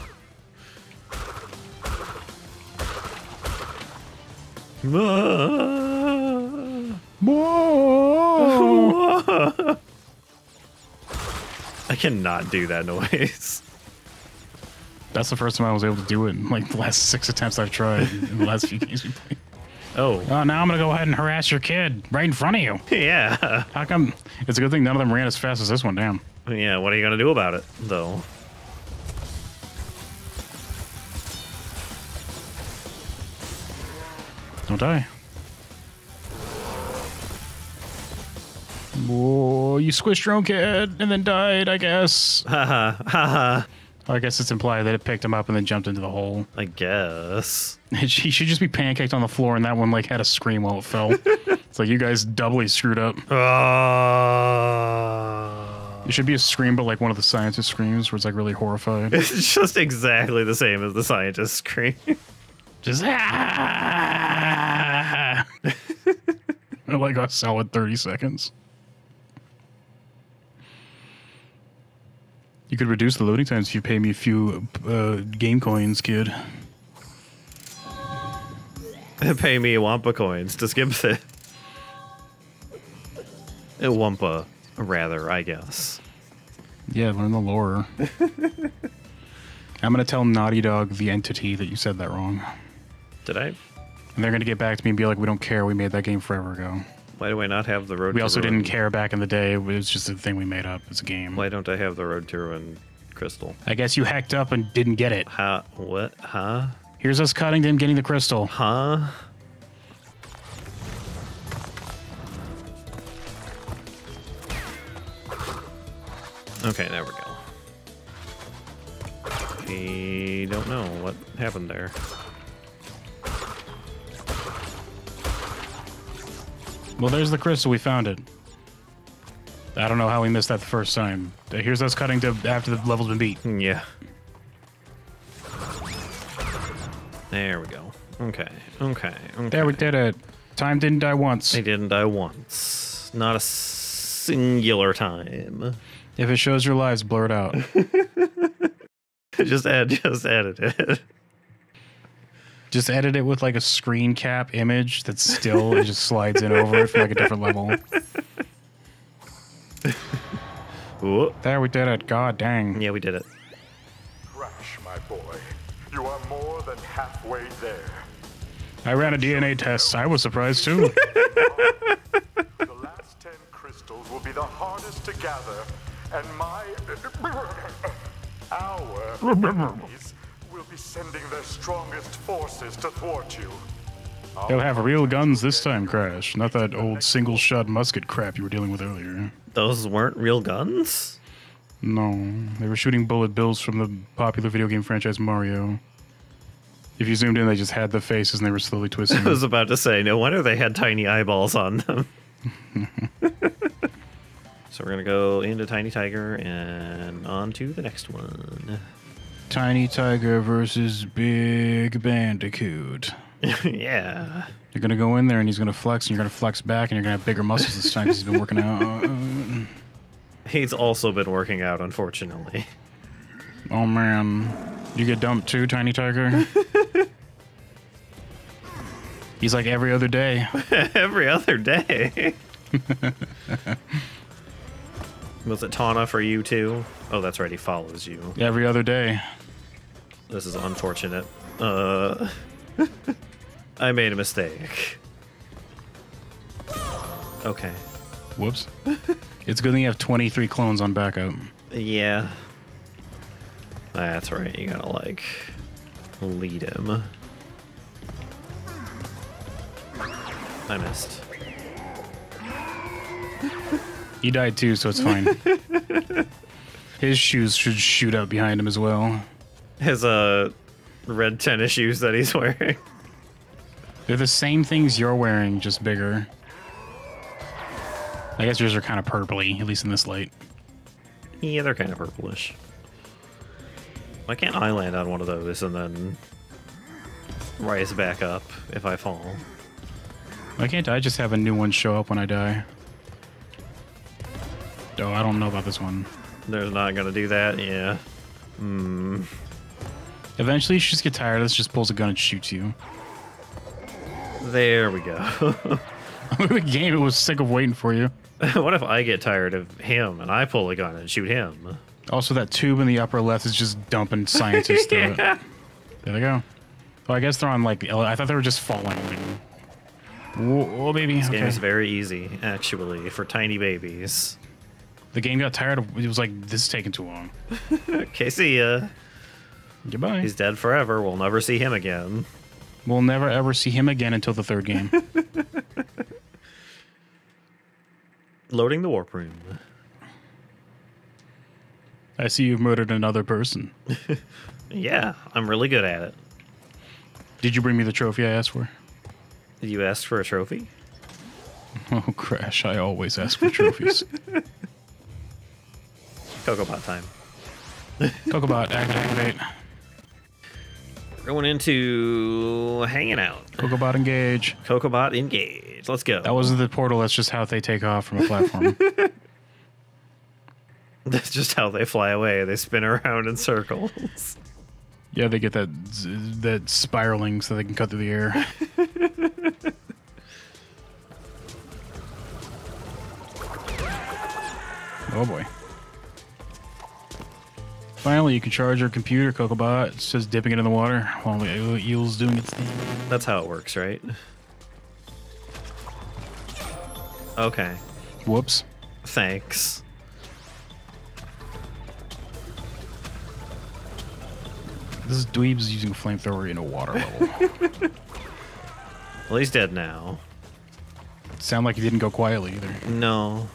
I cannot do that noise. That's the first time I was able to do it in like the last six attempts I've tried in the last few games we played. Oh, Oh, now I'm gonna go ahead and harass your kid right in front of you. yeah. How come? It's a good thing none of them ran as fast as this one. Damn. Yeah, what are you gonna do about it, though? Don't die. Whoa, you squished your own kid and then died, I guess. Haha, haha. I guess it's implied that it picked him up and then jumped into the hole. I guess. He should just be pancaked on the floor, and that one like had a scream while it fell. it's like you guys doubly screwed up. Uh, It should be a scream, but like one of the scientist screams, where it's like really horrified. it's just exactly the same as the scientist scream. Just ah! like a solid thirty seconds. You could reduce the loading times if you pay me a few uh, game coins, kid. Pay me Wampa coins to skip it. Uh, Wumpa, rather, I guess. Yeah, learn the lore. I'm gonna tell Naughty Dog, the entity, that you said that wrong. Did I? And they're gonna get back to me and be like, "We don't care. We made that game forever ago. Why do I not have the road? We to also Ruin? didn't care back in the day. It was just a thing we made up. It's a game. Why don't I have the road to ruin crystal? I guess you hacked up and didn't get it. Huh? What? Huh? Here's us cutting them, getting the crystal. Huh? Okay, there we go. I don't know what happened there. Well, there's the crystal. We found it. I don't know how we missed that the first time. Here's us cutting to after the level's been beat. Hmm, yeah. There we go. Okay. Okay. Okay. There, we did it. Time didn't die once. They didn't die once. Not a singular time. If it shows your lives, blur it out. just add. Just edit it. Just edit it with like a screen cap image that's still it just slides in over it from like a different level. Whoop. There, we did it. God dang. Yeah, we did it. Crash, my boy. You are more than halfway there. I ran a DNA test. I was surprised too. The last ten crystals will be the hardest to gather, and my our enemies will be sending their strongest forces to thwart you. They'll have real guns this time, Crash. Not that old single shot musket crap you were dealing with earlier. Those weren't real guns. No, they were shooting bullet bills from the popular video game franchise Mario. If you zoomed in, they just had the faces and they were slowly twisting. I was about to say, no wonder they had tiny eyeballs on them. so we're gonna go into Tiny Tiger and on to the next one. Tiny Tiger versus Big Bandicoot. yeah. You're gonna go in there and he's gonna flex, and you're gonna flex back, and you're gonna have bigger muscles this time because he's been working out. He's also been working out, unfortunately. Oh man, you get dumped too, Tiny Tiger. he's like every other day. Every other day. Was it Tawna for you too? Oh, that's right. He follows you. Every other day. This is unfortunate. Uh, I made a mistake. Okay. Whoops. it's good thing you have 23 clones on backup. Yeah. That's right. You gotta like lead him. I missed. He died too, so it's fine. His shoes should shoot out behind him as well. His uh red tennis shoes that he's wearing. They're the same things you're wearing, just bigger. I guess yours are kind of purpley, at least in this light. Yeah, they're kind of purplish. Why can't I land on one of those and then rise back up if I fall? Why can't I just have a new one show up when I die? Oh, I don't know about this one. There's not gonna do that, yeah. Hmm. Eventually, she just get tired. of This just pulls a gun and shoots you. There we go. The game. It was sick of waiting for you. what if I get tired of him and I pull a gun and shoot him? Also, that tube in the upper left is just dumping scientists through it. There they go. Oh, I guess they're on like. I thought they were just falling. Whoa, baby. This game is very easy, actually, for tiny babies. The game got tired of. It was like this is taking too long. Okay, see ya. Goodbye. He's dead forever. We'll never see him again. We'll never ever see him again until the third game. Loading the warp room. I see you've murdered another person. Yeah, I'm really good at it. Did you bring me the trophy I asked for? You asked for a trophy? Oh, Crash, I always ask for trophies. Cocobot time. Cocobot, act- activate. Going into hanging out. Cocobot, engage. Cocobot engage. Let's go. That wasn't the portal, that's just how they take off from a platform. That's just how they fly away. They spin around in circles. yeah, they get that that spiraling so they can cut through the air. oh boy. Finally, you can charge your computer, Cocobot. It says dipping it in the water while the eel's doing its thing. That's how it works, right? Okay. Whoops. Thanks. This is Dweebs using a flamethrower in a water level. Well, he's dead now. Sound like he didn't go quietly either. No.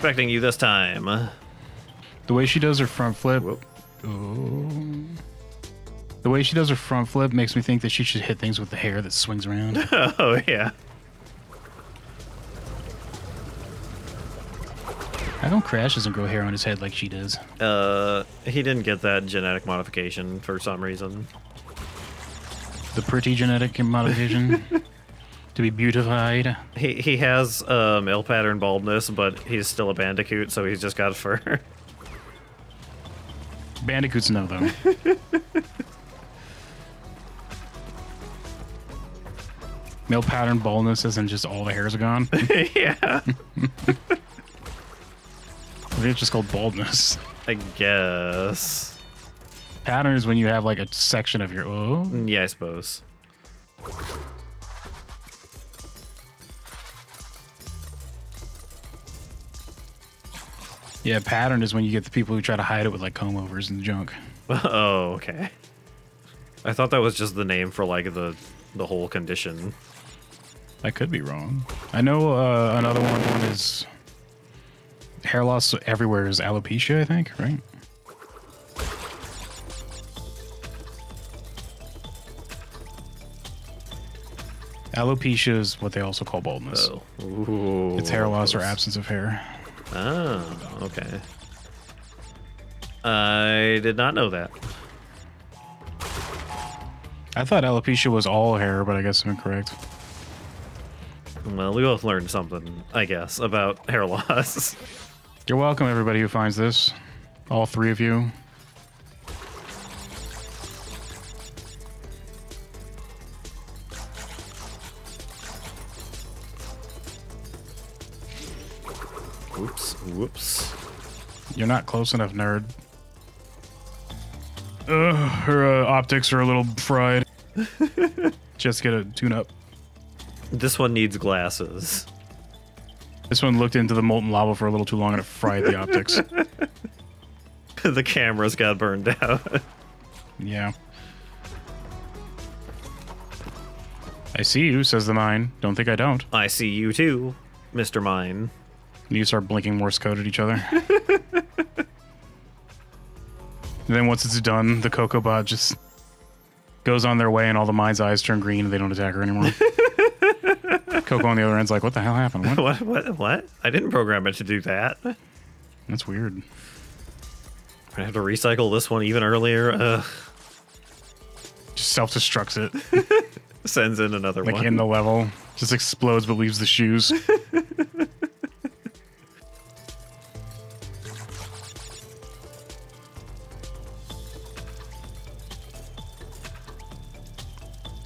Expecting you this time. The way she does her front flip. Oh. The way she does her front flip makes me think that she should hit things with the hair that swings around. Oh, yeah. How come Crash doesn't grow hair on his head like she does? Uh, he didn't get that genetic modification for some reason. The pretty genetic modification to be beautified. He he has uh, male pattern baldness, but he's still a bandicoot, so he's just got fur. Bandicoots know though. Male pattern baldness isn't just all the hairs are gone. I yeah, think it's just called baldness. I guess. Pattern is when you have like a section of your oh. Yeah, I suppose. Yeah, pattern is when you get the people who try to hide it with like comb overs and junk. Oh, okay. I thought that was just the name for like the the whole condition. I could be wrong. I know uh, another one, one is hair loss everywhere is alopecia, I think, right? Alopecia is what they also call baldness. Oh, Ooh, It's hair loss or absence of hair. Oh, okay. I did not know that. I thought alopecia was all hair, but I guess I'm incorrect. Well, we both learned something, I guess, about hair loss. You're welcome, everybody who finds this. All three of you. Whoops. You're not close enough, nerd. Ugh, her uh, optics are a little fried. Just get a tune up. This one needs glasses. This one looked into the molten lava for a little too long and it fried the optics. the cameras got burned out. Yeah. I see you, says the mine. Don't think I don't. I see you too, Mr. Mine. You start blinking Morse code at each other. and then once it's done, the Coco Bot just goes on their way and all the mine's eyes turn green and they don't attack her anymore. Coco on the other end's like, what the hell happened? What? What? What? What? I didn't program it to do that. That's weird. gonna have to recycle this one even earlier. Ugh. Just self destructs it, Sends in another like one. in the level. Just explodes but leaves the shoes.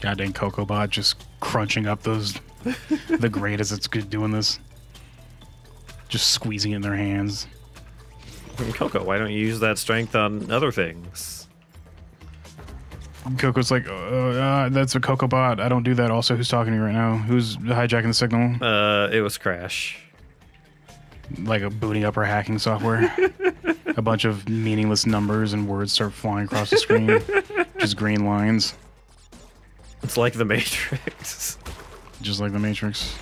God dang Coco Bot just crunching up those the grate as it's doing this. Just squeezing it in their hands. Coco, why don't you use that strength on other things? Coco's like, uh, uh, that's a Coco bot. I don't do that. Also, who's talking to you right now? Who's hijacking the signal? Uh, it was Crash. Like a booting up our hacking software. a bunch of meaningless numbers and words start flying across the screen. just green lines, It's like the Matrix. just like the Matrix.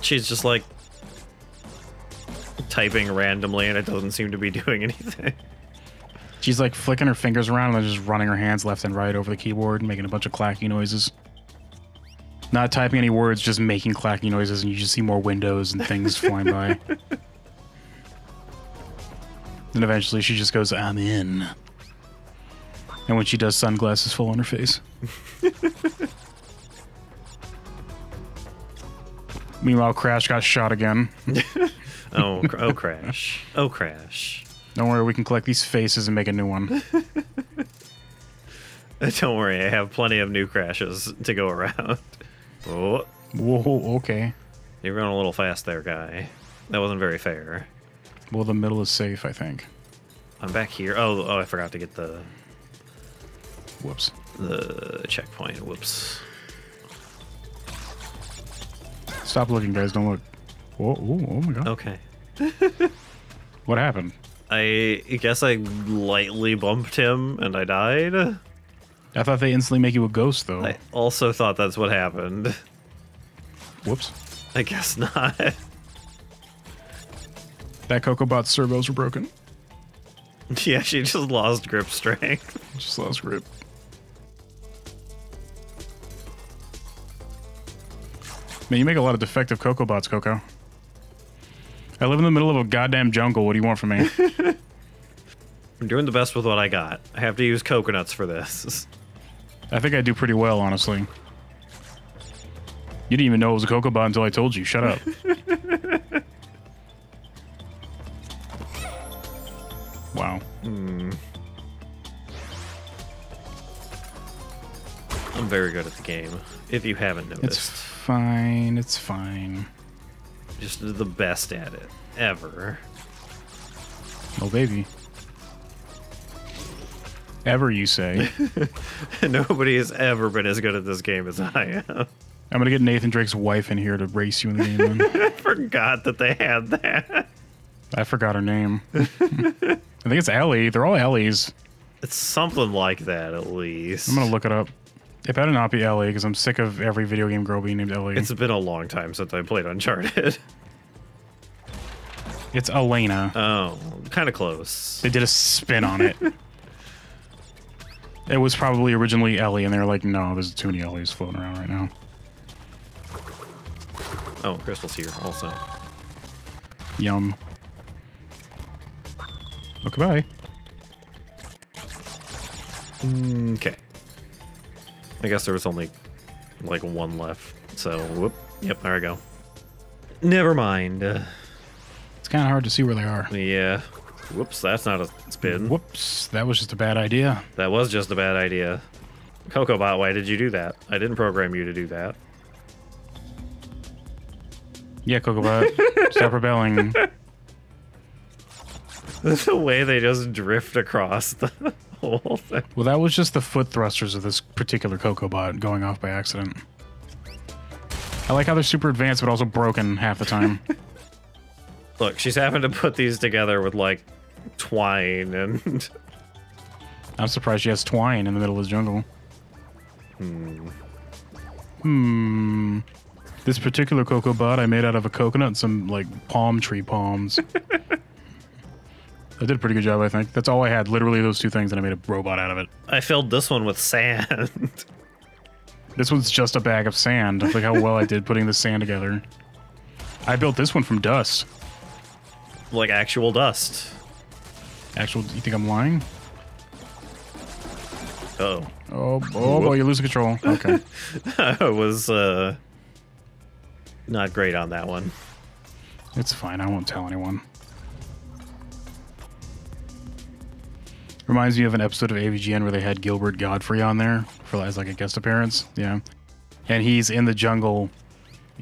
She's just like typing randomly, and it doesn't seem to be doing anything. She's like flicking her fingers around and then just running her hands left and right over the keyboard, and making a bunch of clacking noises. Not typing any words, just making clacking noises, and you just see more windows and things flying by. Then eventually she just goes, I'm in. And when she does, sunglasses fall on her face. Meanwhile, Crash got shot again. Oh, oh, Crash. Oh, Crash. Don't worry, we can collect these faces and make a new one. Don't worry, I have plenty of new crashes to go around. Oh, Whoa, okay. you're going a little fast there, guy. That wasn't very fair. Well, the middle is safe, I think. I'm back here. Oh, oh, I forgot to get the Whoops. the checkpoint. Whoops. Stop looking, guys. Don't look. Whoa, oh, oh my god. Okay. What happened? I guess I lightly bumped him and I died. I thought they instantly make you a ghost, though. I also thought that's what happened. Whoops. I guess not. That Cocobot's servos were broken. yeah, she just lost grip strength. Just lost grip. Man, you make a lot of defective Cocobots, Coco. I live in the middle of a goddamn jungle. What do you want from me? I'm doing the best with what I got. I have to use coconuts for this. I think I do pretty well, honestly. You didn't even know it was a Cocobot until I told you. Shut up. I'm very good at the game. If you haven't noticed. It's fine. It's fine. just the best at it ever. Oh, baby. Ever, you say. Nobody has ever been as good at this game as I am. I'm gonna get Nathan Drake's wife in here to race you in the game. I forgot that they had that. I forgot her name. I think it's Ellie. They're all Ellies. It's something like that, at least. I'm gonna look it up. It better not be Ellie because I'm sick of every video game girl being named Ellie. It's been a long time since I played Uncharted. It's Elena. Oh, kind of close. they did a spin on it. it was probably originally Ellie, and they were like, "No, there's too many Ellies floating around right now." Oh, Crystal's here also. Yum. Okay, bye. Okay. I guess there was only like one left. So, whoop. Yep, there I go. Never mind. Uh, It's kind of hard to see where they are. yeah. Whoops, that's not a spin. Whoops, that was just a bad idea. That was just a bad idea. Cocobot, why did you do that? I didn't program you to do that. Yeah, Cocobot, stop rebelling. the way they just drift across the whole thing. Well, that was just the foot thrusters of this particular Cocobot going off by accident. I like how they're super advanced, but also broken half the time. Look, she's having to put these together with like twine and I'm surprised she has twine in the middle of the jungle. Hmm. Hmm. This particular cocoa Cocobot I made out of a coconut and some, like, palm tree palms. I did a pretty good job, I think. That's all I had. Literally those two things, and I made a robot out of it. I filled this one with sand. This one's just a bag of sand. Look how well I did putting the sand together. I built this one from dust. like actual dust. Actual, you think I'm lying? Oh. Oh, oh boy, you're losing control. Okay. I was uh not great on that one. it's fine. I won't tell anyone. Reminds me of an episode of AVGN where they had Gilbert Gottfried on there for as like a guest appearance. Yeah. And he's in the jungle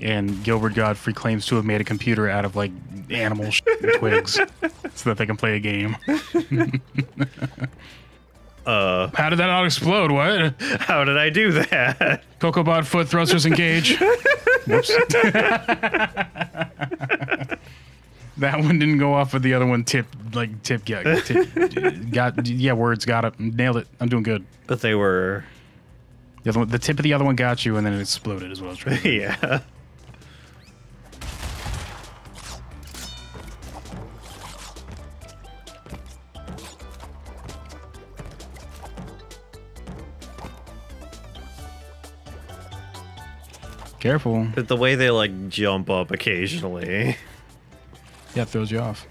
And Gilbert Gottfried claims to have made a computer out of like animal sh- and twigs so that they can play a game. Uh, How did that not explode? What? how did I do that? Cocobot foot thrusters engage. Whoops. That one didn't go off, but the other one tip like tip got tip, got yeah words got it nailed it. I'm doing good. But they were, The other one, the tip of the other one got you, and then it exploded as well. as yeah. Careful. But the way they like jump up occasionally. Yeah, it throws you off.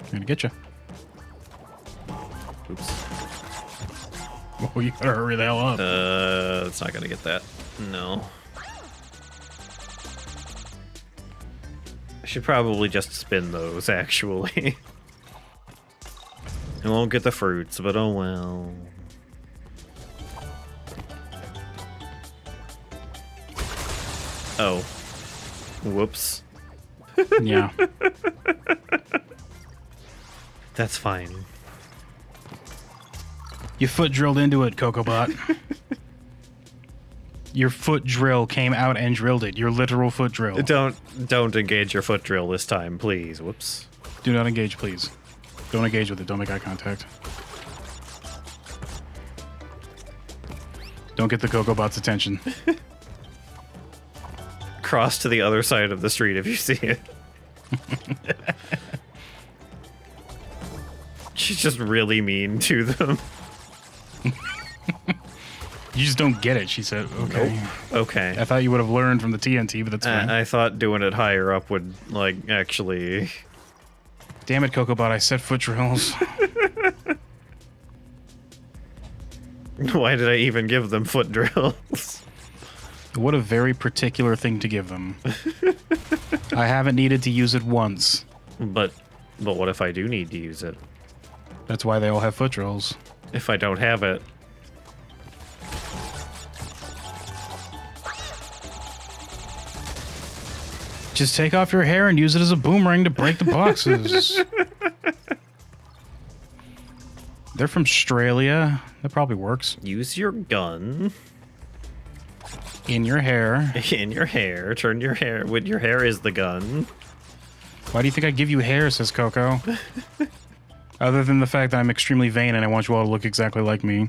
I'm gonna get you. Oops. Oh, you gotta hurry the hell up. Uh, it's not gonna get that. No. I should probably just spin those, actually. I won't get the fruits, but oh well. Oh. Whoops. Yeah. That's fine. Your foot drilled into it, Cocobot. Your foot drill came out and drilled it. Your literal foot drill. Don't don't engage your foot drill this time, please. Whoops. Do not engage, please. Don't engage with it. Don't make eye contact. Don't get the Cocobot's attention. Cross to the other side of the street if you see it. She's just really mean to them. You just don't get it, she said. Okay. Okay. I thought you would have learned from the TNT, but that's uh, fine. I, I thought doing it higher up would like actually. Damn it, Cocobot, I set foot drills. Why did I even give them foot drills? What a very particular thing to give them. I haven't needed to use it once. But but what if I do need to use it? That's why they all have foot drills. If I don't have it, Just take off your hair and use it as a boomerang to break the boxes. They're from Australia. That probably works. use your gun In your hair. in your hair. Turn your hair. With your hair is the gun. Why do you think I give you hair, says Coco? Other than the fact that I'm extremely vain and I want you all to look exactly like me.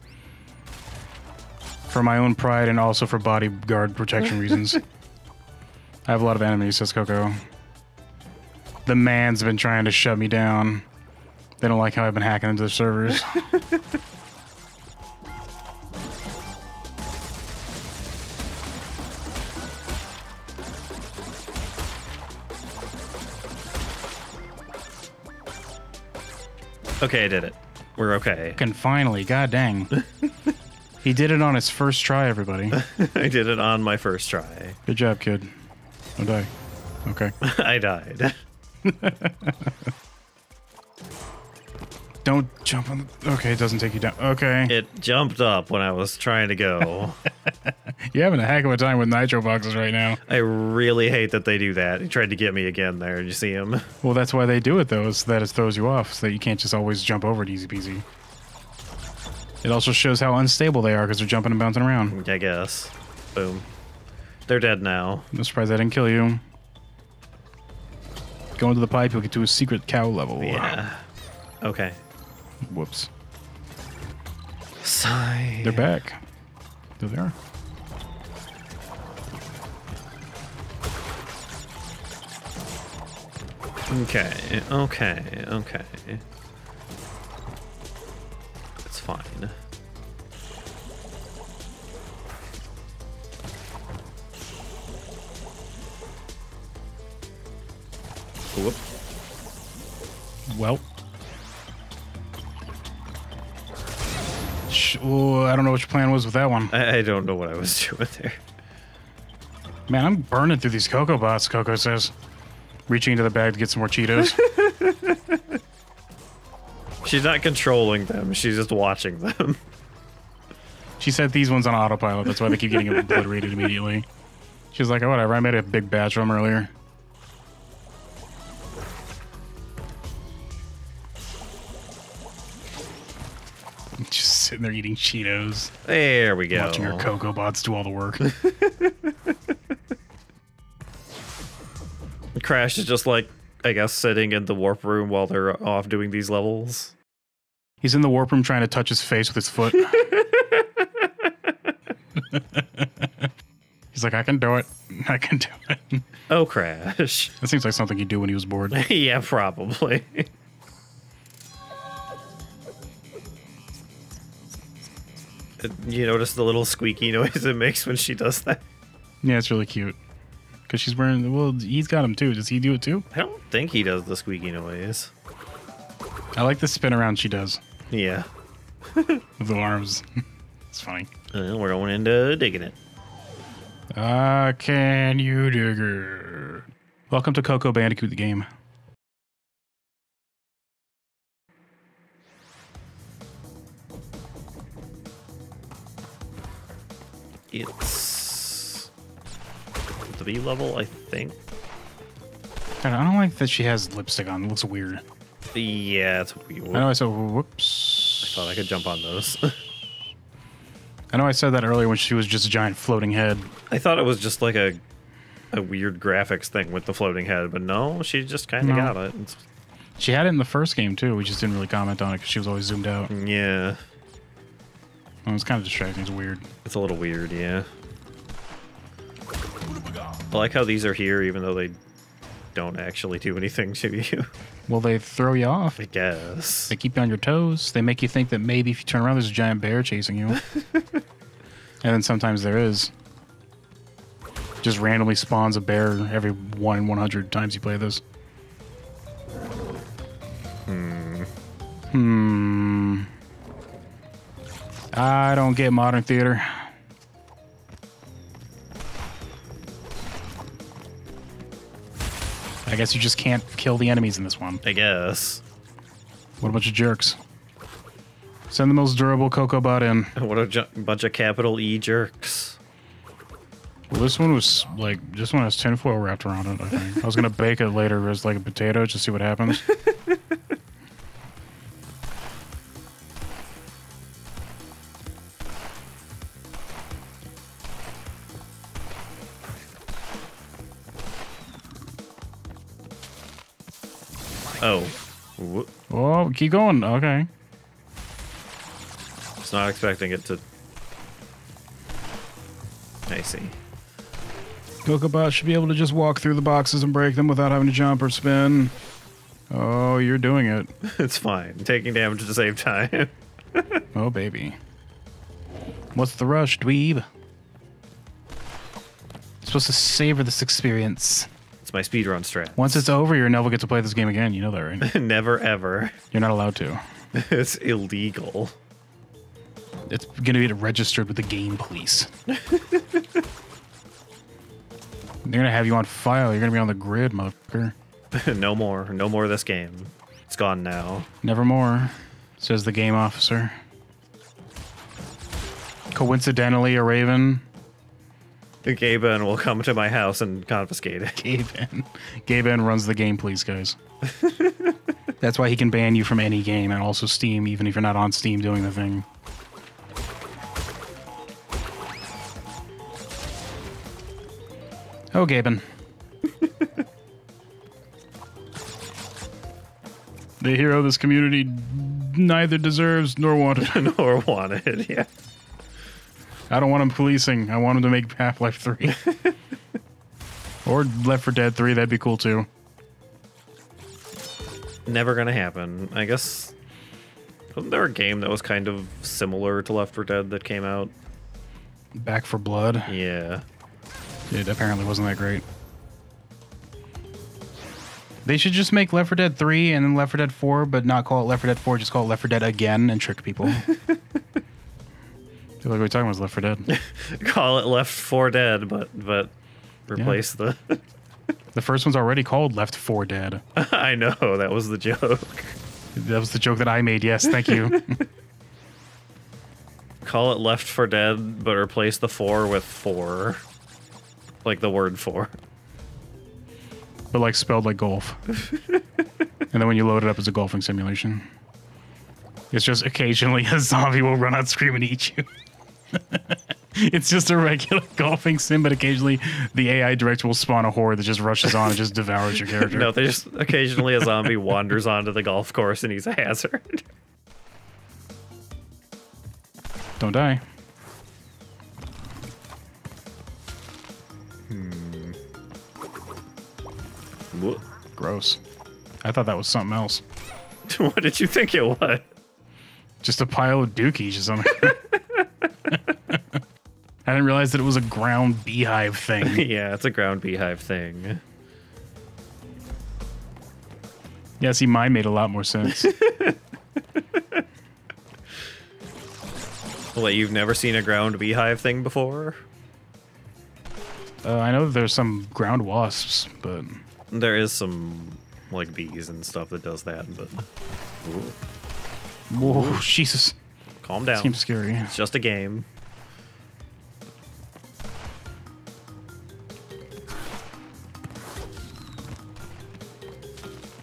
For my own pride and also for bodyguard protection reasons. I have a lot of enemies, says Coco. The man's been trying to shut me down. They don't like how I've been hacking into the servers. Okay, I did it. We're okay. and finally, god dang. he did it on his first try, everybody. I did it on my first try. Good job, kid. Don't die. Okay. I died. Don't jump on the. Okay, it doesn't take you down. Okay. It jumped up when I was trying to go. You're having a heck of a time with nitro boxes right now. I really hate that they do that. He tried to get me again there. Did you see him? Well, that's why they do it, though, is that it throws you off, so that you can't just always jump over it easy peasy. It also shows how unstable they are because they're jumping and bouncing around. I guess. Boom. They're dead now. I'm surprised I didn't kill you. Go into the pipe, you'll get to a secret cow level. Yeah. Okay. Whoops. Sigh. They're back. There they are. Okay. Okay. Okay. Oh, I don't know what your plan was with that one. I, I don't know what I was doing there. Man, I'm burning through these Coco bots, Coco says. Reaching into the bag to get some more Cheetos. She's not controlling them. She's just watching them. she said these ones on autopilot. That's why they keep getting obliterated immediately. She's like, oh, whatever. I made a big batch of them earlier. Sitting there eating Cheetos, There we go. watching her Coco Bots do all the work. Crash is just like, I guess, sitting in the warp room while they're off doing these levels. He's in the warp room trying to touch his face with his foot. He's like, I can do it. I can do it. Oh, Crash. That seems like something he'd do when he was bored. yeah, probably. You notice the little squeaky noise it makes when she does that? Yeah, it's really cute. Because she's wearing, well, he's got him too. Does he do it too? I don't think he does the squeaky noise. I like the spin around she does Yeah. with the arms. it's funny. Uh, we're going into digging it. Ah, can you digger? Welcome to Coco Bandicoot the game. It's the B level, I think. God, I don't like that she has lipstick on. It looks weird. Yeah, it's weird. I know I said whoops. I thought I could jump on those. I know I said that earlier when she was just a giant floating head. I thought it was just like a a weird graphics thing with the floating head, but no, she just kind of No. got it. It's, She had it in the first game too. We just didn't really comment on it because she was always zoomed out. yeah, It was kind of distracting. It's weird. it's a little weird. Yeah. I like how these are here, even though they don't actually do anything to you. Well, they throw you off. I guess. They keep you on your toes. They make you think that maybe if you turn around, there's a giant bear chasing you. and then sometimes there is. Just randomly spawns a bear every one in 100 times you play this. Hmm. Hmm. I don't get modern theater. I guess you just can't kill the enemies in this one. I guess. What a bunch of jerks. Send the most durable Coco Bot in. What a bunch of capital E jerks. Well, this one was like, this one has tinfoil wrapped around it, I think. I was going to bake it later as like a potato just to see what happens. Oh. Wh- oh, keep going. Okay. Was not expecting it to. I see. Coco Bot should be able to just walk through the boxes and break them without having to jump or spin. Oh, you're doing it. It's fine. Taking damage at the same time. Oh, baby. What's the rush, dweeb? supposed to savor this experience. It's my speedrun strat. Once it's over, you'll never get to play this game again. You know that, right? Never ever. You're not allowed to. it's illegal. It's going to get registered with the game police. They're going to have you on file. You're going to be on the grid, motherfucker. no more. No more of this game. It's gone now. Nevermore, says the game officer. Coincidentally, a raven. Gaben will come to my house and confiscate it. Gaben. Gaben runs the game please, guys. That's why he can ban you from any game and also Steam, even if you're not on Steam doing the thing. Oh, Gaben. the hero this community neither deserves nor wanted. Nor wanted. Yeah. I don't want him policing. I want him to make Half Life 3. or Left 4 Dead 3, that'd be cool too. Never gonna happen. I guess. Wasn't there a game that was kind of similar to Left 4 Dead that came out? Back 4 Blood. Yeah. It apparently wasn't that great. They should just make Left 4 Dead 3 and then Left 4 Dead 4, but not call it Left 4 Dead 4, just call it Left 4 Dead again and trick people. Feel like we're talking about Left 4 Dead. Call it Left 4 Dead, but but replace the. The first one's already called Left 4 Dead. I know that was the joke. That was the joke that I made. Yes, thank you. Call it Left 4 Dead, but replace the 4 with 4. like the word for. but like spelled like golf. and then when you load it up, it's a golfing simulation. It's just occasionally a zombie will run out scream and eat you. it's just a regular golfing sim, but occasionally the AI director will spawn a horde that just rushes on and just devours your character. No, there's just occasionally a zombie wanders onto the golf course and he's a hazard. Don't die. Hmm. Wha- Gross. I thought that was something else. what did you think it was? Just a pile of dookies or something. I didn't realize that it was a ground beehive thing. yeah, it's a ground beehive thing. Yeah, see, mine made a lot more sense. What, you've never seen a ground beehive thing before? Uh, I know there's some ground wasps, but There is some like bees and stuff that does that, but Ooh, whoa, Jesus, calm down. seems scary. It's just a game.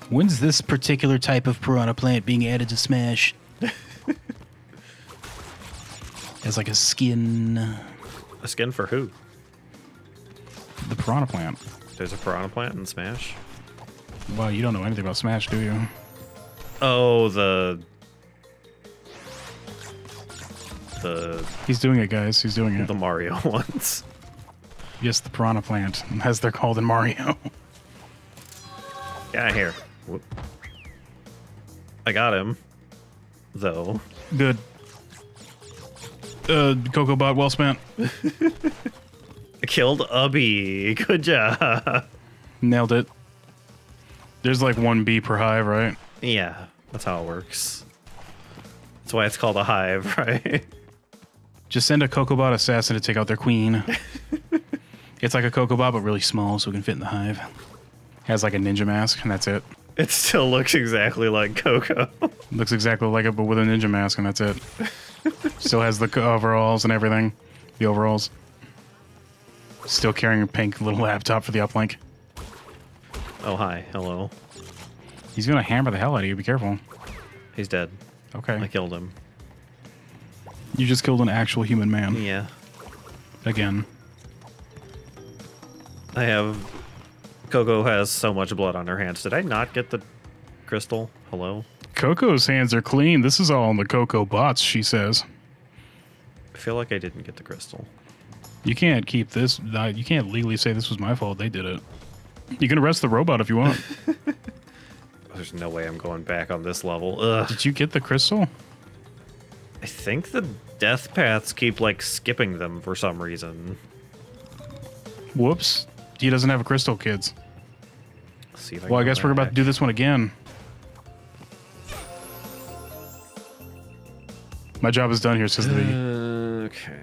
When's this particular type of piranha plant being added to Smash? As like a skin. A skin for who? The piranha plant. There's a piranha plant in Smash. Well, you don't know anything about Smash, do you? Oh, the the He's doing it, guys. He's doing it. the Mario ones. Yes, the piranha plant, as they're called in Mario. Get out of here. Whoop. I got him, though. Good. Uh, Coco Bot, well spent. I killed bee. Good job. Nailed it. There's like one bee per hive, right? Yeah, that's how it works. That's why it's called a hive, right? Just send a Cocobot assassin to take out their queen. it's like a Cocobot, but really small, so it can fit in the hive. Has like a ninja mask, and that's it. It still looks exactly like Coco. Looks exactly like it, but with a ninja mask, and that's it. Still has the overalls and everything. The overalls. Still carrying a pink little laptop for the uplink. Oh, hi. Hello. He's gonna hammer the hell out of you. Be careful. He's dead. Okay. I killed him. You just killed an actual human man. Yeah. Again. I have. Coco has so much blood on her hands. Did I not get the crystal? Hello? Coco's hands are clean. This is all on the Coco bots, she says. I feel like I didn't get the crystal. You can't keep this. uh, You can't legally say this was my fault. They did it. You can arrest the robot if you want. There's no way I'm going back on this level. Ugh. Did you get the crystal? I think the death paths keep like skipping them for some reason. Whoops. He doesn't have a crystal, kids. Let's see if I Well, I guess we're about to do this one again. My job is done here, says the bee. Okay.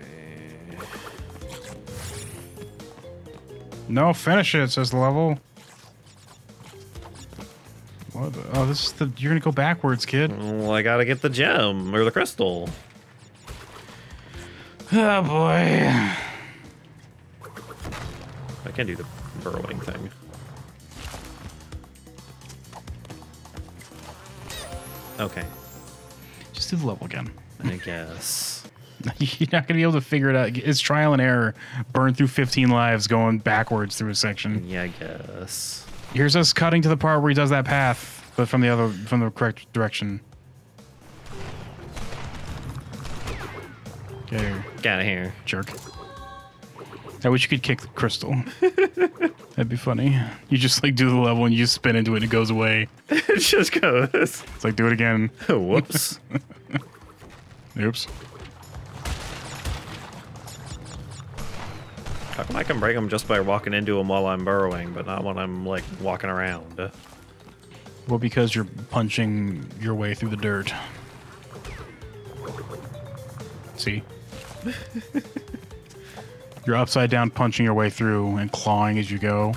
No, finish it, says the level. What? the- Oh, this is the. You're gonna go backwards, kid. Well, I gotta get the gem or the crystal. Oh boy. I can't do the burrowing thing. Okay, Just do the level again. I guess. You're not gonna be able to figure it out. It's trial and error. Burn through 15 lives going backwards through a section. Yeah, I guess. Here's us cutting to the part where he does that path, but from the other, from the correct direction. Get out of here. jerk. I wish you could kick the crystal. That'd be funny. You just like do the level and you just spin into it and it goes away. it just goes. It's like do it again. Whoops. Oops. How come I can break them just by walking into them while I'm burrowing, but not when I'm like walking around? Well, because you're punching your way through the dirt. See? you're upside down punching your way through and clawing as you go.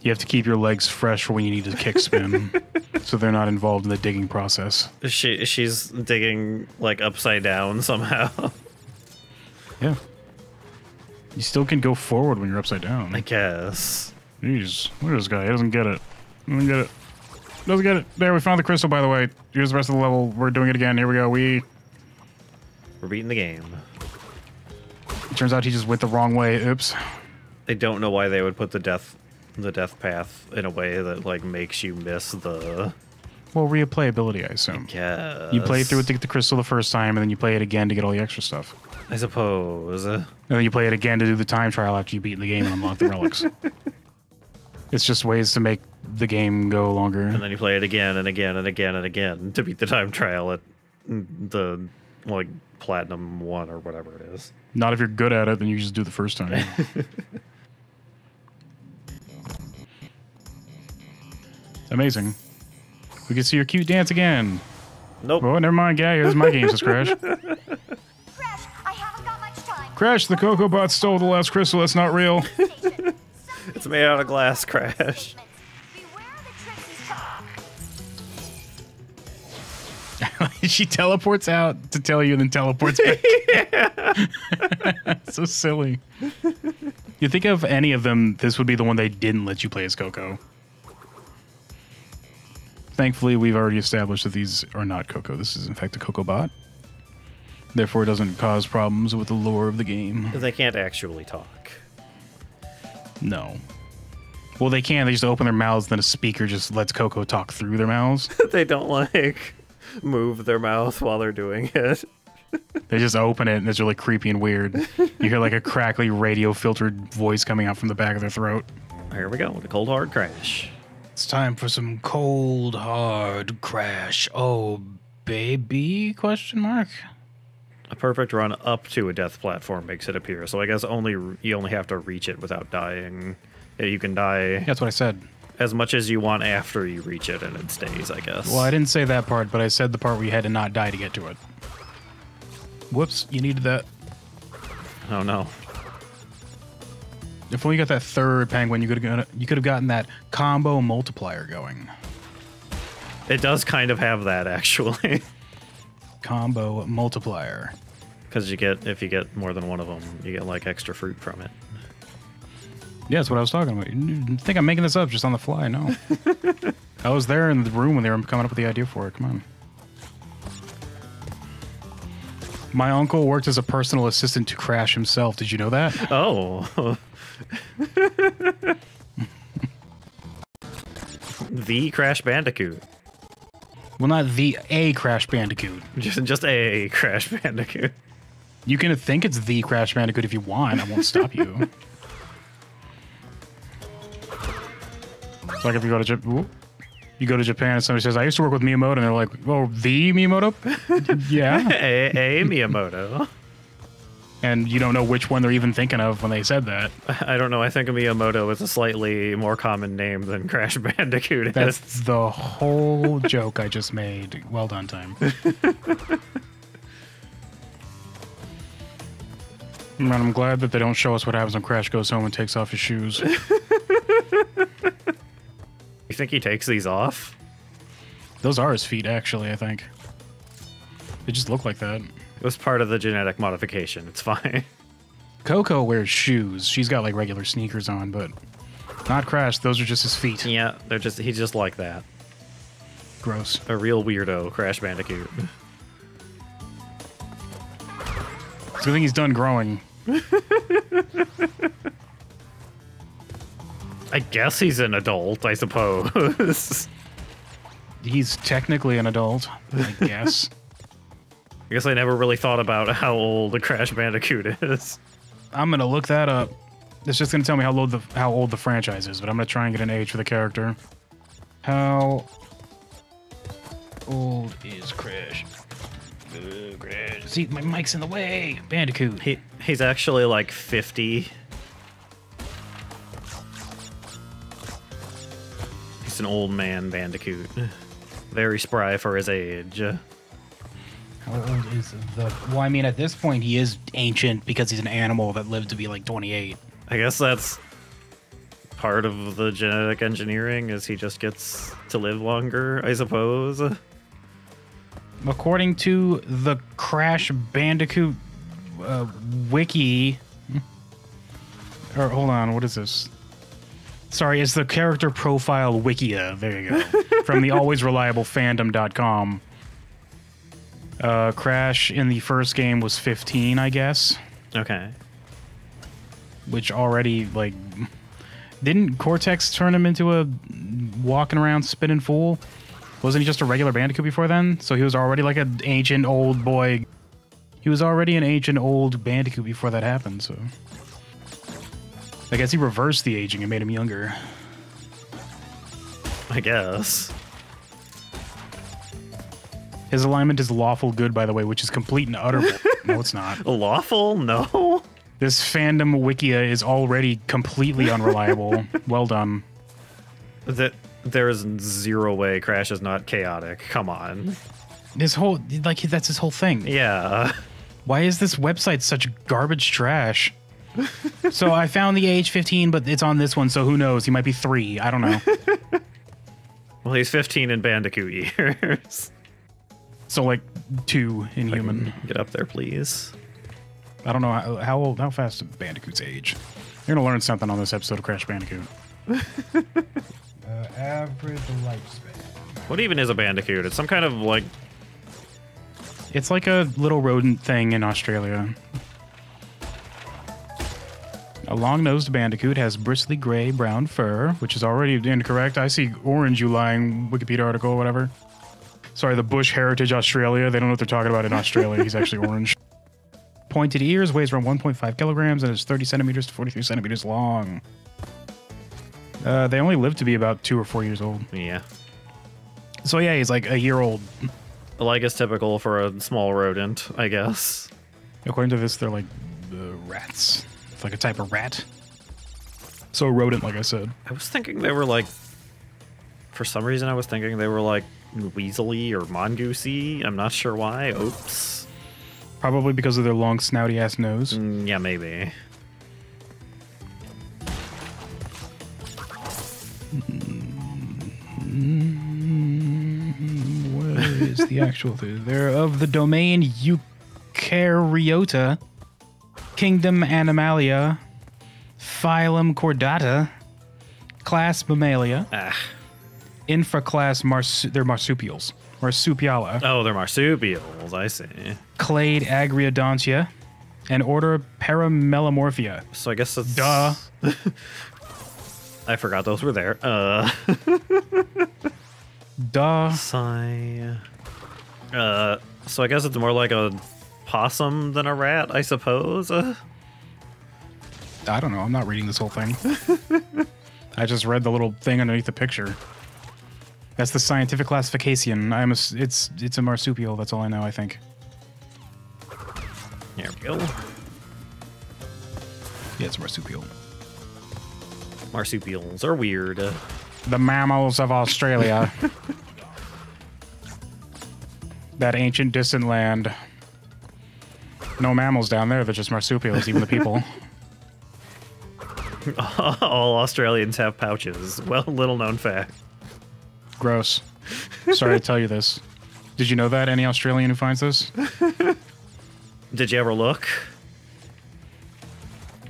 You have to keep your legs fresh for when you need to kick spin, so they're not involved in the digging process. She she's digging like upside down somehow. Yeah. You still can go forward when you're upside down. I guess. Jeez, look at this guy. He doesn't get it. Doesn't get it. Doesn't get it. There, we found the crystal, by the way. Here's the rest of the level. We're doing it again. Here we go. We. We're beating the game. It turns out he just went the wrong way. Oops. I don't know why they would put the death the death path in a way that like makes you miss the Well, replayability, I assume. guess. You play through it to get the crystal the first time, and then you play it again to get all the extra stuff. I suppose. And then you play it again to do the time trial after you beat the game and unlock the relics. it's just ways to make the game go longer. And then you play it again and again and again and again to beat the time trial at the like platinum one or whatever it is. Not if you're good at it, then you just do the first time. Amazing. We can see your cute dance again. Nope. Oh, never mind, guy. Here's my game, just Crash. Crash, the Coco Bot stole the last crystal. That's not real. It's made out of glass, Crash. Beware the Trixie's she teleports out to tell you and then teleports back. so silly. You think of any of them, this would be the one they didn't let you play as Coco. Thankfully, we've already established that these are not Coco. This is, in fact, a Coco bot. Therefore, it doesn't cause problems with the lore of the game. They can't actually talk. No. Well, they can. They just open their mouths, then a speaker just lets Coco talk through their mouths. they don't like move their mouth while they're doing it. They just open it, and it's really creepy and weird. You hear like a crackly radio filtered voice coming out from the back of their throat. Here we go, with the cold hard crash. It's time for some cold hard crash. Oh, baby? Question mark. A perfect run up to a death platform makes it appear. So I guess only you only have to reach it without dying. You can die That's what I said. as much as you want after you reach it, and it stays. I guess. Well, I didn't say that part, but I said the part where you had to not die to get to it. Whoops, you needed that. Oh no. If only you got that third penguin, you could have you could have gotten that combo multiplier going. It does kind of have that actually, Combo multiplier. because you get if you get more than one of them, you get like extra fruit from it. Yeah, that's what I was talking about. You think I'm making this up just on the fly? No. I was there in the room when they were coming up with the idea for it. Come on. My uncle worked as a personal assistant to Crash himself. Did you know that? Oh. the Crash Bandicoot. Well, not the a Crash Bandicoot. Just just a Crash Bandicoot. You can think it's the Crash Bandicoot if you want. I won't stop you. It's like if you go to Japan, you go to Japan and somebody says, "I used to work with Miyamoto," and they're like, "Oh, the Miyamoto?" yeah, A, a Miyamoto. And you don't know which one they're even thinking of when they said that. I don't know. I think Miyamoto is a slightly more common name than Crash Bandicoot is. That's the whole joke I just made. Well done, time. Man, I'm glad that they don't show us what happens when Crash goes home and takes off his shoes. You think he takes these off? Those are his feet, actually, I think. They just look like that. It was part of the genetic modification. It's fine. Coco wears shoes. She's got like regular sneakers on, but not Crash. Those are just his feet. yeah, they're just he's just like that. Gross. A real weirdo, Crash Bandicoot. So I think he's done growing. I guess he's an adult, I suppose. He's technically an adult, I guess. I guess I never really thought about how old a Crash Bandicoot is. I'm gonna look that up. It's just gonna tell me how old the how old the franchise is, but I'm gonna try and get an age for the character. How old is Crash? Uh, Crash. See, my mic's in the way. Bandicoot. He he's actually like 50. He's an old man Bandicoot. Very spry for his age. How old is the? Well, I mean, at this point, he is ancient because he's an animal that lived to be like 28. I guess that's part of the genetic engineering is he just gets to live longer, I suppose. According to the Crash Bandicoot uh, wiki, or hold on, what is this? Sorry, it's the character profile wikia. There you go. From the always reliable fandom.com. Uh, Crash in the first game was 15, I guess, Okay. which already like didn't Cortex turn him into a walking around spinning fool? Wasn't he just a regular Bandicoot before then? So he was already like an ancient old boy. He was already an ancient old Bandicoot before that happened. So I guess he reversed the aging and made him younger. I guess. His alignment is lawful good, by the way, which is complete and utter. no, it's not. Lawful? No. This fandom wikia is already completely unreliable. well done. That there is zero way Crash is not chaotic. Come on. His whole like that's his whole thing. Yeah. Why is this website such garbage trash? so I found the age 15, but it's on this one, so who knows? He might be three. I don't know. Well, he's 15 in Bandicoot years. So like two in human. Get up there, please. I don't know how, how old, how fast do bandicoots age. You're gonna learn something on this episode of Crash Bandicoot. uh, average lifespan. What even is a Bandicoot? It's some kind of like It's like a little rodent thing in Australia. A long-nosed bandicoot has bristly gray brown fur, which is already incorrect. I see orange, you lying Wikipedia article, whatever. Sorry, the Bush Heritage Australia. They don't know what they're talking about in Australia. He's actually orange. Pointed ears, weighs around 1.5 kilograms, and is 30 centimeters to 43 centimeters long. Uh, they only live to be about two or four years old. yeah. So yeah, he's like a year old. Like is typical for a small rodent, I guess. According to this, they're like uh, rats. It's like a type of rat. So rodent, like I said. I was thinking they were like for some reason I was thinking they were like weaselly or mongoosey. I'm not sure why. Oops. Probably because of their long snouty ass nose. Mm, yeah, maybe. What is the actual th- They're of the domain Eukaryota, Kingdom Animalia, Phylum Chordata, Class Mammalia, Ah. Infraclass Mars. They're marsupials. Marsupiala. Oh, they're marsupials. I see. Clade Agreodontia, and order Peramelemorphia. So I guess it's Duh. I forgot those were there. Uh, Duh. sigh. Uh, so I guess it's more like a possum than a rat, I suppose. Uh, I don't know. I'm not reading this whole thing. I just read the little thing underneath the picture. That's the scientific classification. I'm a, s- it's it's a marsupial. That's all I know. I think. here we go. Yeah, it's a marsupial. Marsupials are weird. The mammals of Australia. that ancient distant land. No mammals down there. They're just marsupials. Even the people. all Australians have pouches. Well, little known fact. Gross. Sorry to tell you this. Did you know that? Any Australian who finds this? Did you ever look?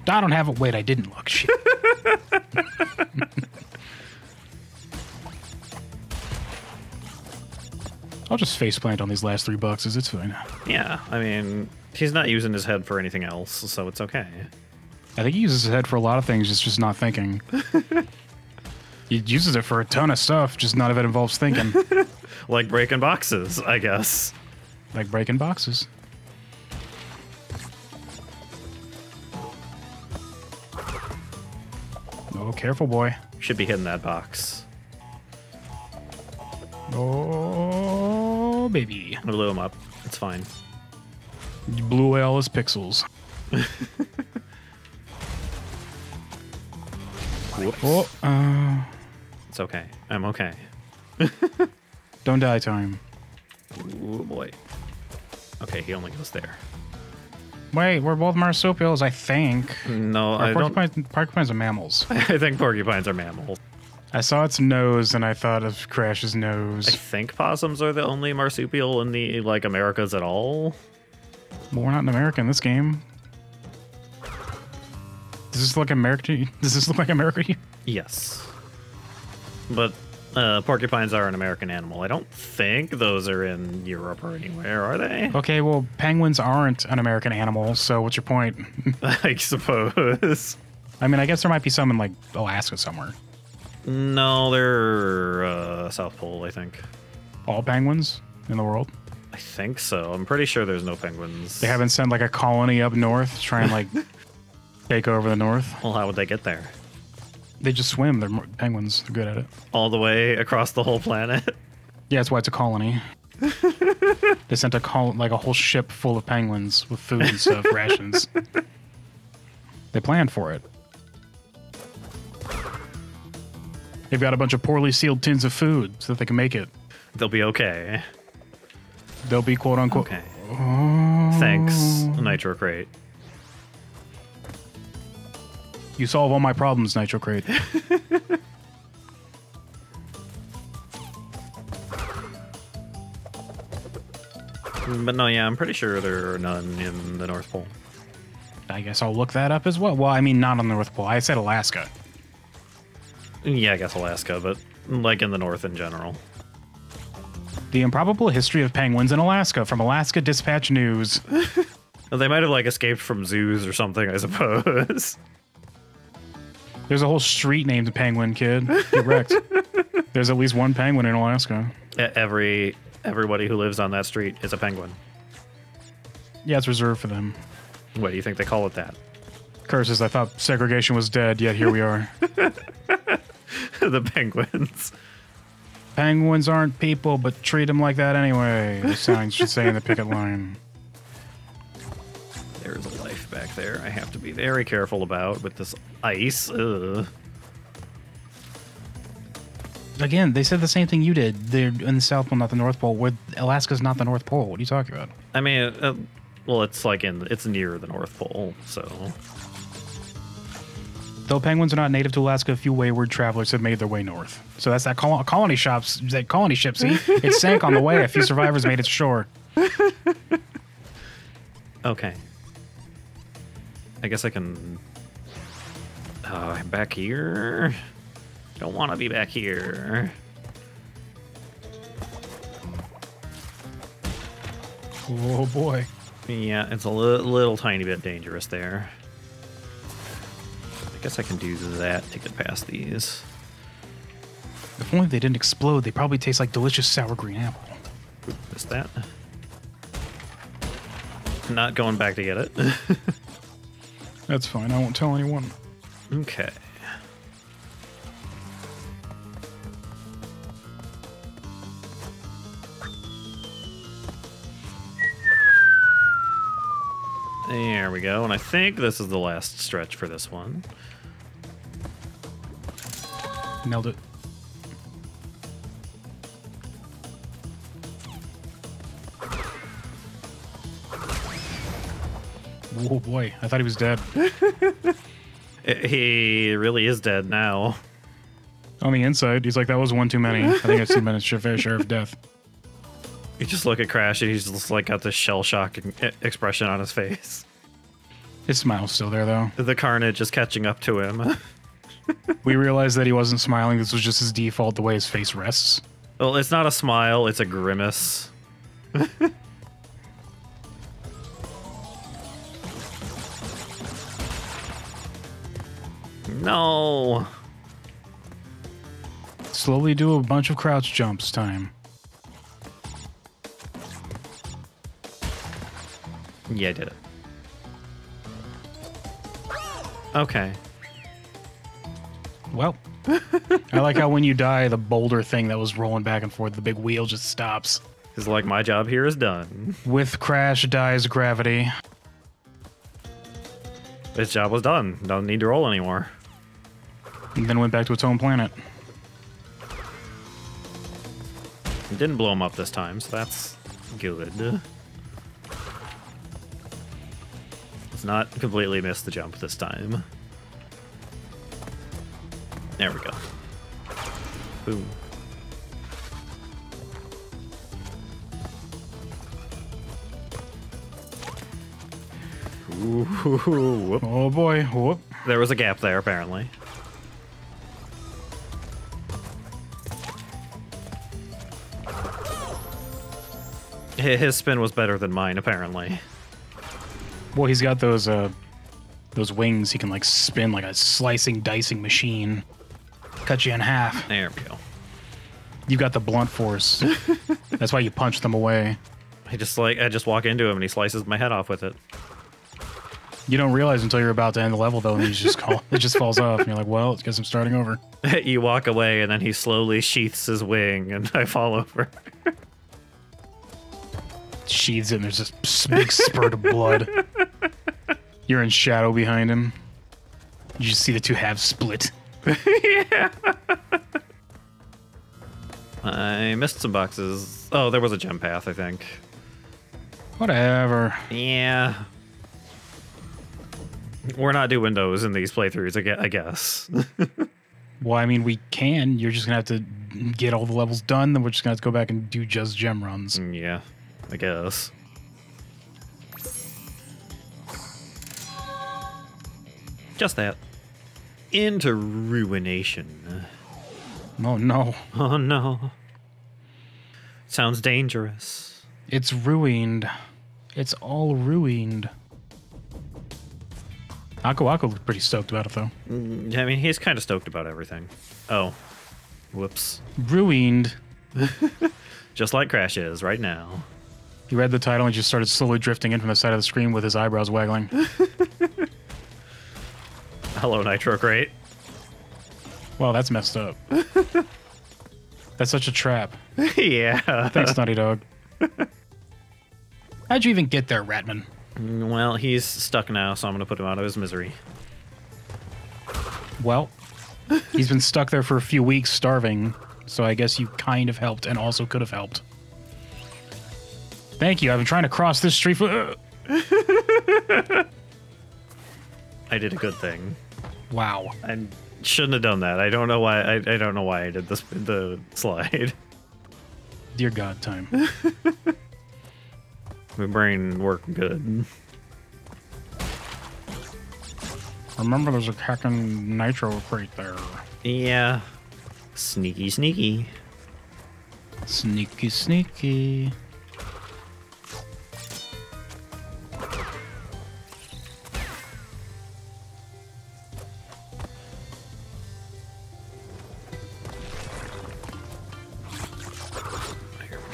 I don't have it. Wait, I didn't look. Shit. I'll just faceplant on these last three boxes. It's fine. Yeah, I mean, he's not using his head for anything else, so it's okay. I think he uses his head for a lot of things, just just not thinking. he uses it for a ton of stuff, just none of it involves thinking, Like breaking boxes, I guess. like breaking boxes. Oh, careful, boy. Should be hitting that box. Oh, baby. I blew him up. It's fine. You blew away all his pixels. Whoops. Oh, uh, It's okay. I'm okay. don't die time. Ooh boy. Okay, he only goes there. Wait, we're both marsupials, I think. No, Or I don't. porcupines, porcupines are mammals. I think porcupines are mammals. I saw its nose and I thought of Crash's nose. I nose. think possums are the only marsupial in the like Americas at all. Well, we're not in America in this game. Does this look American? Does this look like America? to you? Yes. But uh, porcupines are an American animal. I don't think those are in Europe or anywhere, are they? Okay, well, penguins aren't an American animal, so what's your point? I suppose. I mean, I guess there might be some in like Alaska somewhere. No, they're uh, South Pole, I think. All penguins in the world. I think so. I'm pretty sure there's no penguins. They haven't sent like a colony up north to try and like take over the north. Well, how would they get there? They just swim. They're penguins. They're good at it. All the way across the whole planet? Yeah, that's why it's a colony. they sent a col- like a whole ship full of penguins with food and stuff, rations. They planned for it. They've got a bunch of poorly sealed tins of food so that they can make it. They'll be okay. They'll be quote unquote. Okay. Thanks, Nitro Crate. You solve all my problems, Nitro Crate. Mm, but no, yeah, I'm pretty sure there are none in the North Pole. I guess I'll look that up as well. Well, I mean, not on the North Pole. I said Alaska. Yeah, I guess Alaska, but like in the North in general. The improbable history of penguins in Alaska from Alaska Dispatch News. They might have like escaped from zoos or something, I suppose. There's a whole street named Penguin Kid. Get wrecked. There's at least one penguin in Alaska. Every everybody who lives on that street is a penguin. Yeah, it's reserved for them. What do you think they call it that? Curses, I thought segregation was dead, yet here we are. the penguins. Penguins aren't people, but treat them like that anyway. The signs should say in the picket line. There. I have to be very careful about with this ice. Ugh. Again, they said the same thing you did. They're in the South Pole, not the North Pole. Where Alaska's not the North Pole. What are you talking about? I mean, uh, well, it's like in it's near the North Pole, so Though penguins are not native to Alaska, a few wayward travelers have made their way north. So that's that col- colony shops, that colony ship. See, it sank on the way. A few survivors made it shore. okay. I guess I can. Uh, back here. Don't want to be back here. Oh boy. Yeah, it's a li- little tiny bit dangerous there. I guess I can do that to get past these. If only they didn't explode, they probably taste like delicious sour green apple. Missed that. Not going back to get it. That's fine. I won't tell anyone. okay. There we go. And I think this is the last stretch for this one. Nailed it. Oh boy, I thought he was dead. He really is dead now. On the inside, he's like, that was one too many. I think I've seen my fair share of death. You just look at Crash and he's just like got this shell shock expression on his face. His smile's still there, though. The carnage is catching up to him. We realized that he wasn't smiling. This was just his default, the way his face rests. well, it's not a smile, it's a grimace. no. Slowly do a bunch of crouch jumps time. Yeah, I did it. Okay. Well, I like how when you die, the boulder thing that was rolling back and forth, the big wheel just stops. It's like my job here is done. With crash dies gravity. This job was done. Don't need to roll anymore. And then went back to its own planet. It didn't blow him up this time, so that's good. It's not completely missed the jump this time. There we go. Boom. Ooh, whoop. Oh boy, whoop. There was a gap there, apparently. His spin was better than mine, apparently. Well, he's got those uh those wings. He can like spin like a slicing, dicing machine. Cut you in half. There we go. You've got the blunt force. That's why you punch them away. I just like I just walk into him and he slices my head off with it. You don't realize until you're about to end the level though, and you just call it just falls off, and you're like, well, it's guess I'm starting over. you walk away and then he slowly sheaths his wing and I fall over. Sheathes it, and there's this big spurt of blood. You're in shadow behind him. You just see the two halves split. yeah. I missed some boxes. Oh, there was a gem path, I think. Whatever. Yeah. We're not doing those in these playthroughs, I I guess. Well, I mean, we can. You're just gonna have to get all the levels done. Then we're just gonna have to go back and do just gem runs. Mm, yeah, I guess. Just that. Into ruination. Oh no, Oh no. Sounds dangerous. it's ruined. It's all ruined. Aku Aku looked pretty stoked about it though. Mm, I mean, he's kind of stoked about everything. Oh. Whoops. Ruined. Just like Crash is right now. He read the title and just started slowly drifting in from the side of the screen with his eyebrows waggling. Hello, Nitro Crate. Well, that's messed up. that's such a trap. yeah. Thanks, Naughty Dog. How'd you even get there, Ratman? Well, he's stuck now, so I'm going to put him out of his misery. Well, he's been stuck there for a few weeks starving, so I guess you kind of helped and also could have helped. Thank you. I've been trying to cross this street for. I did a good thing. wow. I shouldn't have done that. I don't know why. I, I don't know why I did this the slide. Dear God, time. My brain worked good. Remember, there's a heckin' nitro crate there. Yeah. Sneaky, sneaky. Sneaky, sneaky.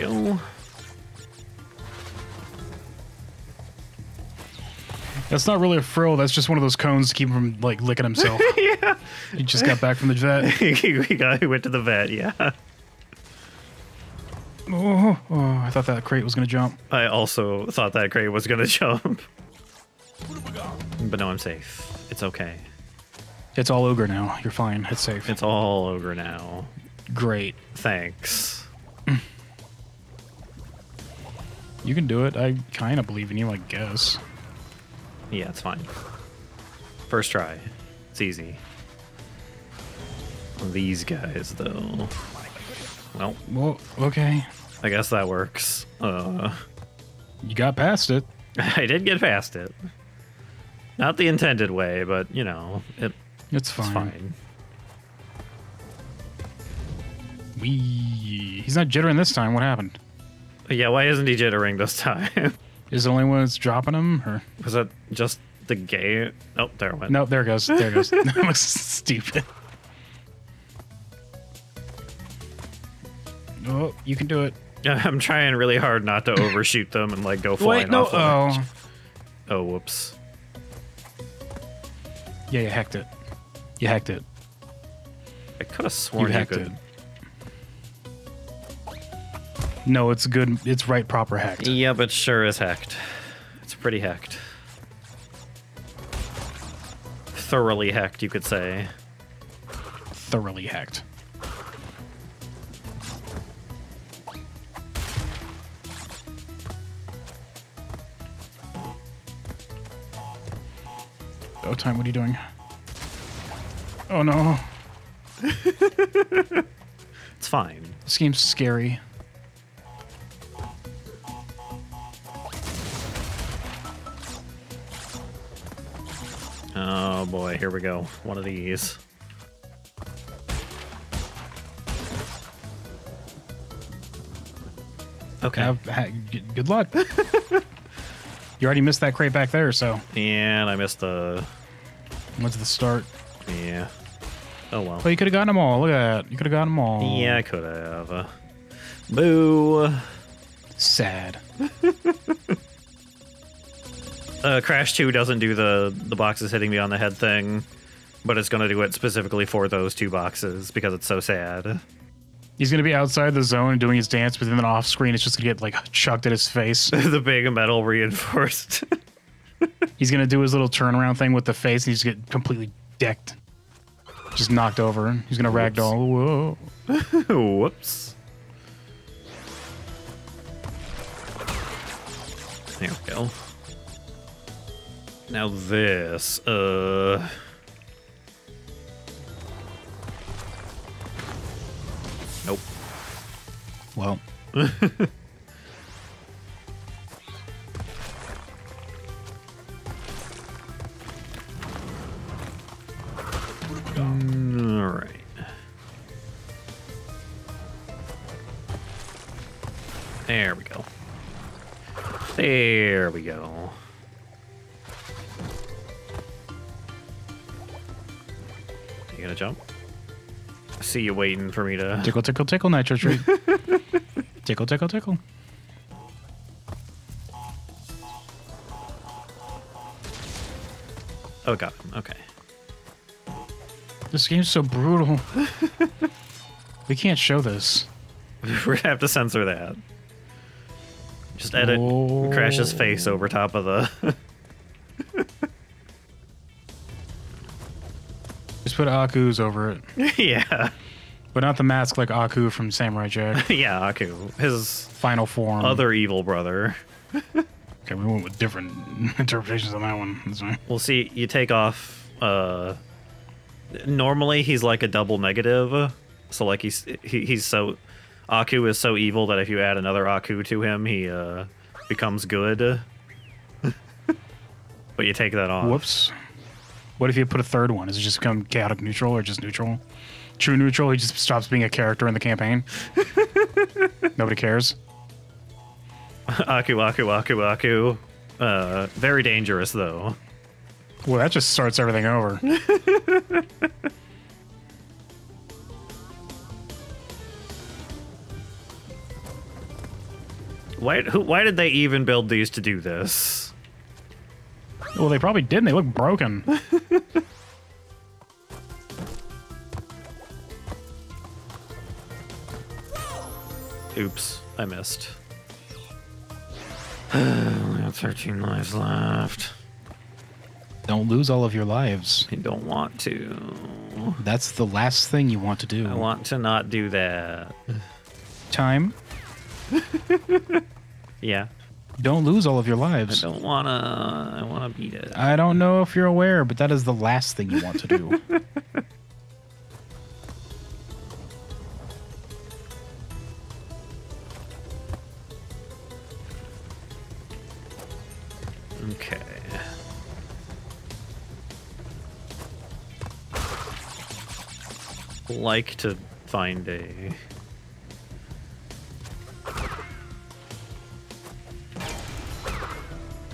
Go. That's not really a frill. That's just one of those cones to keep him from like licking himself. yeah. he just got back from the vet. we got. We went to the vet. Yeah. Oh, oh, I thought that crate was gonna jump. I also thought that crate was gonna jump. But no, I'm safe. It's okay. It's all ogre now. You're fine. It's safe. It's all over now. great. Thanks. You can do it. I kind of believe in you. I guess. Yeah, it's fine. First try. It's easy. These guys, though. Well, Well, okay. I guess that works. Uh, You got past it. I did get past it. Not the intended way, but you know, it, It's it's fine. fine. We. He's not jittering this time. What happened? Yeah, why isn't he jittering this time? Is the only one that's dropping him? Or Was it just the gay? Oh, there it went. no? There it goes. There it goes. that looks stupid. Oh, you can do it. I'm trying really hard not to overshoot them and like go flying Wait, no. off. Oh, oh, whoops. yeah, you hacked it. You hacked it. I could have You sworn you, hacked could. it. No, it's good. It's right, proper hacked. Yeah, but sure is hacked. It's pretty hacked. Thoroughly hacked, you could say. Thoroughly hacked. Oh, time. What are you doing? Oh no, It's fine. this game's scary. Oh boy, here we go. One of these. Okay. Have, ha, g- good luck. you already missed that crate back there, so And I missed the. what's the start? Yeah. Oh well. Well, you could have gotten them all. Look at that. You could have gotten them all. Yeah, I could have. Uh, boo. Sad. Uh, Crash 2 doesn't do the the boxes hitting me on the head thing, but it's going to do it specifically for those two boxes because it's so sad. He's gonna be outside the zone doing his dance, but then off screen, it's just gonna get like chucked at his face. the big metal reinforced. He's gonna do his little turnaround thing with the face, and he's gonna get completely decked, just knocked over. He's gonna ragdoll. Whoa. Whoops. There we go. Now this, uh... Nope. Well. There we go. There we go. You gonna jump? I see you waiting for me to. tickle, tickle, tickle, nitro treat. tickle, tickle, tickle. Oh, got him. Okay. This game's so brutal. we can't show this. We're gonna have to censor that. Just edit Crash's face over top of the. Just put Aku's over it, yeah. but not the mask like Aku from Samurai Jack. Yeah, Aku. His Final form. other evil brother. Okay, we went with different interpretations on that one. That's. Well, see, you take off. Uh, normally, he's like a double negative. So, like, he's he, he's so. Aku is so evil that if you add another Aku to him, he uh, becomes good. but you take that off. Whoops. What if you put a third one? Does it just become chaotic neutral or just neutral? True neutral, he just stops being a character in the campaign. Nobody cares. Aku, Aku, Aku, Aku. Uh, very dangerous, though. Well, that just starts everything over. Why, who, why did they even build these to do this? Well, they probably didn't. They look broken. Oops, I missed. Only have 13 lives left. Don't lose all of your lives. I don't want to. That's the last thing you want to do. I want to not do that. time. Yeah, Don't lose all of your lives. I don't wanna. I wanna beat it. I don't know if you're aware, but that is the last thing you want to do. Okay. Like to find a.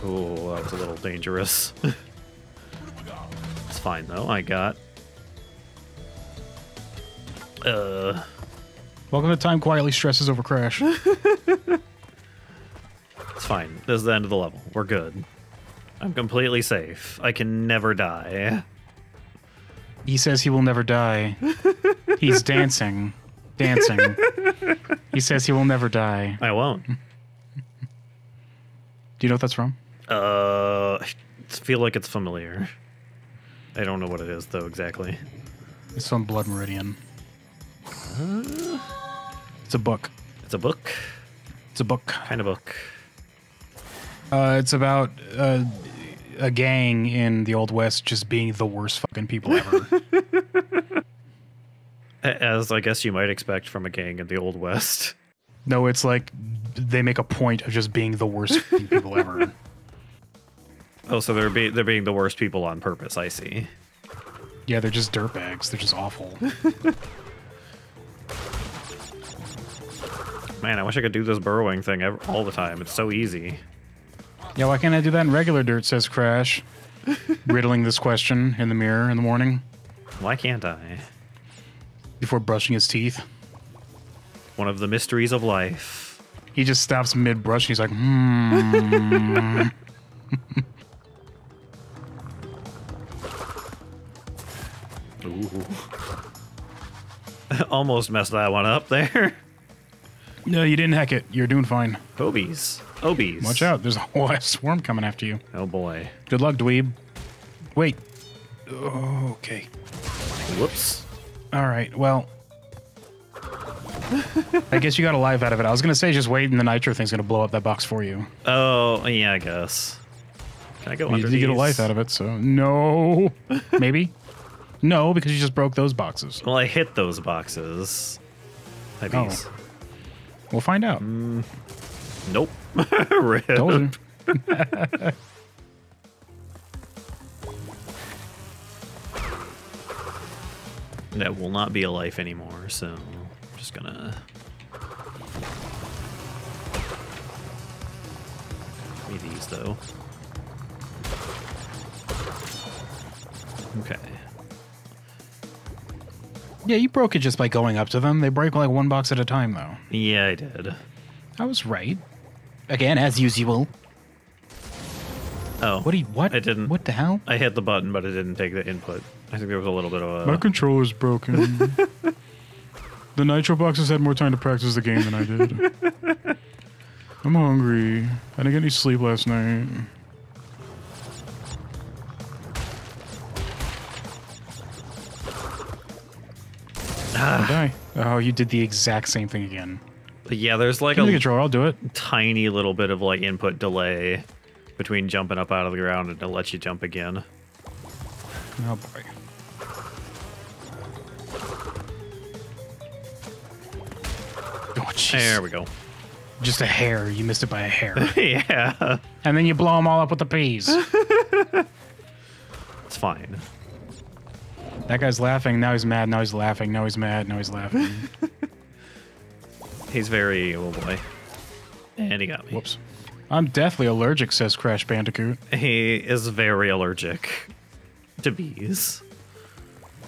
Oh, that was a little dangerous. it's fine though. I got. Uh, Welcome to Time Quietly Stresses Over Crash. it's fine. This is the end of the level. We're good. I'm completely safe. I can never die. He says he will never die. He's dancing. Dancing. He says he will never die. I won't. Do you know what that's from? Uh, I feel like it's familiar. I don't know what it is though exactly. It's from Blood Meridian. It's a book. It's a book, It's a book. kind of book. Uh, it's about uh, a gang in the Old West just being the worst fucking people ever. As I guess you might expect from a gang in the old west. no, it's like they make a point of just being the worst people ever. Oh, so they're be- they're being the worst people on purpose. I see. Yeah, they're just dirtbags. They're just awful. Man, I wish I could do this burrowing thing ev- all the time. It's so easy. yeah, why can't I do that in regular dirt? Says Crash, riddling this question in the mirror in the morning Why can't I? before brushing his teeth. One of the mysteries of life. He just stops mid brush. He's like, hmm. Almost messed that one up there. No, you didn't hack it. You're doing fine. Obies. Obies. Watch out. There's a whole ass swarm coming after you. Oh boy. Good luck, dweeb. Wait. Oh, okay. Whoops. All right. Well, I guess you got a life out of it. I was gonna say just wait, and the nitro thing's gonna blow up that box for you. Oh, yeah, I guess. Can I go You under did get a life out of it, so no. Maybe. No, because you just broke those boxes. Well, I hit those boxes. Obies. Oh. We'll find out. Mm, nope. Rip. Told you. That will not be a life anymore, so I'm just gonna. Me these though. Okay. Yeah, you broke it just by going up to them. They break like one box at a time, though. Yeah, I did. I was right. Again, as usual. Oh. What do you? What? I didn't. What the hell? I hit the button, but it didn't take the input. I think there was a little bit of a. My controller's broken. the nitro boxes had more time to practice the game than I did. I'm hungry. I didn't get any sleep last night. Ah. die. Oh, you did the exact same thing again. But yeah, there's like Give me the a controller. I'll do it. tiny little bit of like input delay between jumping up out of the ground and to let you jump again. Oh boy. Oh, jeez. There we go. Just a hair. You missed it by a hair. yeah, and then you blow them all up with the peas. it's fine. That guy's laughing. Now he's mad. Now he's laughing. Now he's mad. Now he's laughing. He's very oh boy, and he got me. Whoops. I'm deathly allergic, says Crash Bandicoot. He is very allergic to bees.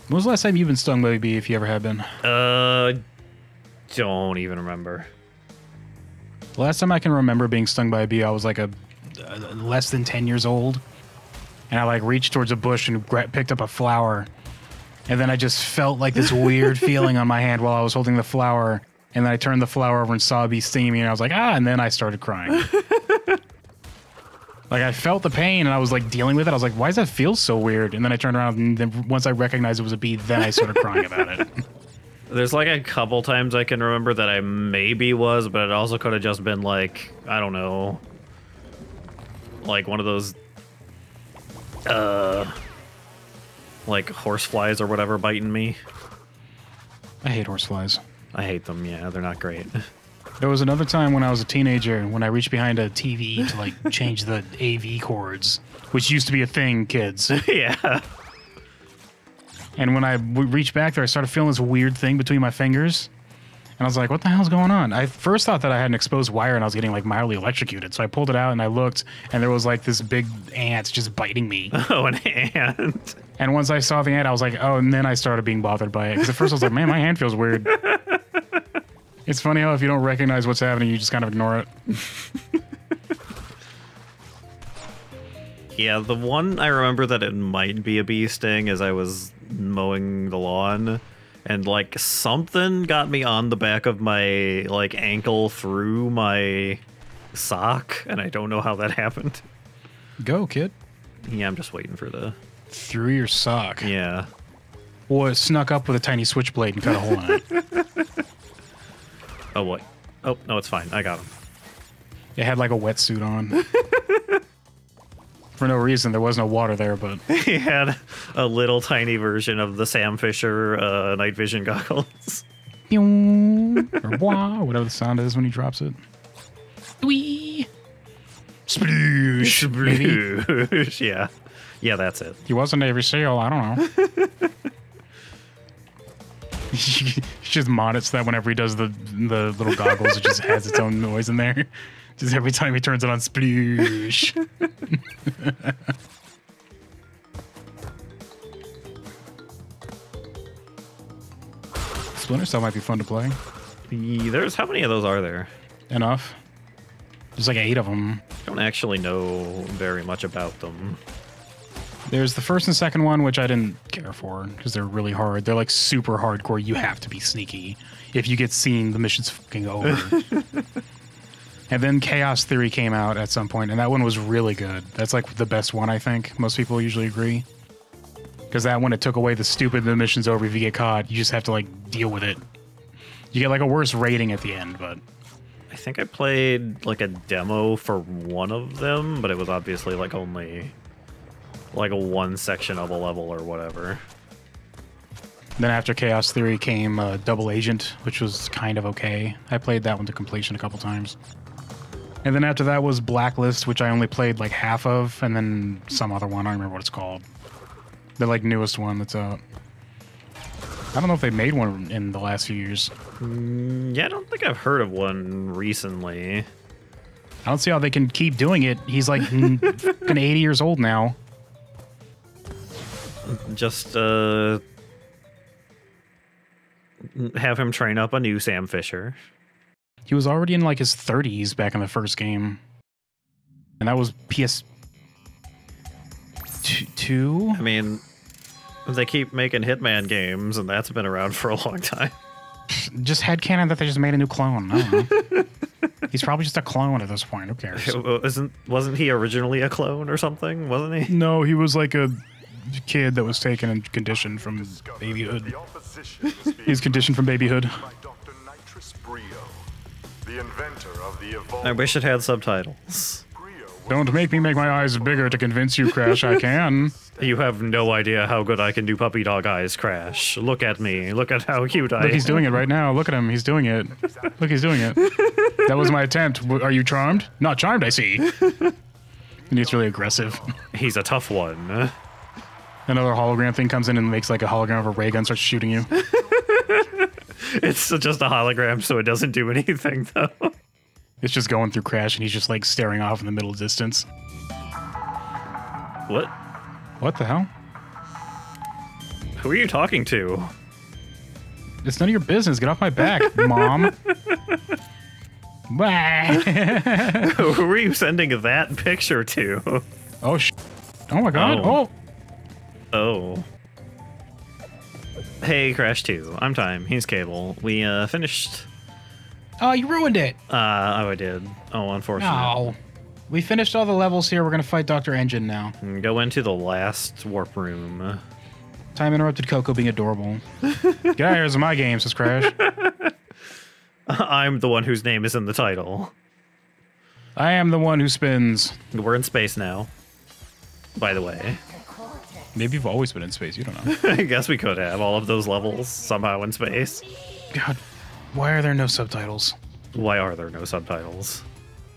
When was the last time you've been stung by a bee, if you ever have been? Uh, don't even remember. The last time I can remember being stung by a bee, I was like a uh, less than 10 years old. And I like reached towards a bush and picked up a flower. And then I just felt like this weird feeling on my hand while I was holding the flower. And then I turned the flower over and saw a bee stinging me. And I was like, ah, and then I started crying. like I felt the pain and I was like dealing with it. I was like, why does that feel so weird? And then I turned around and then once I recognized it was a bee, then I started crying about it. There's like a couple times I can remember that I maybe was, but it also could have just been like I don't know, like one of those, uh, like horse flies or whatever biting me. I hate horseflies. I hate them. Yeah, they're not great. There was another time when I was a teenager when I reached behind a TV to like change the AV cords, which used to be a thing, kids. yeah. And when I w- reached back there, I started feeling this weird thing between my fingers. And I was like, what the hell's going on? I first thought that I had an exposed wire and I was getting like mildly electrocuted. So I pulled it out and I looked, and there was like this big ant just biting me. Oh, an ant. And once I saw the ant, I was like, oh, and then I started being bothered by it. Because at first I was like, man, my hand feels weird. It's funny how if you don't recognize what's happening, you just kind of ignore it. Yeah, the one I remember that it might be a bee sting is I was mowing the lawn, and like something got me on the back of my like ankle through my sock, and I don't know how that happened. Go, kid. Yeah, I'm just waiting for the. Through your sock. Yeah. Or it snuck up with a tiny switchblade and cut a hole in it. Oh what? Oh no, it's fine. I got him. It had like a wetsuit on. For no reason, there was no water there, but he had a little tiny version of the Sam Fisher uh, night vision goggles. Or wah, whatever the sound is when he drops it. Wee. Sploosh. Maybe. yeah. Yeah, that's it. He was a Navy SEAL. I don't know. He just monits that whenever he does the the little goggles, it just has its own noise in there. Just every time he turns it on, sploosh. Splinter Cell might be fun to play. There's how many of those are there? Enough. There's like eight of them. Don't actually know very much about them. There's the first and second one, which I didn't care for because they're really hard. They're like super hardcore. You have to be sneaky. If you get seen, the mission's fucking over. and then Chaos Theory came out at some point, and that one was really good. That's like the best one, I think. Most people usually agree. Because that one, it took away the stupid, the mission's over. If you get caught, you just have to like deal with it. You get like a worse rating at the end, but I think I played like a demo for one of them, but it was obviously like only like a one section of a level or whatever. Then after Chaos Theory came uh, Double Agent, which was kind of okay. I played that one to completion a couple times. And then after that was Blacklist, which I only played like half of, and then some other one. I don't remember what it's called. The like newest one that's out. I don't know if they made one in the last few years. Yeah, I don't think I've heard of one recently. I don't see how they can keep doing it. He's like n- fucking 80 years old now. Just uh have him train up a new Sam Fisher. He was already in like his 30s back in the first game. And that was PS2? I mean, they keep making Hitman games, and that's been around for a long time. just headcanon that they just made a new clone. I don't know. He's probably just a clone at this point. Who cares? Isn't wasn't he originally a clone or something? Wasn't he? No, he was like a kid that was taken and conditioned from babyhood. that was He's conditioned from babyhood. the inventor of the evolved. I wish it had subtitles. Don't make me make my eyes bigger to convince you, Crash. I can. You have no idea how good I can do puppy dog eyes, Crash. Look at me. Look at how cute I Look, am. he's doing it right now. Look at him. He's doing it. Look, he's doing it. That was my attempt. Are you charmed? Not charmed, I see. And he's really aggressive. He's a tough one. Another hologram thing comes in and makes like a hologram of a ray gun, starts shooting you. It's just a hologram, so it doesn't do anything, though. It's just going through Crash, and he's just like staring off in the middle distance. What? What the hell? Who are you talking to? It's none of your business. Get off my back, mom. Bye. Who are you sending that picture to? oh, sh- oh my god. Oh. Oh. Oh. Hey, Crash 2. I'm Time. He's Kabyl. We uh, finished. Oh, you ruined it. Uh, oh, I did. Oh, unfortunate. No. We finished all the levels here. We're going to fight Dr. N. Gin now. Go into the last warp room. Time interrupted Coco being adorable. Get out of here. This is my game, says Crash. I'm the one whose name is in the title. I am the one who spins. We're in space now. By the way, Maybe you've always been in space. You don't know. I guess we could have all of those levels somehow in space. God, why are there no subtitles? Why are there no subtitles?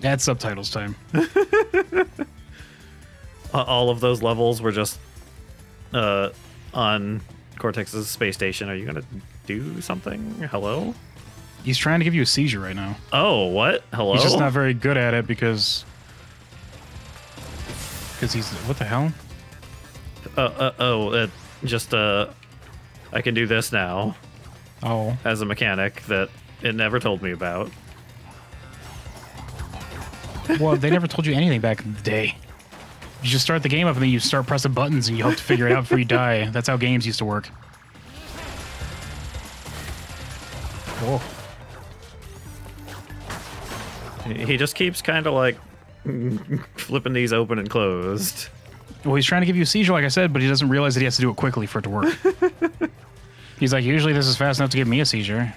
Add subtitles time. Uh, all of those levels were just uh, on Cortex's space station. Are you gonna do something? Hello? He's trying to give you a seizure right now. Oh, what? Hello? He's just not very good at it because. Because he's. What the hell? Uh, uh, oh, uh, just uh, I can do this now Oh. as a mechanic that it never told me about. Well, they never told you anything back in the day. You just start the game up and then you start pressing buttons and you hope to figure it out before you die. That's how games used to work. Whoa. He just keeps kind of like flipping these open and closed. Well, he's trying to give you a seizure, like I said, but he doesn't realize that he has to do it quickly for it to work. he's like, usually this is fast enough to give me a seizure.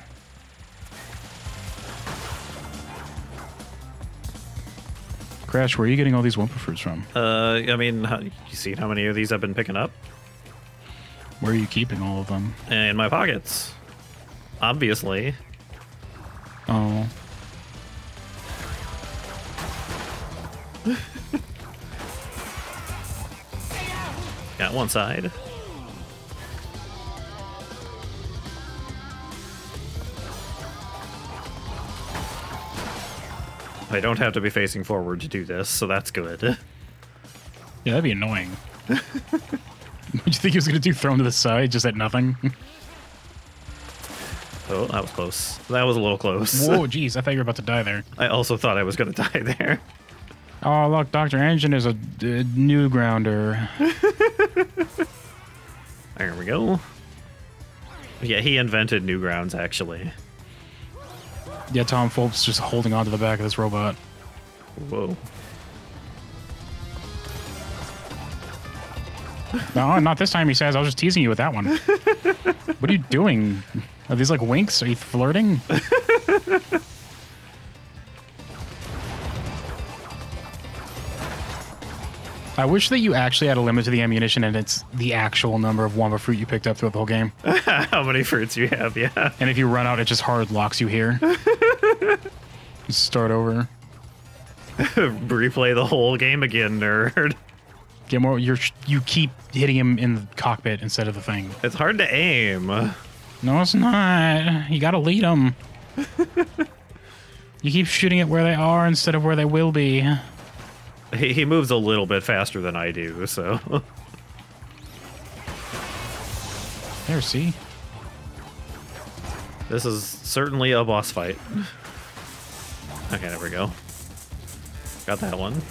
Crash, where are you getting all these Wumpa fruits from? Uh, I mean, you seen how many of these I've been picking up Where are you keeping all of them? in my pockets? Obviously. Oh. Got one side. I don't have to be facing forward to do this, so that's good. Yeah, that'd be annoying. Would you think he was gonna do thrown to the side just at nothing? Oh, that was close. That was a little close. Whoa, jeez, I thought you were about to die there. I also thought I was going to die there. Oh, look, Dr. N. Gin is a, a new grounder. There we go. Yeah, he invented Newgrounds, actually. Yeah, Tom Fulp's just holding on to the back of this robot. Whoa. No, not this time, he says. I was just teasing you with that one. what are you doing? Are these like winks? Are you flirting? I wish that you actually had a limit to the ammunition and it's the actual number of Wumpa fruit you picked up throughout the whole game. How many fruits you have, yeah. And if you run out, it just hard locks you here. Start over. Replay the whole game again, nerd. Get more. You're you keep hitting him in the cockpit instead of the thing. It's hard to aim. No, it's not. You gotta lead them. you keep shooting it where they are instead of where they will be. He, he moves a little bit faster than I do, so. There, see? This is certainly a boss fight. Okay, there we go. Got that one.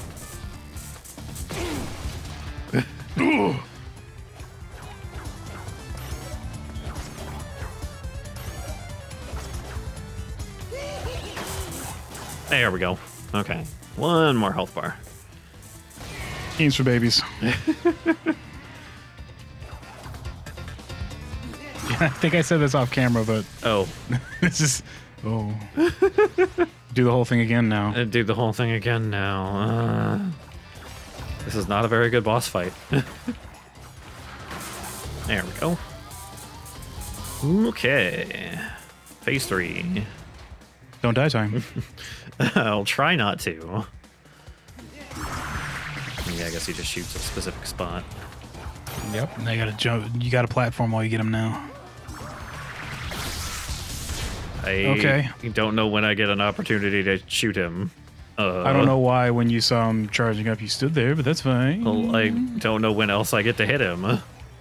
There we go. Okay. One more health bar. Games for babies. I think I said this off camera, but Oh, this is. Oh. Do the whole thing again now. uh, do the whole thing again now. Uh, this is not a very good boss fight. there we go. Okay. Phase three. Don't die time. I'll try not to. Yeah, I guess he just shoots a specific spot. yep. Now you gotta jump. You got a platform while you get him now. I Okay. don't know when I get an opportunity to shoot him. Uh, I don't know why when you saw him charging up, you stood there, but that's fine. well, I don't know when else I get to hit him.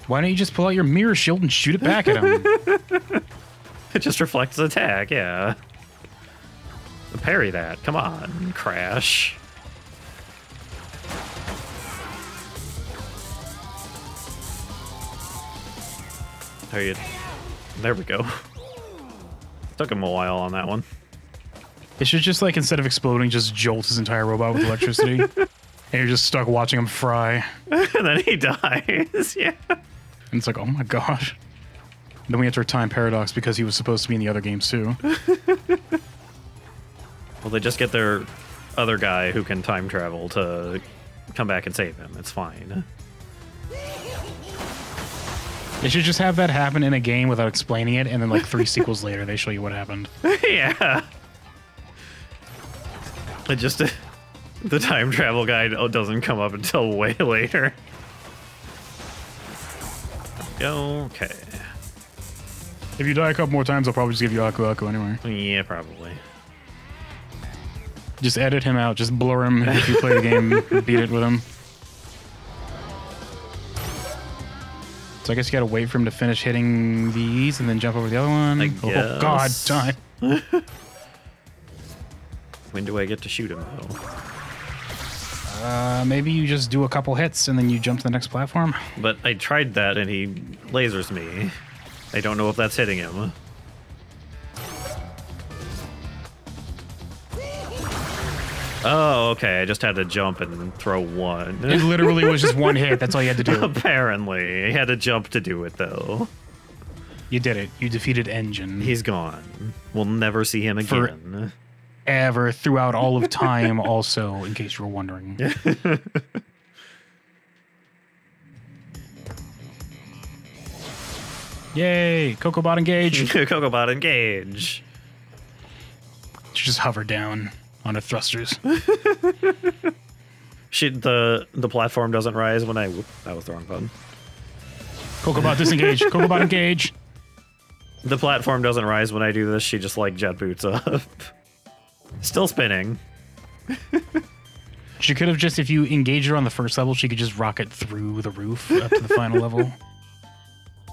Why don't you just pull out your mirror shield and shoot it back at him? It just reflects attack, yeah. Parry that. Come on, Crash. There you. There we go. Took him a while on that one. it should just like instead of exploding, just jolt his entire robot with electricity, and you're just stuck watching him fry. And then he dies. Yeah. And it's like, oh my gosh. Then we enter a time paradox because he was supposed to be in the other games too. Well, they just get their other guy who can time travel to come back and save him. It's fine. They should just have that happen in a game without explaining it, and then like three sequels later, they show you what happened. yeah. It just the time travel guide doesn't come up until way later. Okay. If you die a couple more times, I'll probably just give you Aku Aku anyway. Yeah, probably. Just edit him out. Just blur him if you play the game. beat it with him. So I guess you gotta wait for him to finish hitting these and then jump over the other one. I Oh God, time. When do I get to shoot him though? Uh, maybe you just do a couple hits and then you jump to the next platform. But I tried that and he lasers me. I don't know if that's hitting him. Oh, okay. I just had to jump and throw one. It literally was just one hit. That's all you had to do. Apparently, I had to jump to do it though. You did it. You defeated N. Gin. He's gone. We'll never see him again. ever throughout all of time. also, in case you were wondering. Yay! Cocobot engage. Cocobot engage. just hover down on the thrusters. She the the platform doesn't rise when I. Whoop, that was the wrong button. Cocobot disengage. Cocobot engage. The platform doesn't rise when I do this. She just like jet boots up. Still spinning. She could have just, if you engage her on the first level, she could just rocket through the roof up to the final level.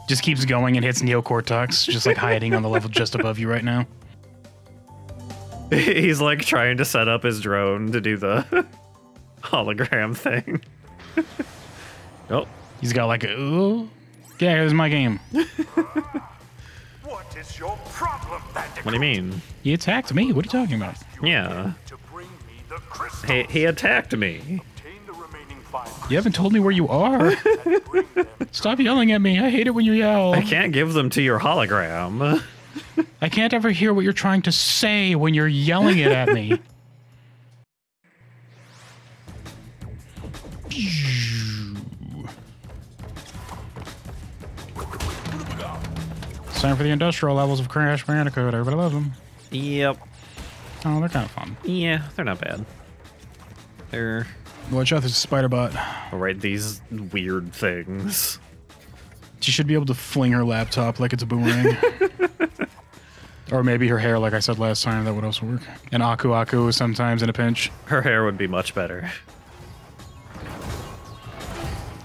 Just keeps going and hits Neocortex, just like hiding on the level just above you right now. He's like trying to set up his drone to do the hologram thing. oh, He's got like, ooh, yeah, here's my game. What is your problem, Bandicoot? what do you mean? He attacked me. What are you talking about? Yeah, To bring me the he he attacked me. Obtain the remaining five You haven't told me where you are. and bring them Stop yelling at me. I hate it when you yell. I can't give them to your hologram. I can't ever hear what you're trying to say when you're yelling it at me. It's time for the industrial levels of Crash Bandicoot. Everybody loves them. Yep. Oh, they're kind of fun. Yeah, they're not bad. They're Watch out, there's a spider bot. right. These weird things. She should be able to fling her laptop like it's a boomerang. or maybe her hair, like I said last time. That would also work. And Aku Aku sometimes in a pinch. Her hair would be much better.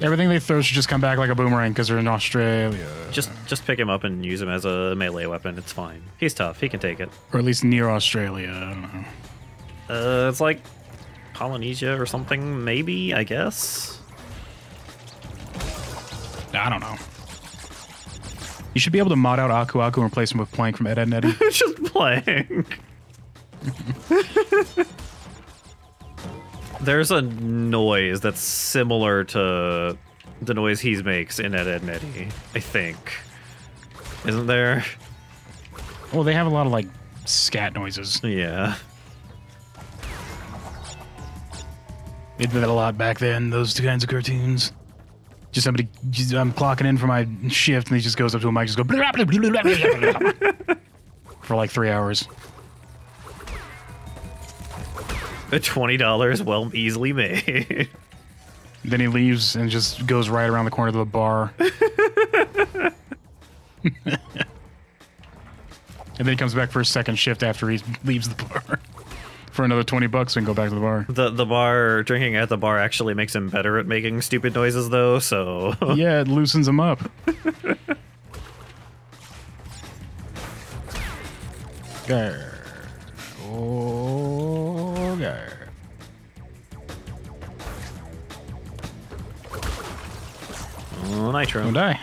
Everything they throw should just come back like a boomerang because they're in Australia. Just just pick him up and use him as a melee weapon. It's fine. He's tough. He can take it. Or at least near Australia. I don't know. Uh, it's like Polynesia or something, maybe. I guess. I don't know. You should be able to mod out Aku Aku and replace him with Plank from Ed, Edd n Eddy. just playing. There's a noise that's similar to the noise he makes in Ed, Edd n Eddy. I think. Isn't there? well, they have a lot of like scat noises. Yeah. They did that a lot back then, those two kinds of cartoons. Just somebody, just, I'm clocking in for my shift, and he just goes up to a mic, just go blah, blah, blah, for like three hours. The Twenty dollars, well, easily made. Then he leaves and just goes right around the corner to the bar. and then he comes back for his second shift after he leaves the bar for another 20 bucks and go back to the bar. the the bar drinking at the bar actually makes him better at making stupid noises, though. So yeah, it loosens him up. Grr. Oh, grr. Oh, nitro. Don't die.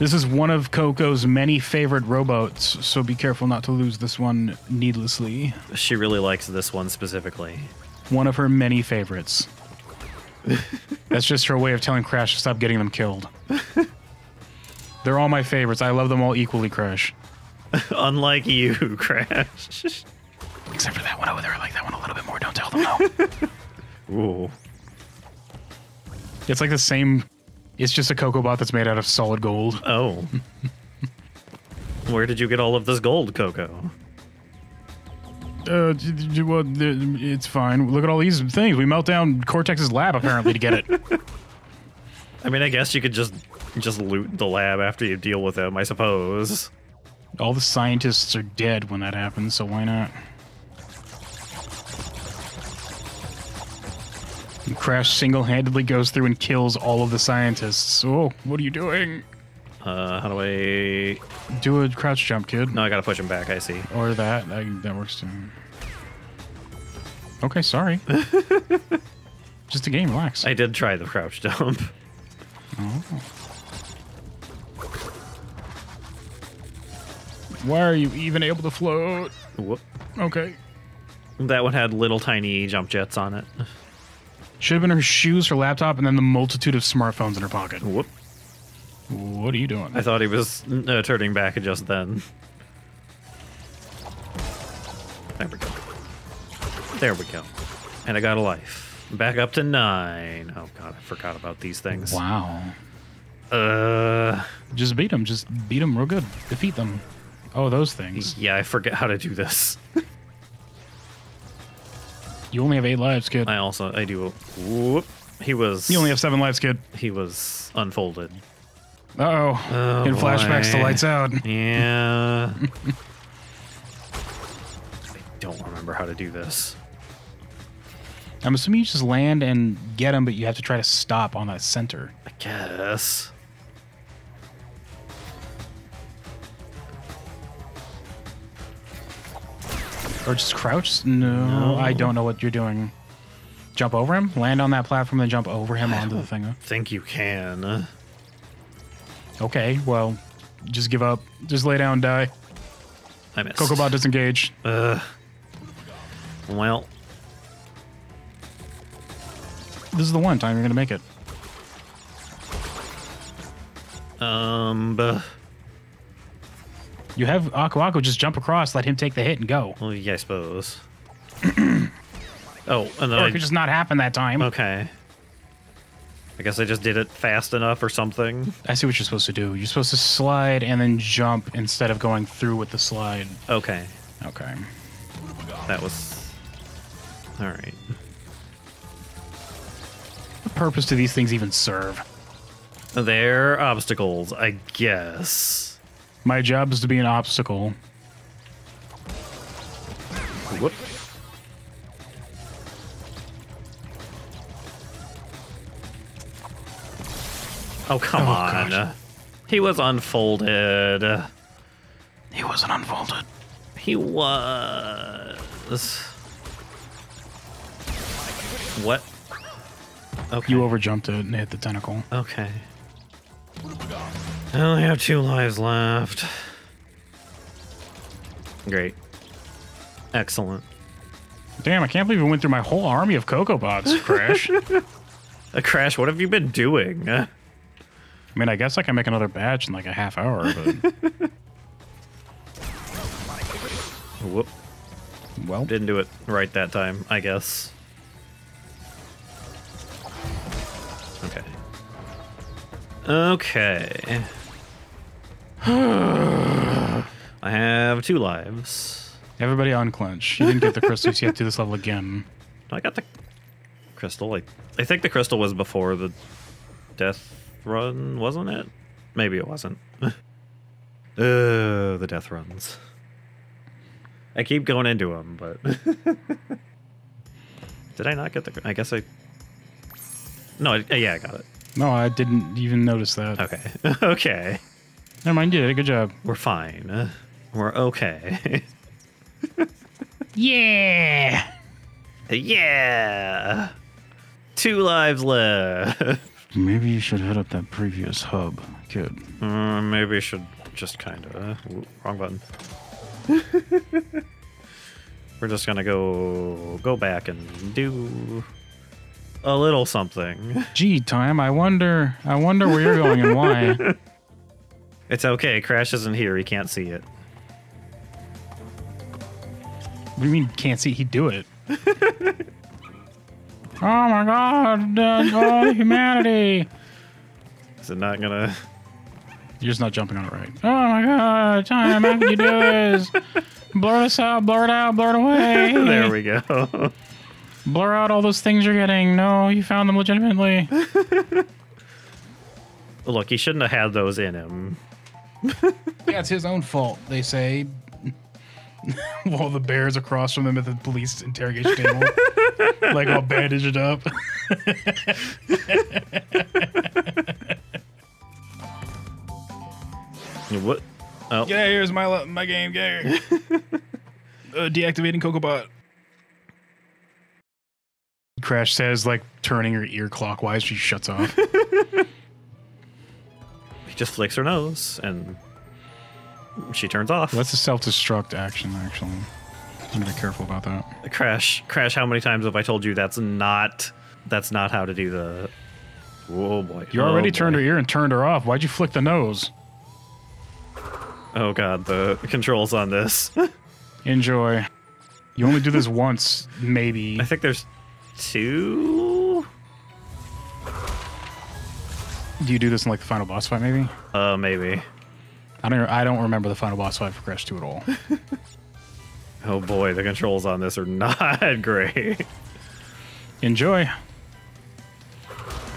This is one of Coco's many favorite rowboats, so be careful not to lose this one needlessly. She really likes this one specifically. One of her many favorites. That's just her way of telling Crash to stop getting them killed. They're all my favorites. I love them all equally, Crash. Unlike you, Crash. Except for that one over there. I like that one a little bit more. Don't tell them no. Ooh. it's like the same. It's just a Coco bot that's made out of solid gold. Oh. Where did you get all of this gold, Coco? Uh, well, it's fine. Look at all these things. We melt down Cortex's lab apparently to get it. I mean, I guess you could just just loot the lab after you deal with them. I suppose. all the scientists are dead when that happens, so why not? And Crash single-handedly goes through and kills all of the scientists. Oh, what are you doing? Uh, how do I... Do a crouch jump, kid. No, I gotta push him back, I see. Or that. That, that works too. Okay, sorry. Just a game, relax. I did try the crouch jump. Why are you even able to float? Whoop. Okay. That one had little tiny jump jets on it. Should have been her shoes, her laptop, and then the multitude of smartphones in her pocket. Whoop. What are you doing? I thought he was uh, turning back just then. There we go. There we go. And I got a life. Back up to nine. Oh god, I forgot about these things. Wow. Uh, Just beat them. Just beat them real good. Defeat them. Oh, those things. yeah, I forget how to do this. You only have eight lives, kid. I also I do. Whoop. He was. You only have seven lives, kid. He was unfolded. Uh oh. Oh, In flashbacks boy. lights out. Yeah. I don't remember how to do this. I'm assuming you just land and get him, but you have to try to stop on that center. I guess. Or just crouch? No, No. I don't know what you're doing. Jump over him? Land on that platform, then jump over him onto the thing. Think you can. Okay, well, just give up. Just lay down, die. I missed. Cocobot disengage. Ugh. Well, This is the one time you're gonna make it. um, buh. You have Aku Aku just jump across, let him take the hit and go. well, yeah, I suppose. oh, and then Or I, it could just not happen that time. okay. I guess I just did it fast enough or something. I see what you're supposed to do. You're supposed to slide and then jump instead of going through with the slide. Okay, Okay. that was all right. What purpose do these things even serve? They're obstacles, I guess. My job is to be an obstacle. Whoop. Oh come Oh, on! gosh. He was unfolded. He wasn't unfolded. He was. What? Okay. You overjumped it and hit the tentacle. Okay. I only have two lives left. Great. Excellent. Damn, I can't believe we went through my whole army of Coco Bots, Crash. I Uh, Crash, what have you been doing? I mean, I guess I can make another batch in like a half hour, but Whoop. well, Didn't do it right that time, I guess. Okay. Okay. I have two lives. everybody unclench. You didn't get the crystals. You have to do this level again. I got the crystal. I, I think the crystal was before the death run, wasn't it? Maybe it wasn't. uh, the death runs. I keep going into them, but did I not get the? I guess I. No, I, yeah, I got it. No, I didn't even notice that. Okay, okay, Never mind, you did a good job. we're fine. We're okay. Yeah. yeah, two lives left. Maybe you should hit up that previous hub, kid. Uh, maybe I should just kind of. wrong button. We're just gonna go go back and do a little something. Gee, time. I wonder. I wonder where you're going and why. It's okay. Crash isn't here. He can't see it. What do you mean can't see? He'd do it. oh my god, uh, all humanity. Is it not gonna? You're just not jumping on it right. Oh my god, time, how can you do this? Blur this out, blur it out, blur it away. there we go. Blur out all those things you're getting. No, you found them legitimately. Look, he shouldn't have had those in him. Yeah, it's his own fault, they say. While the bear's across from them at the police interrogation table, like all bandaged up. What? Oh, Yeah, here's my my game. Game. uh, deactivating Cocobot. Crash says, like turning her ear clockwise. She shuts off. Just flicks her nose and she turns off. That's a self-destruct action, actually. I'm be careful about that. Crash, Crash, how many times have I told you that's not that's not how to do the Oh boy. You already oh, turned boy. her ear and turned her off. Why'd you flick the nose? Oh god, the controls on this. Enjoy. You only do this once, maybe. I think there's two Do you do this in like the final boss fight, maybe? uh maybe. I don't. I don't remember the final boss fight for Crash 2 at all. Oh boy, the controls on this are not great. Enjoy.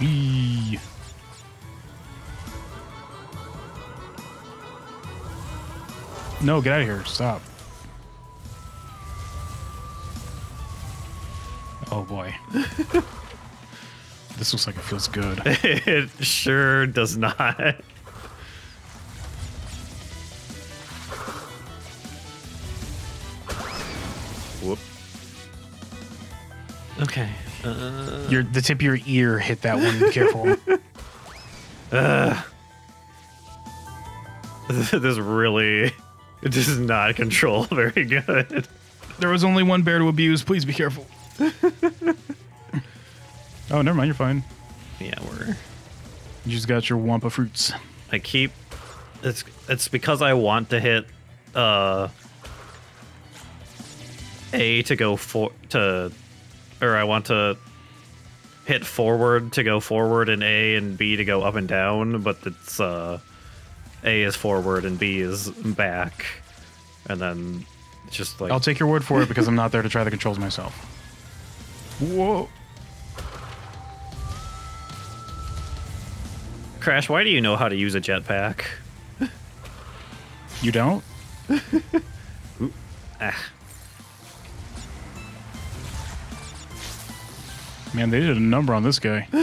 Eee. No, get out of here. Stop. Oh boy. this looks like it feels good. it sure does not. Whoop. Okay. Uh, Your the tip of your ear hit that one. Careful. this really does not control very good. There was only one bear to abuse. Please be careful. Oh, never mind. You're fine. Yeah, we're. You just got your Wumpa fruits. I keep. It's it's because I want to hit uh A to go for to, or I want to hit forward to go forward and A and B to go up and down, but it's uh A is forward and B is back, and then it's just like I'll take your word for it because I'm not there to try the controls myself. Whoa. Crash. Why do you know how to use a jetpack? You don't? Ah. Man, they did a number on this guy.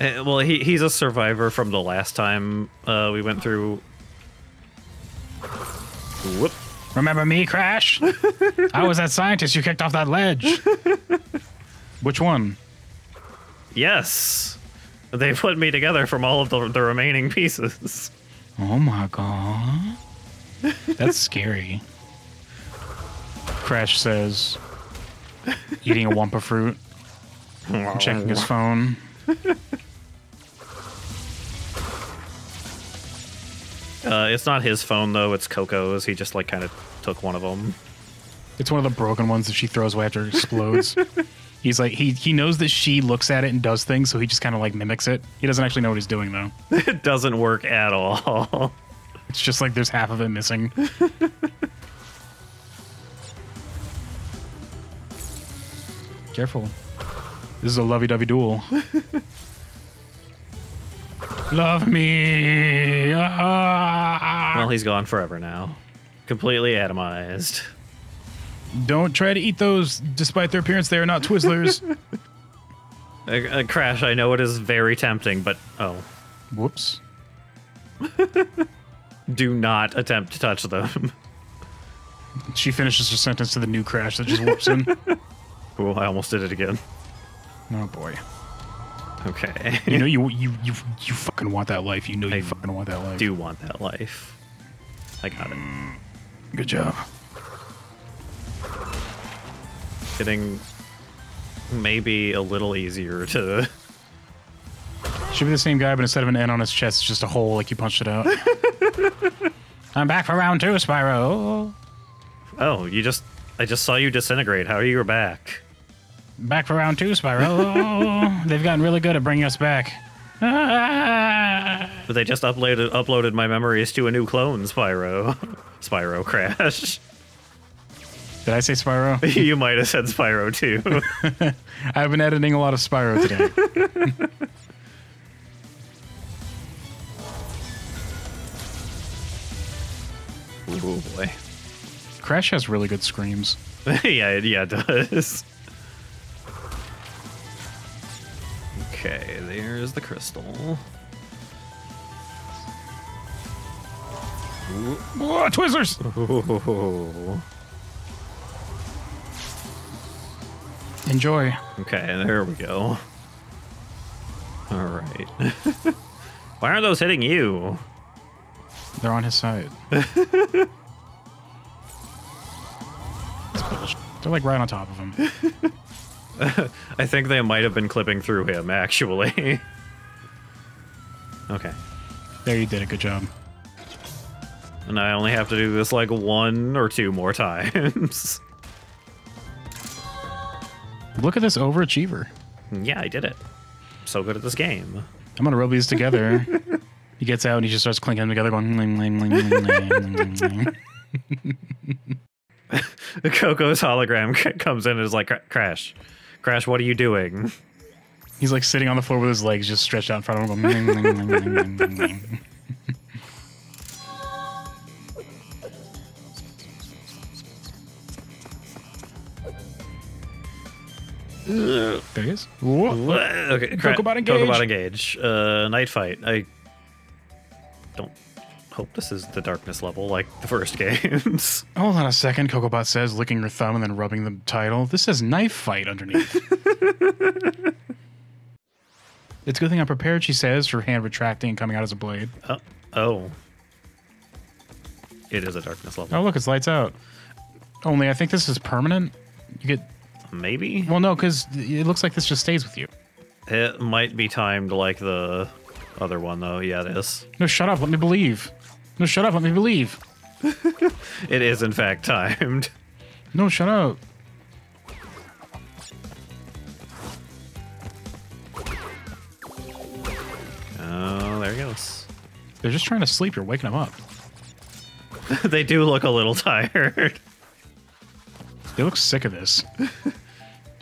Eh, Well, he he's a survivor from the last time uh, we went through. Whoop. Remember me, Crash? I was that scientist you kicked off that ledge. Which one? Yes. They put me together from all of the, the remaining pieces. Oh my god. That's scary. Crash says, eating a Wumpa fruit, checking his phone. Uh, it's not his phone though; it's Coco's. He just like kind of took one of them. It's one of the broken ones that she throws away after it explodes. He's like he he knows that she looks at it and does things, so he just kind of like mimics it. He doesn't actually know what he's doing though. it doesn't work at all. It's just like there's half of it missing. Careful. This is a lovey-dovey duel. Love me. Ah. well, he's gone forever now, completely atomized. Don't try to eat those. Despite their appearance, they are not Twizzlers. Uh, uh, Crash, I know it is very tempting, but oh, Whoops. do not attempt to touch them. She finishes her sentence to the new crash that just whoops in. Ooh, I almost did it again. Oh boy. Okay. You know you you you you fucking want that life. You know you I fucking want that life. do want that life. I got it. Good job. Getting maybe a little easier to. Should be the same guy, but instead of an N on his chest, it's just a hole like you punched it out. I'm back for round two, Spyro. Oh, you just. I just saw you disintegrate. How are you back? Back for round two, Spyro. They've gotten really good at bringing us back. But they just uploaded uploaded my memories to a new clone, Spyro. Spyro Crash. Did I say Spyro? you might have said Spyro too. I've been editing a lot of Spyro today. oh boy. Crash has really good screams. yeah, yeah, it does. Okay, there's the crystal. Whoa, Twizzlers! Ooh. Enjoy. Okay, there we go. All right. Why aren't those hitting you? They're on his side. They're like right on top of him. I think they might have been clipping through him, actually. okay. There, you did a good job. And I only have to do this like one or two more times. Look at this overachiever. yeah, I did it. so good at this game. I'm gonna rub these together. he gets out and he just starts clinking them together, going. "Ling, ling, ling, ling, ling, ling, ling." Coco's hologram c- comes in and is like, Crash, Crash, what are you doing? He's like sitting on the floor with his legs just stretched out in front of him. Going, "Ning, ning, ning, ning, ning, ning, there he is. Whoa. Okay, cra- Cocobot engage. Cocobot engage. Uh, night fight. I don't hope this is the darkness level like the first games. Hold on a second. Cocobot says, licking her thumb and then rubbing the title. This says knife fight underneath. it's a good thing I'm prepared, she says, her hand retracting and coming out as a blade. oh, oh, it is a darkness level. Oh, look, it's lights out. Only I think this is permanent. You get. Maybe Well, no, because it looks like this just stays with you. it might be timed like the other one though. Yeah, it is. No, shut up. Let me believe. No, shut up. Let me believe. It is in fact timed. No, shut up. Oh, there he goes. They're just trying to sleep. You're waking them up. they do look a little tired. They look sick of this.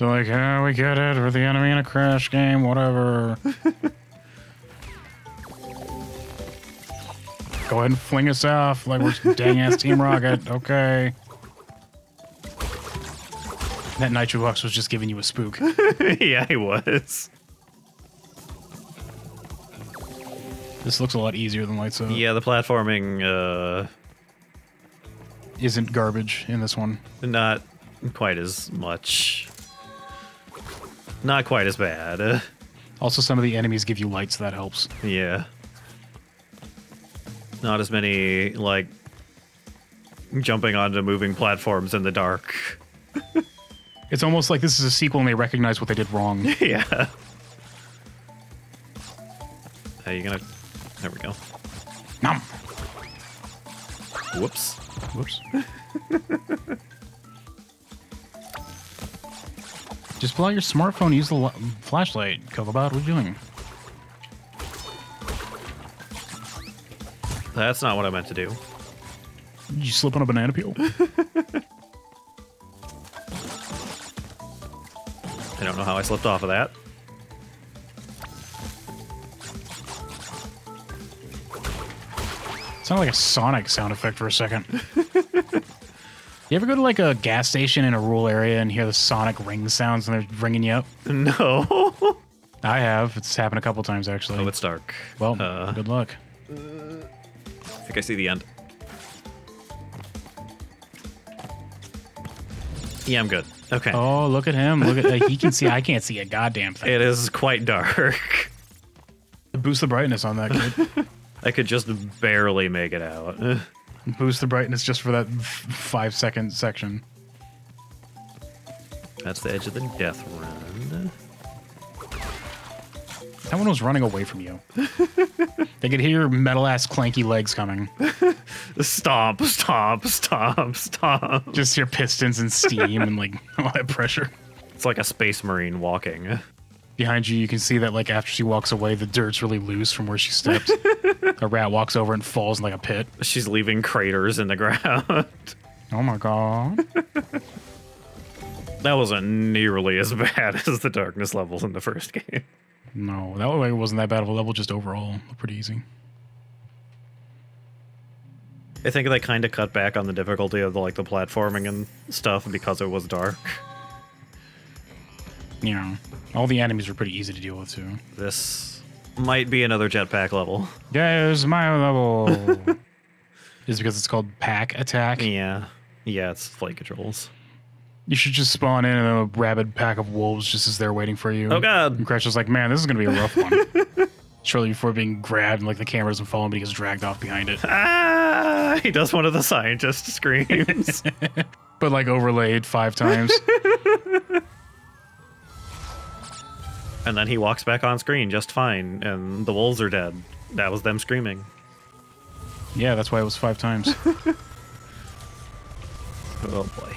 They're like, yeah, we get it. We're the enemy in a crash game, whatever. Go ahead and fling us off like we're dang ass Team Rocket. Okay. That Nitro Lux was just giving you a spook. yeah, he was. This looks a lot easier than Lights Out. Yeah, the platforming, uh, Isn't garbage in this one. not quite as much. Not quite as bad. Uh, Also, some of the enemies give you light, so that helps. yeah. Not as many, like, jumping onto moving platforms in the dark. It's almost like this is a sequel and they recognize what they did wrong. yeah. Are you gonna. There we go. Nom. Whoops. Whoops. Just pull out your smartphone, use the li- flashlight. Cocobot, what are you doing? That's not what I meant to do. Did you slip on a banana peel? I don't know how I slipped off of that. Sounded like a Sonic sound effect for a second. you ever go to like a gas station in a rural area and hear the Sonic ring sounds and they're ringing you up? No. I have. It's happened a couple times actually. oh, it's dark. well, uh, good luck. I think I see the end. Yeah, I'm good. Okay. Oh, look at him! Look at like, he can see. I can't see a goddamn thing. It is quite dark. Boost the brightness on that kid. I could just barely make it out. Boost the brightness just for that five second section. That's the edge of the death run. That one was running away from you. they could hear your metal ass clanky legs coming. Stomp, stomp, stomp, stomp. Just hear pistons and steam and like all that pressure. It's like a space marine walking. Behind you, you can see that like after she walks away, the dirt's really loose from where she stepped. a rat walks over and falls in like a pit. She's leaving craters in the ground. Oh my god. That wasn't nearly as bad as the darkness levels in the first game. No, that way wasn't that bad of a level. Just overall, pretty easy. I think they kind of cut back on the difficulty of the, like the platforming and stuff because it was dark. You know, all the enemies were pretty easy to deal with too. This might be another jetpack level. Yeah, there's my level. Is because it's called pack attack. Yeah, yeah, it's flight controls. You should just spawn in a rabid pack of wolves just as they're waiting for you. Oh god, And Crash is like, man, this is gonna be a rough one. Shortly before being grabbed and like the camera doesn't follow him, but he gets dragged off behind it. ah! He does one of the scientist screams. But like overlaid five times. And then he walks back on screen just fine, and the wolves are dead. That was them screaming. yeah, that's why it was five times. Oh boy.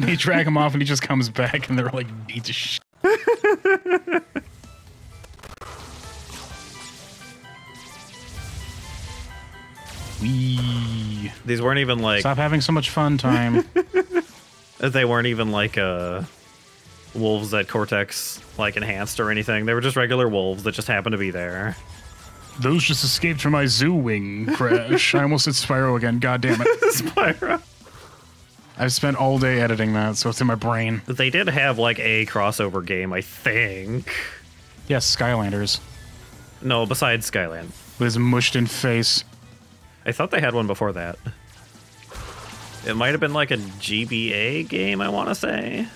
they drag him off and he just comes back and they're like beat to shit. These weren't even like Stop having so much fun time. they weren't even like uh wolves that Cortex like enhanced or anything. They were just regular wolves that just happened to be there. Those just escaped from my zoo wing crash. I almost said Spyro again. God damn it. Spyro. I've spent all day editing that, so it's in my brain. They did have like a crossover game, I think. Yes, Skylanders. No, besides Skyland. With his mushed in face. I thought they had one before that. It might have been like a GBA game, I want to say.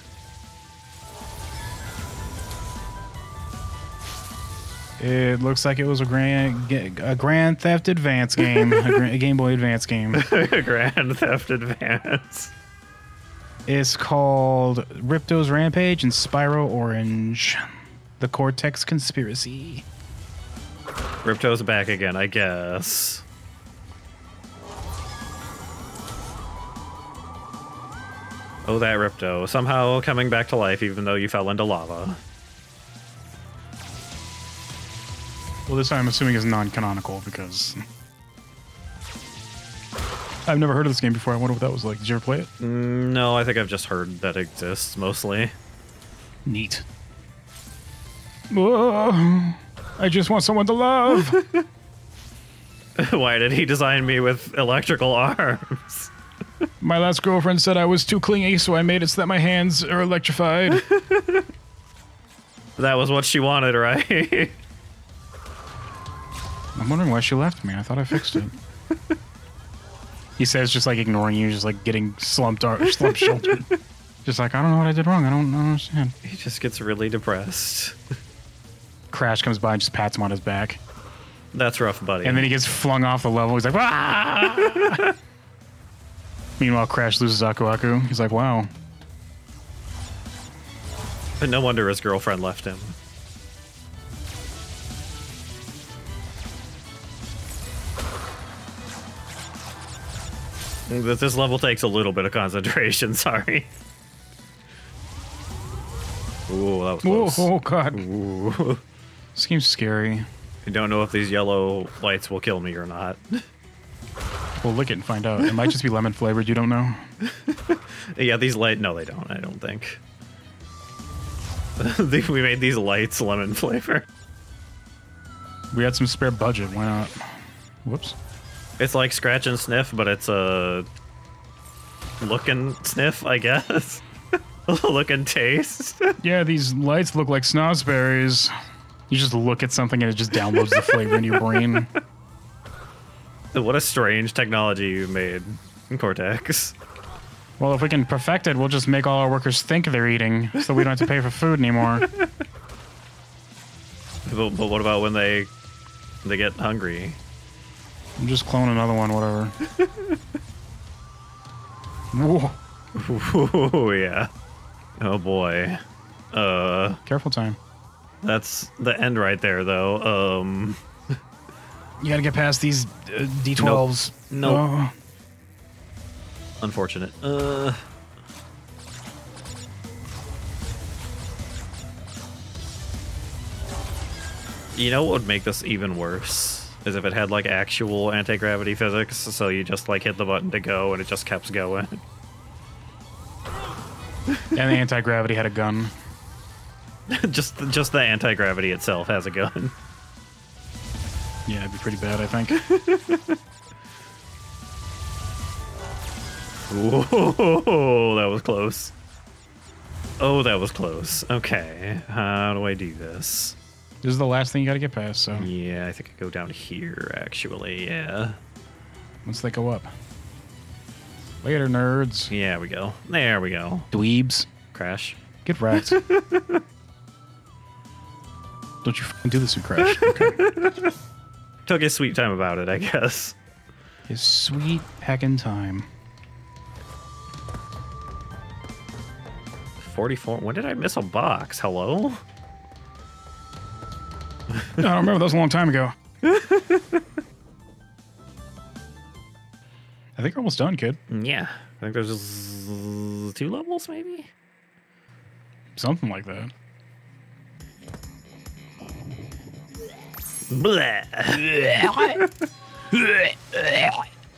It looks like it was a Grand, a Grand Theft Advance game, a, Gra- a Game Boy Advance game. Grand Theft Advance. It's called Ripto's Rampage and Spyro Orange. The Cortex Conspiracy. Ripto's back again, I guess. Oh, that Ripto. Somehow coming back to life even though you fell into lava. Well, this I'm assuming is non-canonical because I've never heard of this game before. I wonder what that was like. Did you ever play it? Mm, no, I think I've just heard that it exists mostly. Neat. Whoa, I just want someone to love. Why did he design me with electrical arms? My last girlfriend said I was too clingy, so I made it so that my hands are electrified. That was what she wanted, right? I'm wondering why she left me. I thought I fixed it. he says, just like ignoring you, just like getting slumped, ar- slumped shouldered. Just like, I don't know what I did wrong. I don't, I don't understand. he just gets really depressed. Crash comes by and just pats him on his back. That's rough, buddy. And then he gets flung off the level. He's like, ah! Meanwhile, Crash loses Aku Aku. He's like, wow. But no wonder his girlfriend left him. This level takes a little bit of concentration, sorry. Ooh, that was close. oh, God. Ooh. This game's scary. I don't know if these yellow lights will kill me or not. We'll lick it and find out. It might just be lemon flavored. You don't know. yeah, these light. No, they don't. I don't think. We made these lights lemon flavor. We had some spare budget. Why not? Whoops. It's like scratch and sniff, but it's a look and sniff, I guess. look and taste. Yeah, these lights look like snozzberries. You just look at something and it just downloads the flavor in your brain. what a strange technology you made, in Cortex. Well, if we can perfect it, we'll just make all our workers think they're eating, so we don't have to pay for food anymore. But, but what about when they they get hungry? I'm just clone another one, whatever. Whoa, Ooh, yeah. Oh boy. Uh, careful time. that's the end right there, though. Um, You gotta get past these uh, D12s. Nope. Oh. unfortunate. Uh. You know what would make this even worse? Is if it had like actual anti gravity physics, so you just like hit the button to go and it just kept going. and the anti gravity had a gun. just just the anti gravity itself has a gun. Yeah, it'd be pretty bad, I think. Whoa, that was close. Oh, that was close. Okay, how do I do this? This is the last thing you gotta get past, so Yeah, I think I go down here, actually. Yeah. once they go up. Later, nerds. Yeah, we go. There we go. Dweebs. Crash. Get wrecked. Don't you fucking do this, you crash. Okay. Took his sweet time about it, I guess. His sweet heckin' time. 44. When did I miss a box? Hello? I don't remember. That was a long time ago. I think we're almost done, kid. Yeah. I think there's just two levels, maybe? Something like that.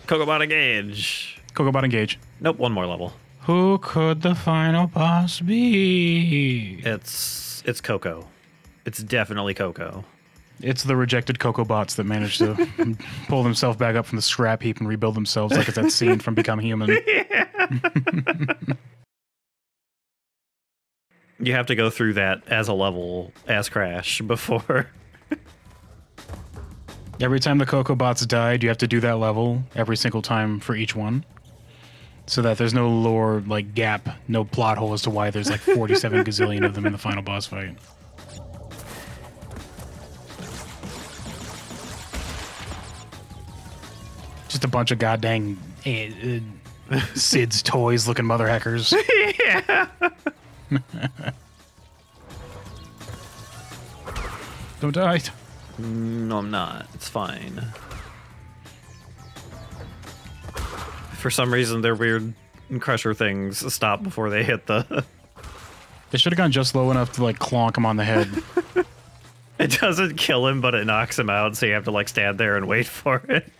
Cocobot engage. Cocobot engage. Nope, one more level. Who could the final boss be? It's it's Coco. It's definitely Coco. It's the rejected Cocobots that managed to pull themselves back up from the scrap heap and rebuild themselves, like it's that scene from Become Human. You have to go through that as a level as Crash before. Every time the Cocobots died, you have to do that level every single time for each one. So that there's no lore like gap, no plot hole as to why there's like 47 gazillion of them in the final boss fight. Just a bunch of goddamn uh, uh, Sid's toys looking mother hackers. yeah. Don't die. Mm, no, I'm not. It's fine. For some reason, their weird crusher things stop before they hit the. They should have gone just low enough to like clonk him on the head. It doesn't kill him, but it knocks him out, so you have to like stand there and wait for it.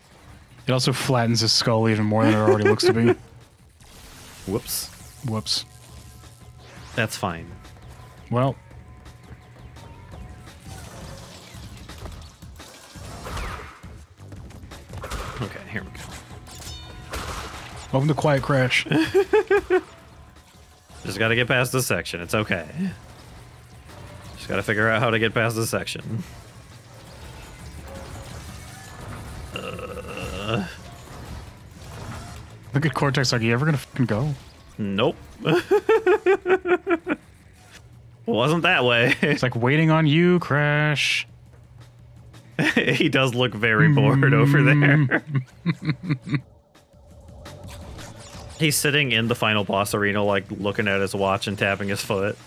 It also flattens his skull even more than it already looks to be. Whoops. Whoops. That's fine. Well, Okay, here we go. welcome to Quiet Crash. Just gotta get past this section. It's okay. Just gotta figure out how to get past this section. Uh. Look at Cortex like, you ever gonna fucking go? Nope. Wasn't that way. It's like waiting on you, Crash. he does look very bored over there. Mm. He's sitting in the final boss arena, like looking at his watch and tapping his foot.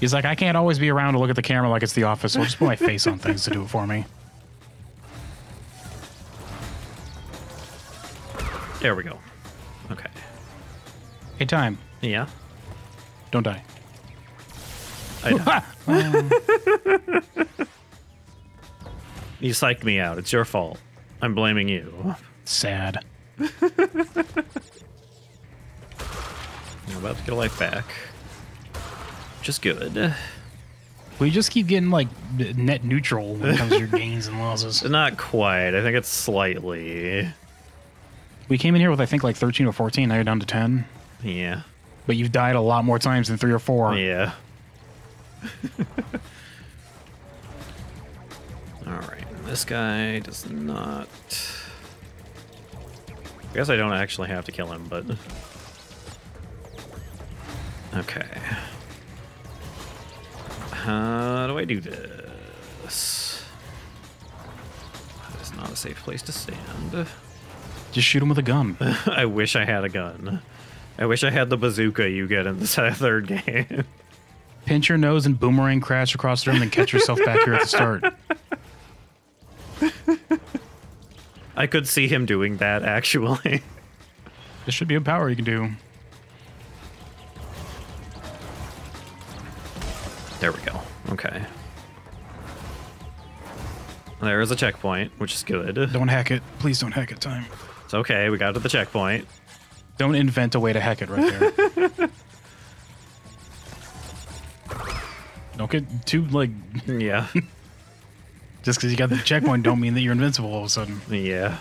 He's like, I can't always be around to look at the camera like it's the office, so I'll just put my face on things to do it for me. There we go. Okay. Hey, time. Yeah. Don't die. I know. You psyched me out. It's your fault. I'm blaming you. Sad. I'm about to get a life back. Which is good. We just keep getting like net neutral when it comes to your gains and losses. Not quite. I think it's slightly. We came in here with I think like 13 or 14. Now you're down to 10. Yeah. But you've died a lot more times than three or four. Yeah. this guy does not. I guess I don't actually have to kill him, but. Okay. How do I do this? That is not a safe place to stand. Just shoot him with a gun. I wish I had a gun. I wish I had the bazooka you get in the third game. Pinch your nose and boomerang crash across the room, then catch yourself back here at the start. I could see him doing that actually. This should be a power you can do. There we go. Okay. There is a checkpoint, which is good. Don't hack it. Please don't hack it, time. It's okay. We got to the checkpoint. Don't invent a way to hack it right there. don't get too like Yeah. Just because you got the checkpoint don't mean that you're invincible all of a sudden. yeah.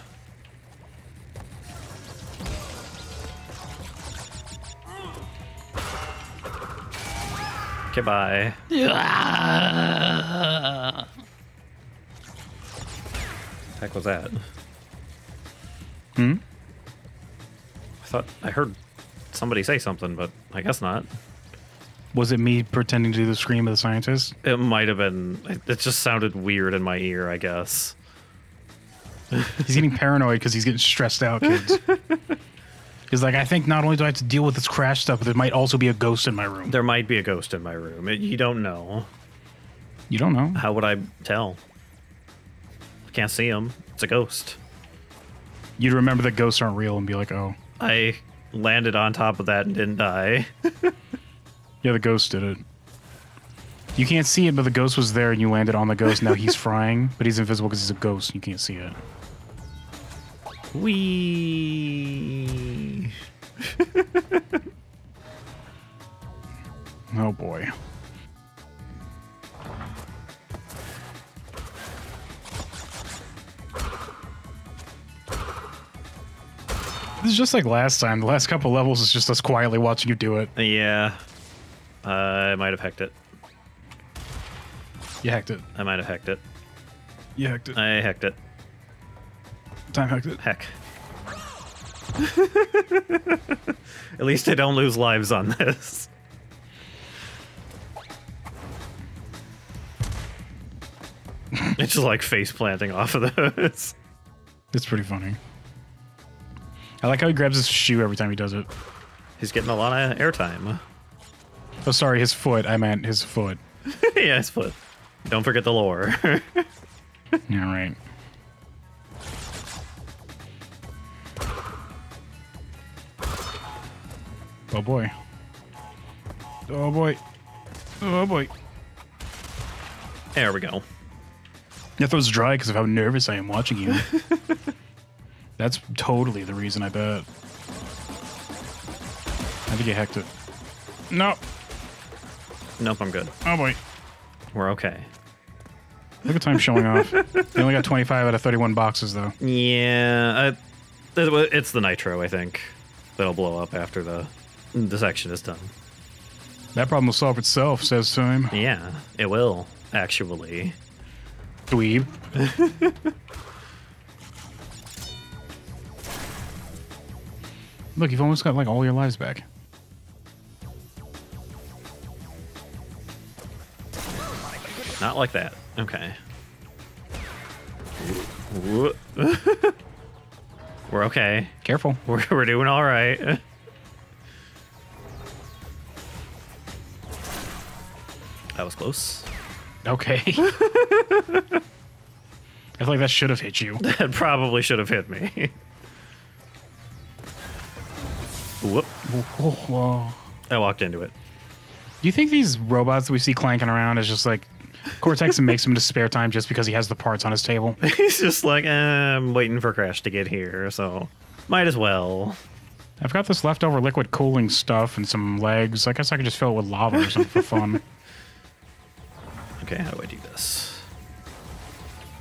Okay, bye. Heck was that? Hmm? I thought I heard somebody say something, but I guess not. Was it me pretending to do the scream of the scientist? It might have been. it- just sounded weird in my ear, I guess. He's getting paranoid because he's getting stressed out, kids. He's like, I think not only do I have to deal with this crash stuff, but there might also be a ghost in my room. There might be a ghost in my room. It- you don't know. You don't know. How would I tell? I can't see him. It's a ghost. You'd remember that ghosts aren't real and be like, oh, I landed on top of that and didn't die. yeah, the ghost did it. You can't see it, but the ghost was there and you landed on the ghost. Now he's frying, but he's invisible because he's a ghost. You can't see it. Wee. Oh boy. This is just like last time. The last couple levels is just us quietly watching you do it. Yeah. I might have hacked it. You hacked it. I might have hacked it. You hacked it. I hacked it. Time hacked it. Heck. At least I don't lose lives on this. it's just like face planting off of those. It's pretty funny. I like how he grabs his shoe every time he does it. He's getting a lot of airtime. Oh, sorry, his foot. I meant his foot. yeah, his foot. Don't forget the lore. All right. Oh boy. Oh boy. Oh boy. there we go. That throat's dry because of how nervous I am watching you. That's totally the reason, I bet. I think you hacked it. No. Nope, I'm good. Oh boy. We're okay. Look at time showing off. They only got 25 out of 31 boxes, though. Yeah, I, it- it's the nitro, I think, that'll blow up after the the section is done. That problem will solve itself, says time. Yeah, it will actually. Dweeb. Look, you've almost got like all your lives back. Not like that. Okay. We're okay. Careful. We're, we're doing all right. That was close. Okay. I feel like that should have hit you. That probably should have hit me. Whoop. Whoa. I walked into it. Do you think these robots we see clanking around is just like Cortex makes him to spare time just because he has the parts on his table? He's just like, eh, I'm waiting for Crash to get here, so might as well. I've got this leftover liquid cooling stuff and some legs. I guess I could just fill it with lava or something for fun. Okay, how do I do this?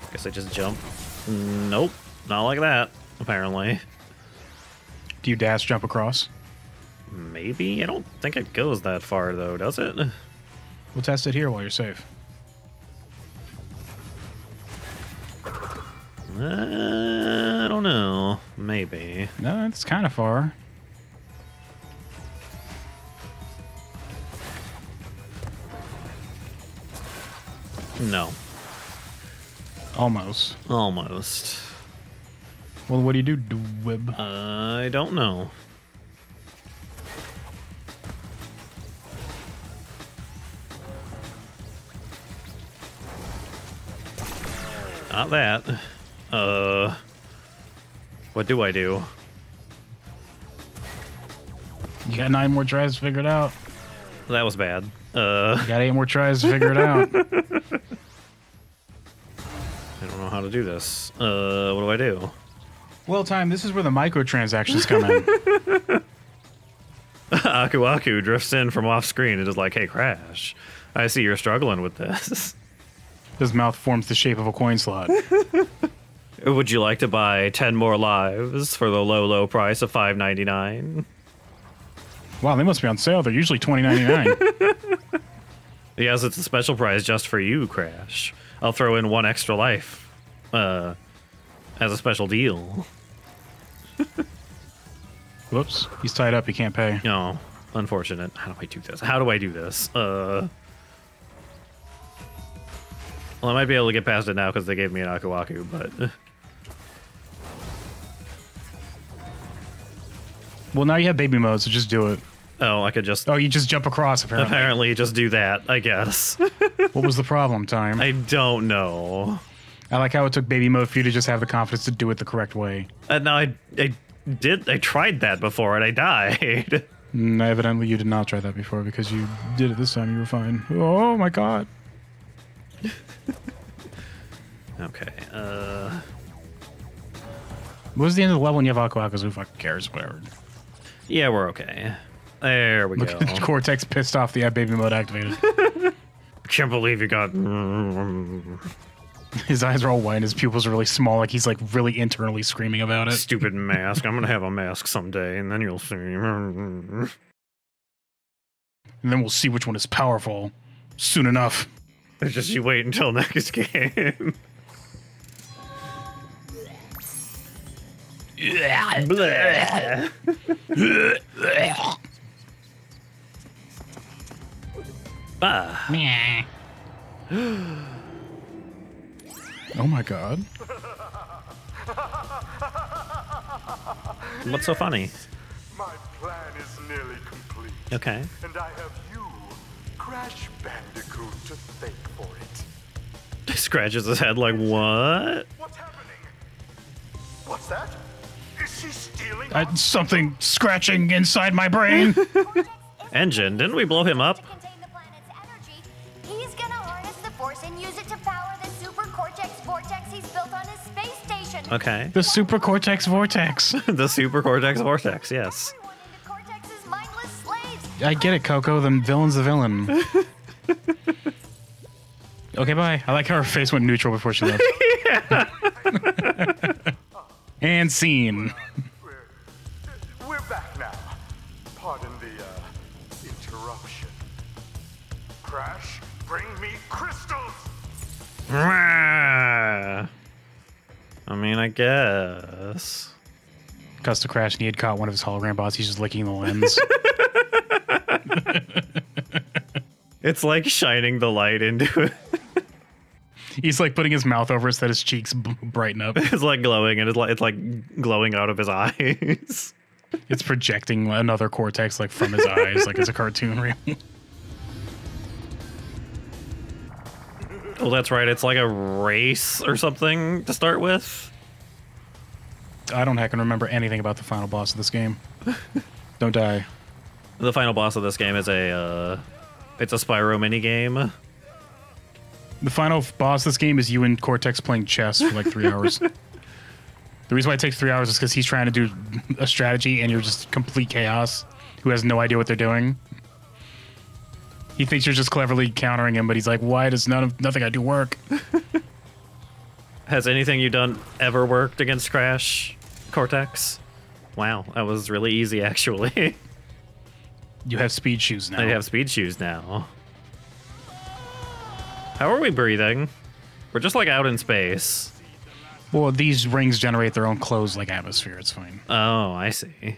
I guess I just jump. Nope, not like that, apparently. Do you dash jump across? Maybe? I don't think it goes that far, though, does it? We'll test it here while you're safe. Uh, I don't know. Maybe. No, it's kind of far. No. Almost. Almost. Well, what do you do, Dwib? I don't know. Not that. Uh. What do I do? You got nine more tries to figure it out. That was bad. Uh. You got eight more tries to figure it out. I don't know how to do this. Uh. What do I do? well, time. This is where the microtransactions come in. Aku Aku drifts in from off screen and is like, hey, Crash. I see you're struggling with this. His mouth forms the shape of a coin slot. Would you like to buy 10 more lives for the low, low price of five ninety nine? Wow, they must be on sale. They're usually twenty ninety nine. Yes, it's a special prize just for you, Crash. I'll throw in one extra life uh, as a special deal. Whoops, he's tied up. He can't pay. No, unfortunate. How do I do this? How do I do this? Uh, well, I might be able to get past it now because they gave me an Aku Aku, but Well, now you have baby mode, so just do it. oh, I could just Oh, you just jump across. Apparently. apparently just do that. I guess. what was the problem, time? I, don't know. I like how it took baby mode for you to just have the confidence to do it the correct way. Uh, no, I I did. I tried that before and I died. Mm, evidently, you did not try that before because you did it this time. You were fine. Oh my god. okay. Uh. What was the end of the level when you have Aku Akus? Who fucking cares? Whatever. Yeah, we're okay. There we Look go. Cortex pissed off the baby mode activated. Can't believe you got. his eyes are all white his pupils are really small, like he's like really internally screaming about it. Stupid mask. I'm gonna have a mask someday, and then you'll see. And then we'll see which one is powerful soon enough. It's just you wait until next game. Ah, oh my god. what's so funny? My plan is nearly complete. Okay. And I have you, Crash Bandicoot, to thank for it. Scratches his head like, what? What's happening? What's that? Is she stealing? I, something scratching inside my brain. N. Gin, didn't we blow him up? to contain the planet's energy. He's gonna harness the force and use it to power the super cortex vortex he's built on his space station. Okay. the Super Cortex Vortex. the Super Cortex Vortex, yes. Everyone into Cortex's mindless slaves. I get it, Coco. The villain's the villain. okay, bye. I like how her face went neutral before she left. And scene. We're, we're back now. Pardon the uh, interruption. Crash, bring me crystals. I mean, I guess. Cuts to Crash and he had caught one of his hologram bots. He's just licking the lens. It's like shining the light into it. He's like putting his mouth over it so that his cheeks b- brighten up. It's like glowing, and it's like it's like glowing out of his eyes. It's projecting another cortex like from his eyes, like it's a cartoon reel. Oh, that's right. It's like a race or something to start with. I don't heckin' remember anything about the final boss of this game. Don't die. The final boss of this game is a uh, it's a Spyro mini game. The final boss of this game is you and Cortex playing chess for like three hours. The reason why it takes three hours is because he's trying to do a strategy and you're just complete chaos who has no idea what they're doing. He thinks you're just cleverly countering him, but he's like, why does none of nothing I do work? Has anything you done ever worked against Crash Cortex? Wow, that was really easy actually. You have speed shoes now. I have speed shoes now. How are we breathing? We're just like out in space. Well, these rings generate their own clothes like atmosphere. It's fine. Oh, I see.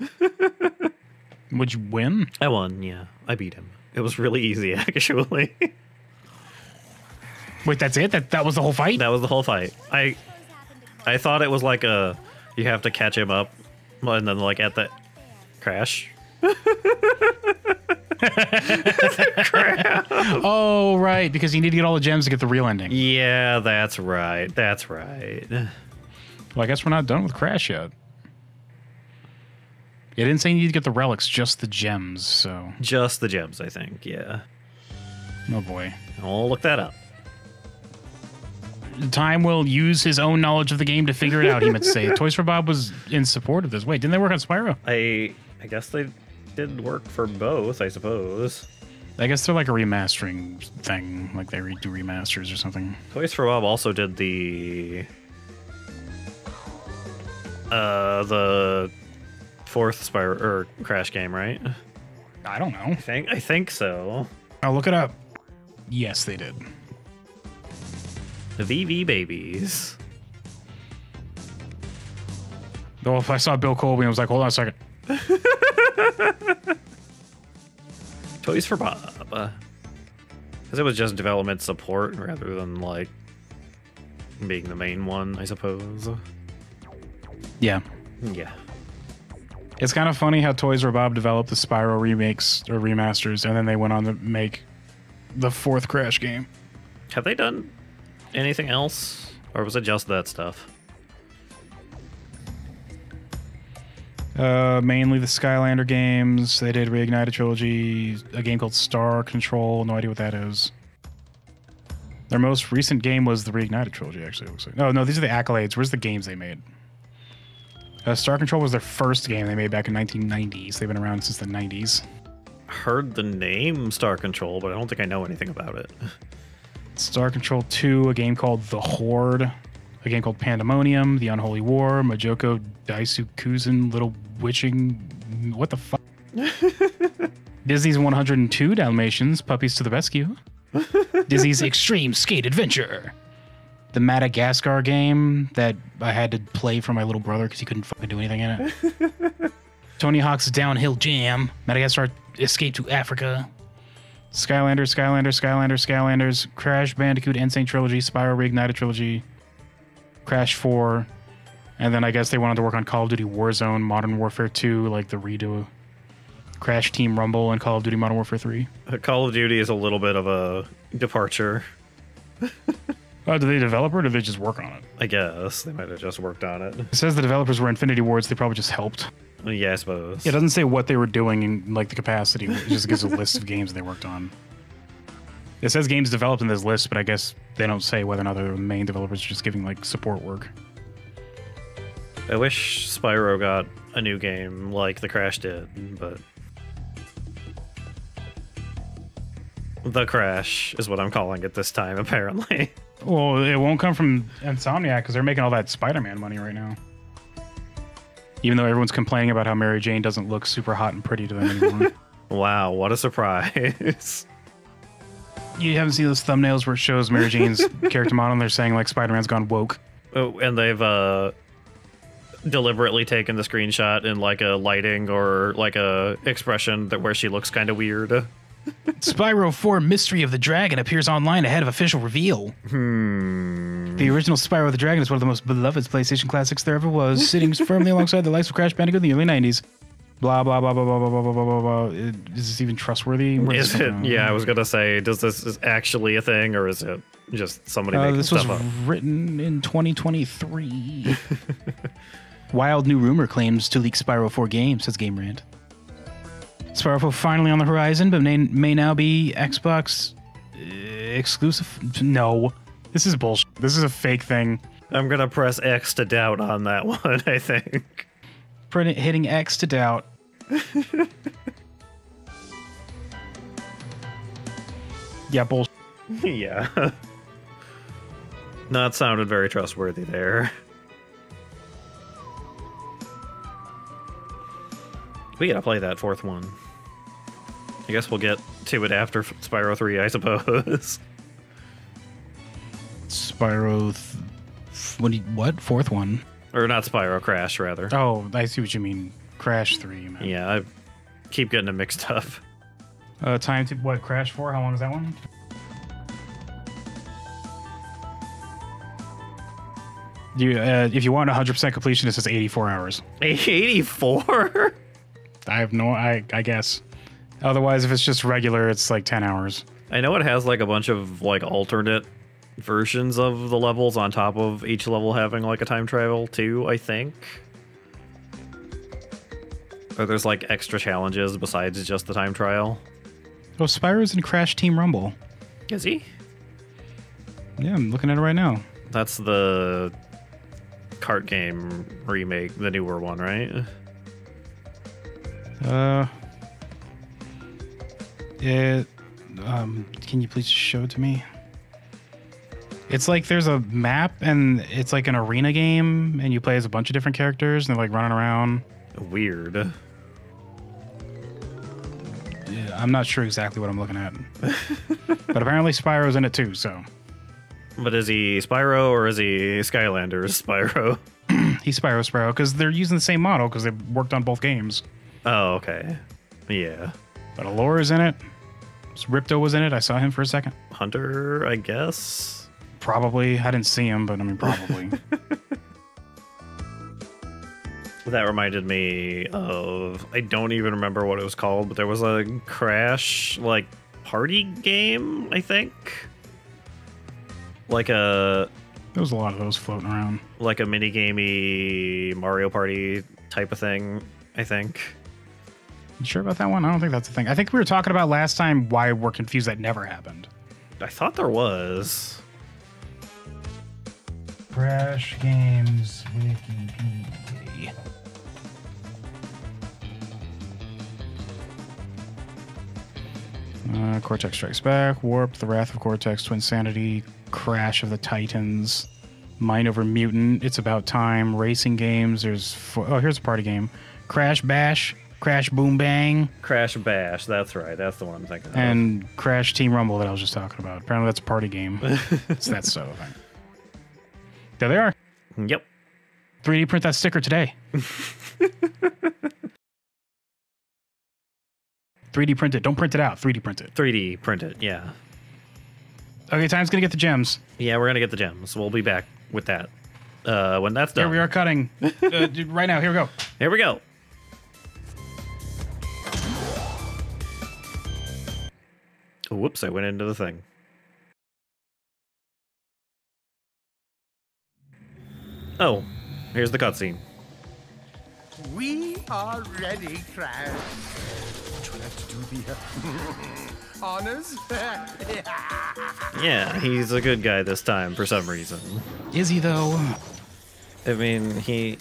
Would you win? I won, yeah. I beat him. It was really easy actually. Wait, that's it? That that was the whole fight? that was the whole fight. I I thought it was like a you have to catch him up and then like at the crash. Oh, right, because you need to get all the gems to get the real ending. Yeah, that's right. That's right. Well, I guess we're not done with Crash yet. It didn't say you need to get the relics, just the gems. So, Just the gems, I think. Yeah. oh boy. I'll look that up. Time will use his own knowledge of the game to figure it out. He meant to say. Toys for Bob was in support of this. Wait, didn't they work on Spyro? I I guess they did work for both, I suppose. I guess they're like a remastering thing, like they redo remasters or something. Toys for Bob also did the uh the fourth Spyro or Crash game, right? I don't know. I think I think so. I'll look it up. Yes, they did. The VV babies. Though if I saw Bill Colby, I was like, hold on a second. Toys for Bob. Because it was just development support rather than like being the main one, I suppose. Yeah. Yeah. It's kind of funny how Toys for Bob developed the Spyro remakes or remasters, and then they went on to make the fourth Crash game. Have they done anything else? Or was it just that stuff? Uh, mainly the Skylander games. They did Reignited Trilogy, a game called Star Control. No idea what that is. Their most recent game was the Reignited Trilogy, actually. Looks like. No, no, these are the accolades. Where's the games they made? Uh, Star Control was their first game they made back in 1990s. They've been around since the 90s. Heard the name Star Control, but I don't think I know anything about it. Star Control 2, a game called The Horde, a game called Pandemonium, The Unholy War, Majokko Daisakusen, Little Witching. What the fuck? Disney's 102 Dalmatians, Puppies to the Rescue. Disney's Extreme Skate Adventure. The Madagascar game that I had to play for my little brother because he couldn't fucking do anything in it. Tony Hawk's Downhill Jam. Madagascar Escape to Africa. Skylanders, Skylanders, Skylanders, Skylanders, Crash Bandicoot, N. Sane Trilogy, Spyro Reignited Trilogy, Crash 4, and then I guess they wanted to work on Call of Duty Warzone, Modern Warfare 2, like the redo, Crash Team Rumble, and Call of Duty Modern Warfare 3. Uh, Call of Duty is a little bit of a departure. Oh, did they develop it or did they just work on it? I guess they might have just worked on it. It says the developers were Infinity Wards. They probably just helped. Yeah, I suppose. It doesn't say what they were doing in like the capacity. It just gives a list of games they worked on. It says games developed in this list, but I guess they don't say whether or not the main developers are just giving like support work. I wish Spyro got a new game like the Crash did, but the Crash is what I'm calling it this time. Apparently, Well, it won't come from Insomniac because they're making all that Spider-Man money right now. Even though everyone's complaining about how Mary Jane doesn't look super hot and pretty to them anymore. wow, what a surprise! you haven't seen those thumbnails where it shows Mary Jane's character model and they're saying like Spider-Man's gone woke. oh, and they've uh deliberately taken the screenshot in like a lighting or like a expression that where she looks kind of weird. Spyro 4 Mystery of the Dragon appears online ahead of official reveal. Hmm. The original Spyro the Dragon is one of the most beloved PlayStation classics there ever was, sitting firmly alongside the likes of Crash Bandicoot in the early 90s. Blah, blah, blah, blah, blah, blah, blah, blah, blah, blah. Is this even trustworthy? Where Is it? Yeah, I was gonna say, does this is actually a thing or is it just somebody Uh, making this was stuff up? written in 2023. Wild new rumor claims to leak Spyro 4 game, says Game Rant. Spyro 4 finally on the horizon, but may, may now be Xbox uh, exclusive. No, this is bullshit. This is a fake thing. I'm gonna press X to doubt on that one. I think. Hitting X to doubt. yeah, bullshit. yeah. Not sounded very trustworthy there. We gotta play that fourth one. I guess we'll get to it after Spyro 3, I suppose. Spyro. Th- what? you- what? Fourth one? Or not Spyro, Crash, rather. Oh, I see what you mean. Crash 3. You meant. Yeah, I keep getting them mixed up. Uh, time to what? Crash 4? How long is that one? You, uh, if you want 100% completion, it says 84 hours. 84? I have no, I, I guess. Otherwise, if it's just regular, it's like 10 hours. I know it has like a bunch of like alternate versions of the levels on top of each level having like a time travel too, I think. Or there's like extra challenges besides just the time trial. Oh, Spyro's in Crash Team Rumble. Is he? Yeah, I'm looking at it right now. That's the kart game remake, the newer one, right? Uh, it, um, can you please show it to me? It's like there's a map and it's like an arena game, and you play as a bunch of different characters and they're like running around. Weird. Yeah, I'm not sure exactly what I'm looking at, but apparently Spyro's in it too. So But is he Spyro or is he Skylanders Spyro? he's Spyro Spyro because they're using the same model because they worked on both games. Oh, okay. Yeah. But Elora's in it. Ripto was in it. I saw him for a second. Hunter, I guess. Probably. I didn't see him, but I mean, probably. That reminded me of I don't even remember what it was called, but there was a Crash like party game, I think. Like a there was a lot of those floating around. like a mini gamey Mario Party type of thing, I think. You sure about that one? I don't think that's the thing. I think we were talking about last time why we're confused that never happened. I thought there was. Crash Games Wikipedia. Uh, Cortex Strikes Back, Warp, The Wrath of Cortex, Twin Sanity, Crash of the Titans, Mind Over Mutant, It's About Time, Racing Games. There's four, oh, here's a party game, Crash Bash, Crash Boom Bang, Crash Bash. That's right. That's the one I'm thinking. And of. Crash Team Rumble that I was just talking about. Apparently, that's a party game. it's that so event. There they are. Yep. 3D print that sticker today. 3D print it. Don't print it out. 3D print it. 3D print it. Yeah. Okay, time's gonna get the gems. Yeah, we're gonna get the gems. We'll be back with that uh, when that's done. Here we are cutting. uh, dude, right now, here we go. Here we go. Whoops! I went into the thing. Oh, here's the cutscene. We are ready, Crash. Would you like to do the uh, honors? Yeah, he's a good guy this time for some reason. Is he though? I mean, he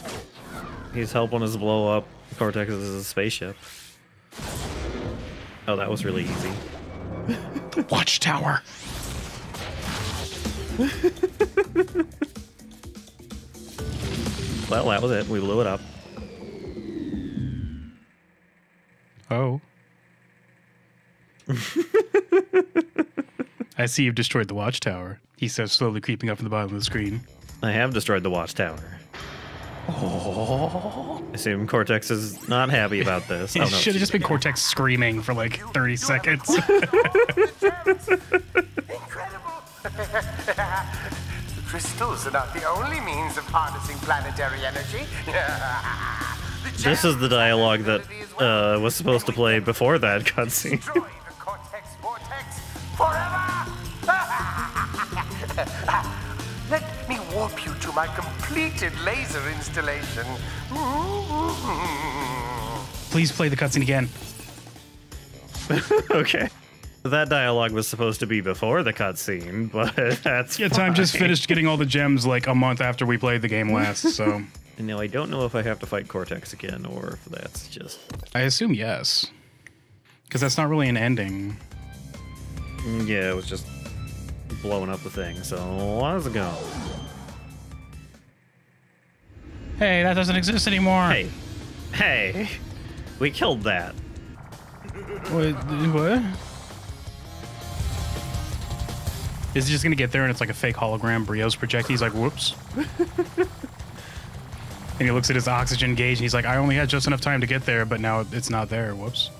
he's helping us blow up Cortex's spaceship. Oh, that was really easy. The watchtower. Well, that was it. We blew it up. Oh. I see you've destroyed the watchtower. He says, slowly creeping up from the bottom of the screen. I have destroyed the watchtower. Oh. I assume Cortex is not happy about this. Oh, It no, should have just been Cortex screaming for like 30 seconds. Incredible. the crystals are not the only means of harnessing planetary energy. This is the dialogue that ability is well uh, was supposed to play before that cutscene. destroy the cortex vortex forever. Let me warp you to my completed laser installation. Please play the cutscene again. okay. That dialogue was supposed to be before the cutscene, but that's Yeah, time just finished getting all the gems like a month after we played the game last, so And Now I don't know if I have to fight Cortex again or if that's just I assume yes. Because that's not really an ending. Mm, yeah, it was just blowing up the thing. So let's go. Hey, that doesn't exist anymore. Hey, hey, we killed that. What? What? Is he just gonna get there and it's like a fake hologram Brios projecting. He's like, whoops. and he looks at his oxygen gauge and he's like, I only had just enough time to get there, but now it's not there. Whoops.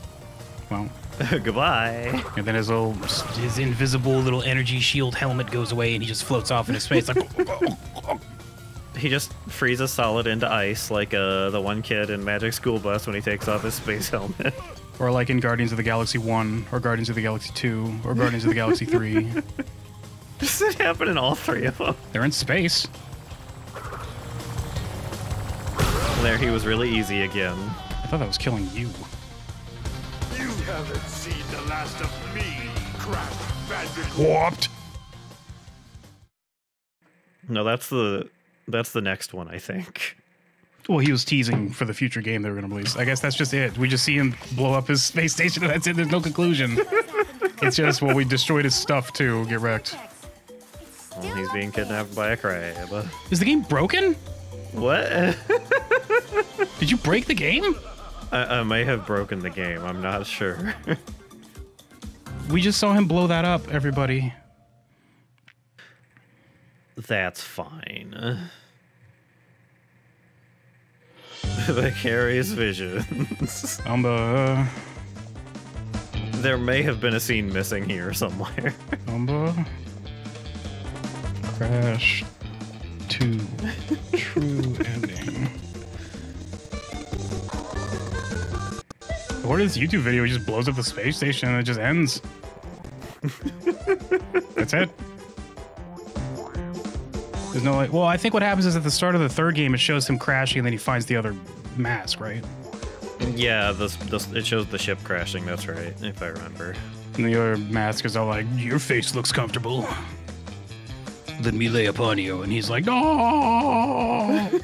Well, Goodbye. and then his little, his invisible little energy shield helmet goes away and he just floats off into space like, He just freezes solid into ice like uh, the one kid in Magic School Bus when he takes off his space helmet. or like in Guardians of the Galaxy 1, or Guardians of the Galaxy 2, or Guardians of the Galaxy 3. Does it happen in all three of them? They're in space. There, he was really easy again. I thought that was killing you. You haven't seen the last of me, Crash Bandicoot. Warped. No, that's the that's the next one, I think. Well, he was teasing for the future game they were going to release. I guess that's just it. We just see him blow up his space station, and that's it. There's no conclusion. it's just, well, we destroyed his stuff too. Get wrecked. Well, he's being kidnapped by a crab. Is the game broken? What? Did you break the game? I, I may have broken the game. I'm not sure. We just saw him blow that up, everybody. That's fine. Vicarious visions. On the there may have been a scene missing here somewhere. the crash to true ending. What is this YouTube video? He just blows up the space station and it just ends. That's it. There's no like. Well, I think what happens is at the start of the third game, it shows him crashing, and then he finds the other mask, right? yeah, this, this it shows the ship crashing. That's right, if I remember. And the other mask is all like, "Your face looks comfortable." Let me lay upon you, and he's like, "No."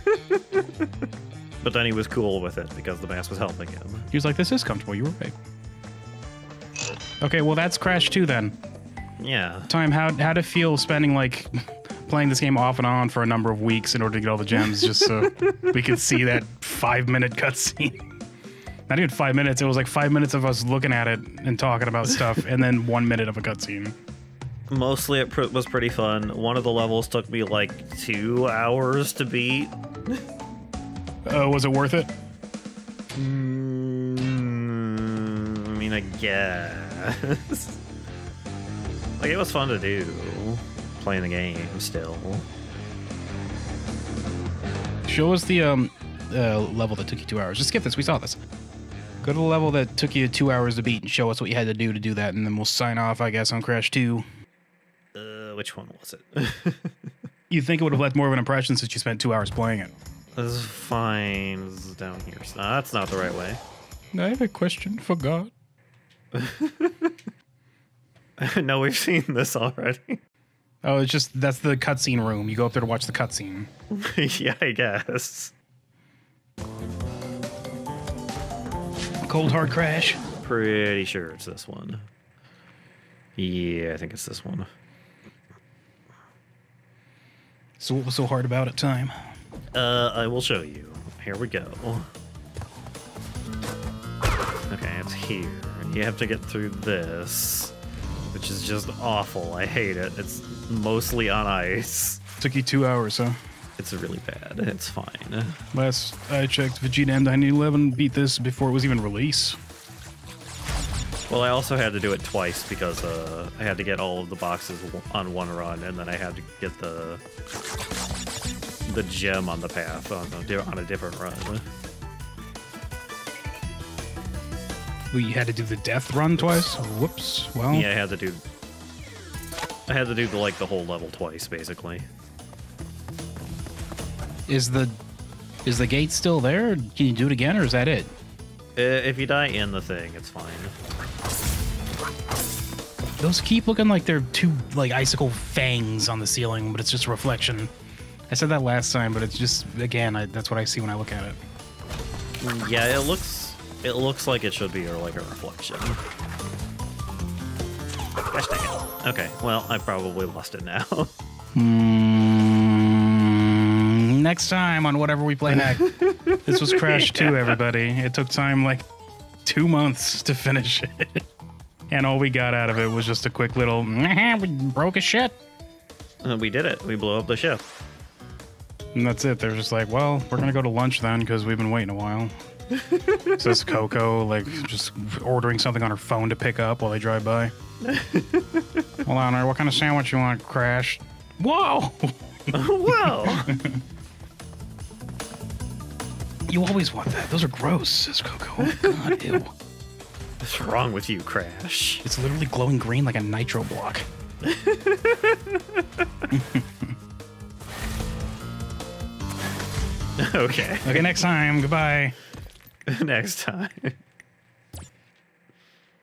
But then he was cool with it because the mask was helping him. he was like, "This is comfortable. You were right." Okay, well that's Crash 2 then. Yeah. Time, how how'd it feel spending like playing this game off and on for a number of weeks in order to get all the gems just so we could see that five minute cutscene? Not even five minutes, it was like five minutes of us looking at it and talking about stuff, and then one minute of a cutscene. Mostly it pr- was pretty fun. One of the levels took me like two hours to beat. Uh, was it worth it? Mm, I mean, I guess. like, it was fun to do. Playing the game still. Show us the um uh, level that took you two hours. Just skip this. We saw this. Go to the level that took you two hours to beat and show us what you had to do to do that, and then we'll sign off, I guess, on Crash 2. Uh, which one was it? You think it would have left more of an impression since you spent two hours playing it? this is fine. This is down here. No, that's not the right way. I have a question for God. no, we've seen this already. Oh, it's just that's the cutscene room. You go up there to watch the cutscene. yeah, I guess. Cold hard crash. Pretty sure it's this one. Yeah, I think it's this one. So what was so hard about it? Time. Uh, I will show you. Here we go. Okay, it's here. You have to get through this, which is just awful. I hate it. It's mostly on ice. Took you two hours, huh? It's really bad. It's fine. Last I checked, Vegeta M911 beat this before it was even released. Well, I also had to do it twice because uh, I had to get all of the boxes on one run, and then I had to get the the gem on the path on a, on a different run. We had to do the death run twice. Whoops. Well, Yeah, I had to do. I had to do the like the whole level twice, basically. is the is the gate still there? Can you do it again, or is that it? Uh, if you die in the thing, it's fine. Those keep looking like they're two like icicle fangs on the ceiling, but it's just a reflection. I said that last time, but it's just again, I, that's what I see when I look at it. Yeah, it looks it looks like it should be or like a reflection. Gosh dang it. Okay, well, I probably lost it now. Mm, next time on whatever we play next. this was Crash 2, everybody. It took time like two months to finish it. And all we got out of it was just a quick little, we broke a shit. Uh, we did it. We blew up the ship. And that's it. They're just like, well, we're going to go to lunch then because we've been waiting a while. Says Coco, like just ordering something on her phone to pick up while they drive by. Hold on, what kind of sandwich you want, Crash? Whoa! Whoa! You always want that. Those are gross, says Coco. Oh, God, ew. What's wrong with you, Crash? It's literally glowing green like a nitro block. okay. Okay, next time. Goodbye. Next time.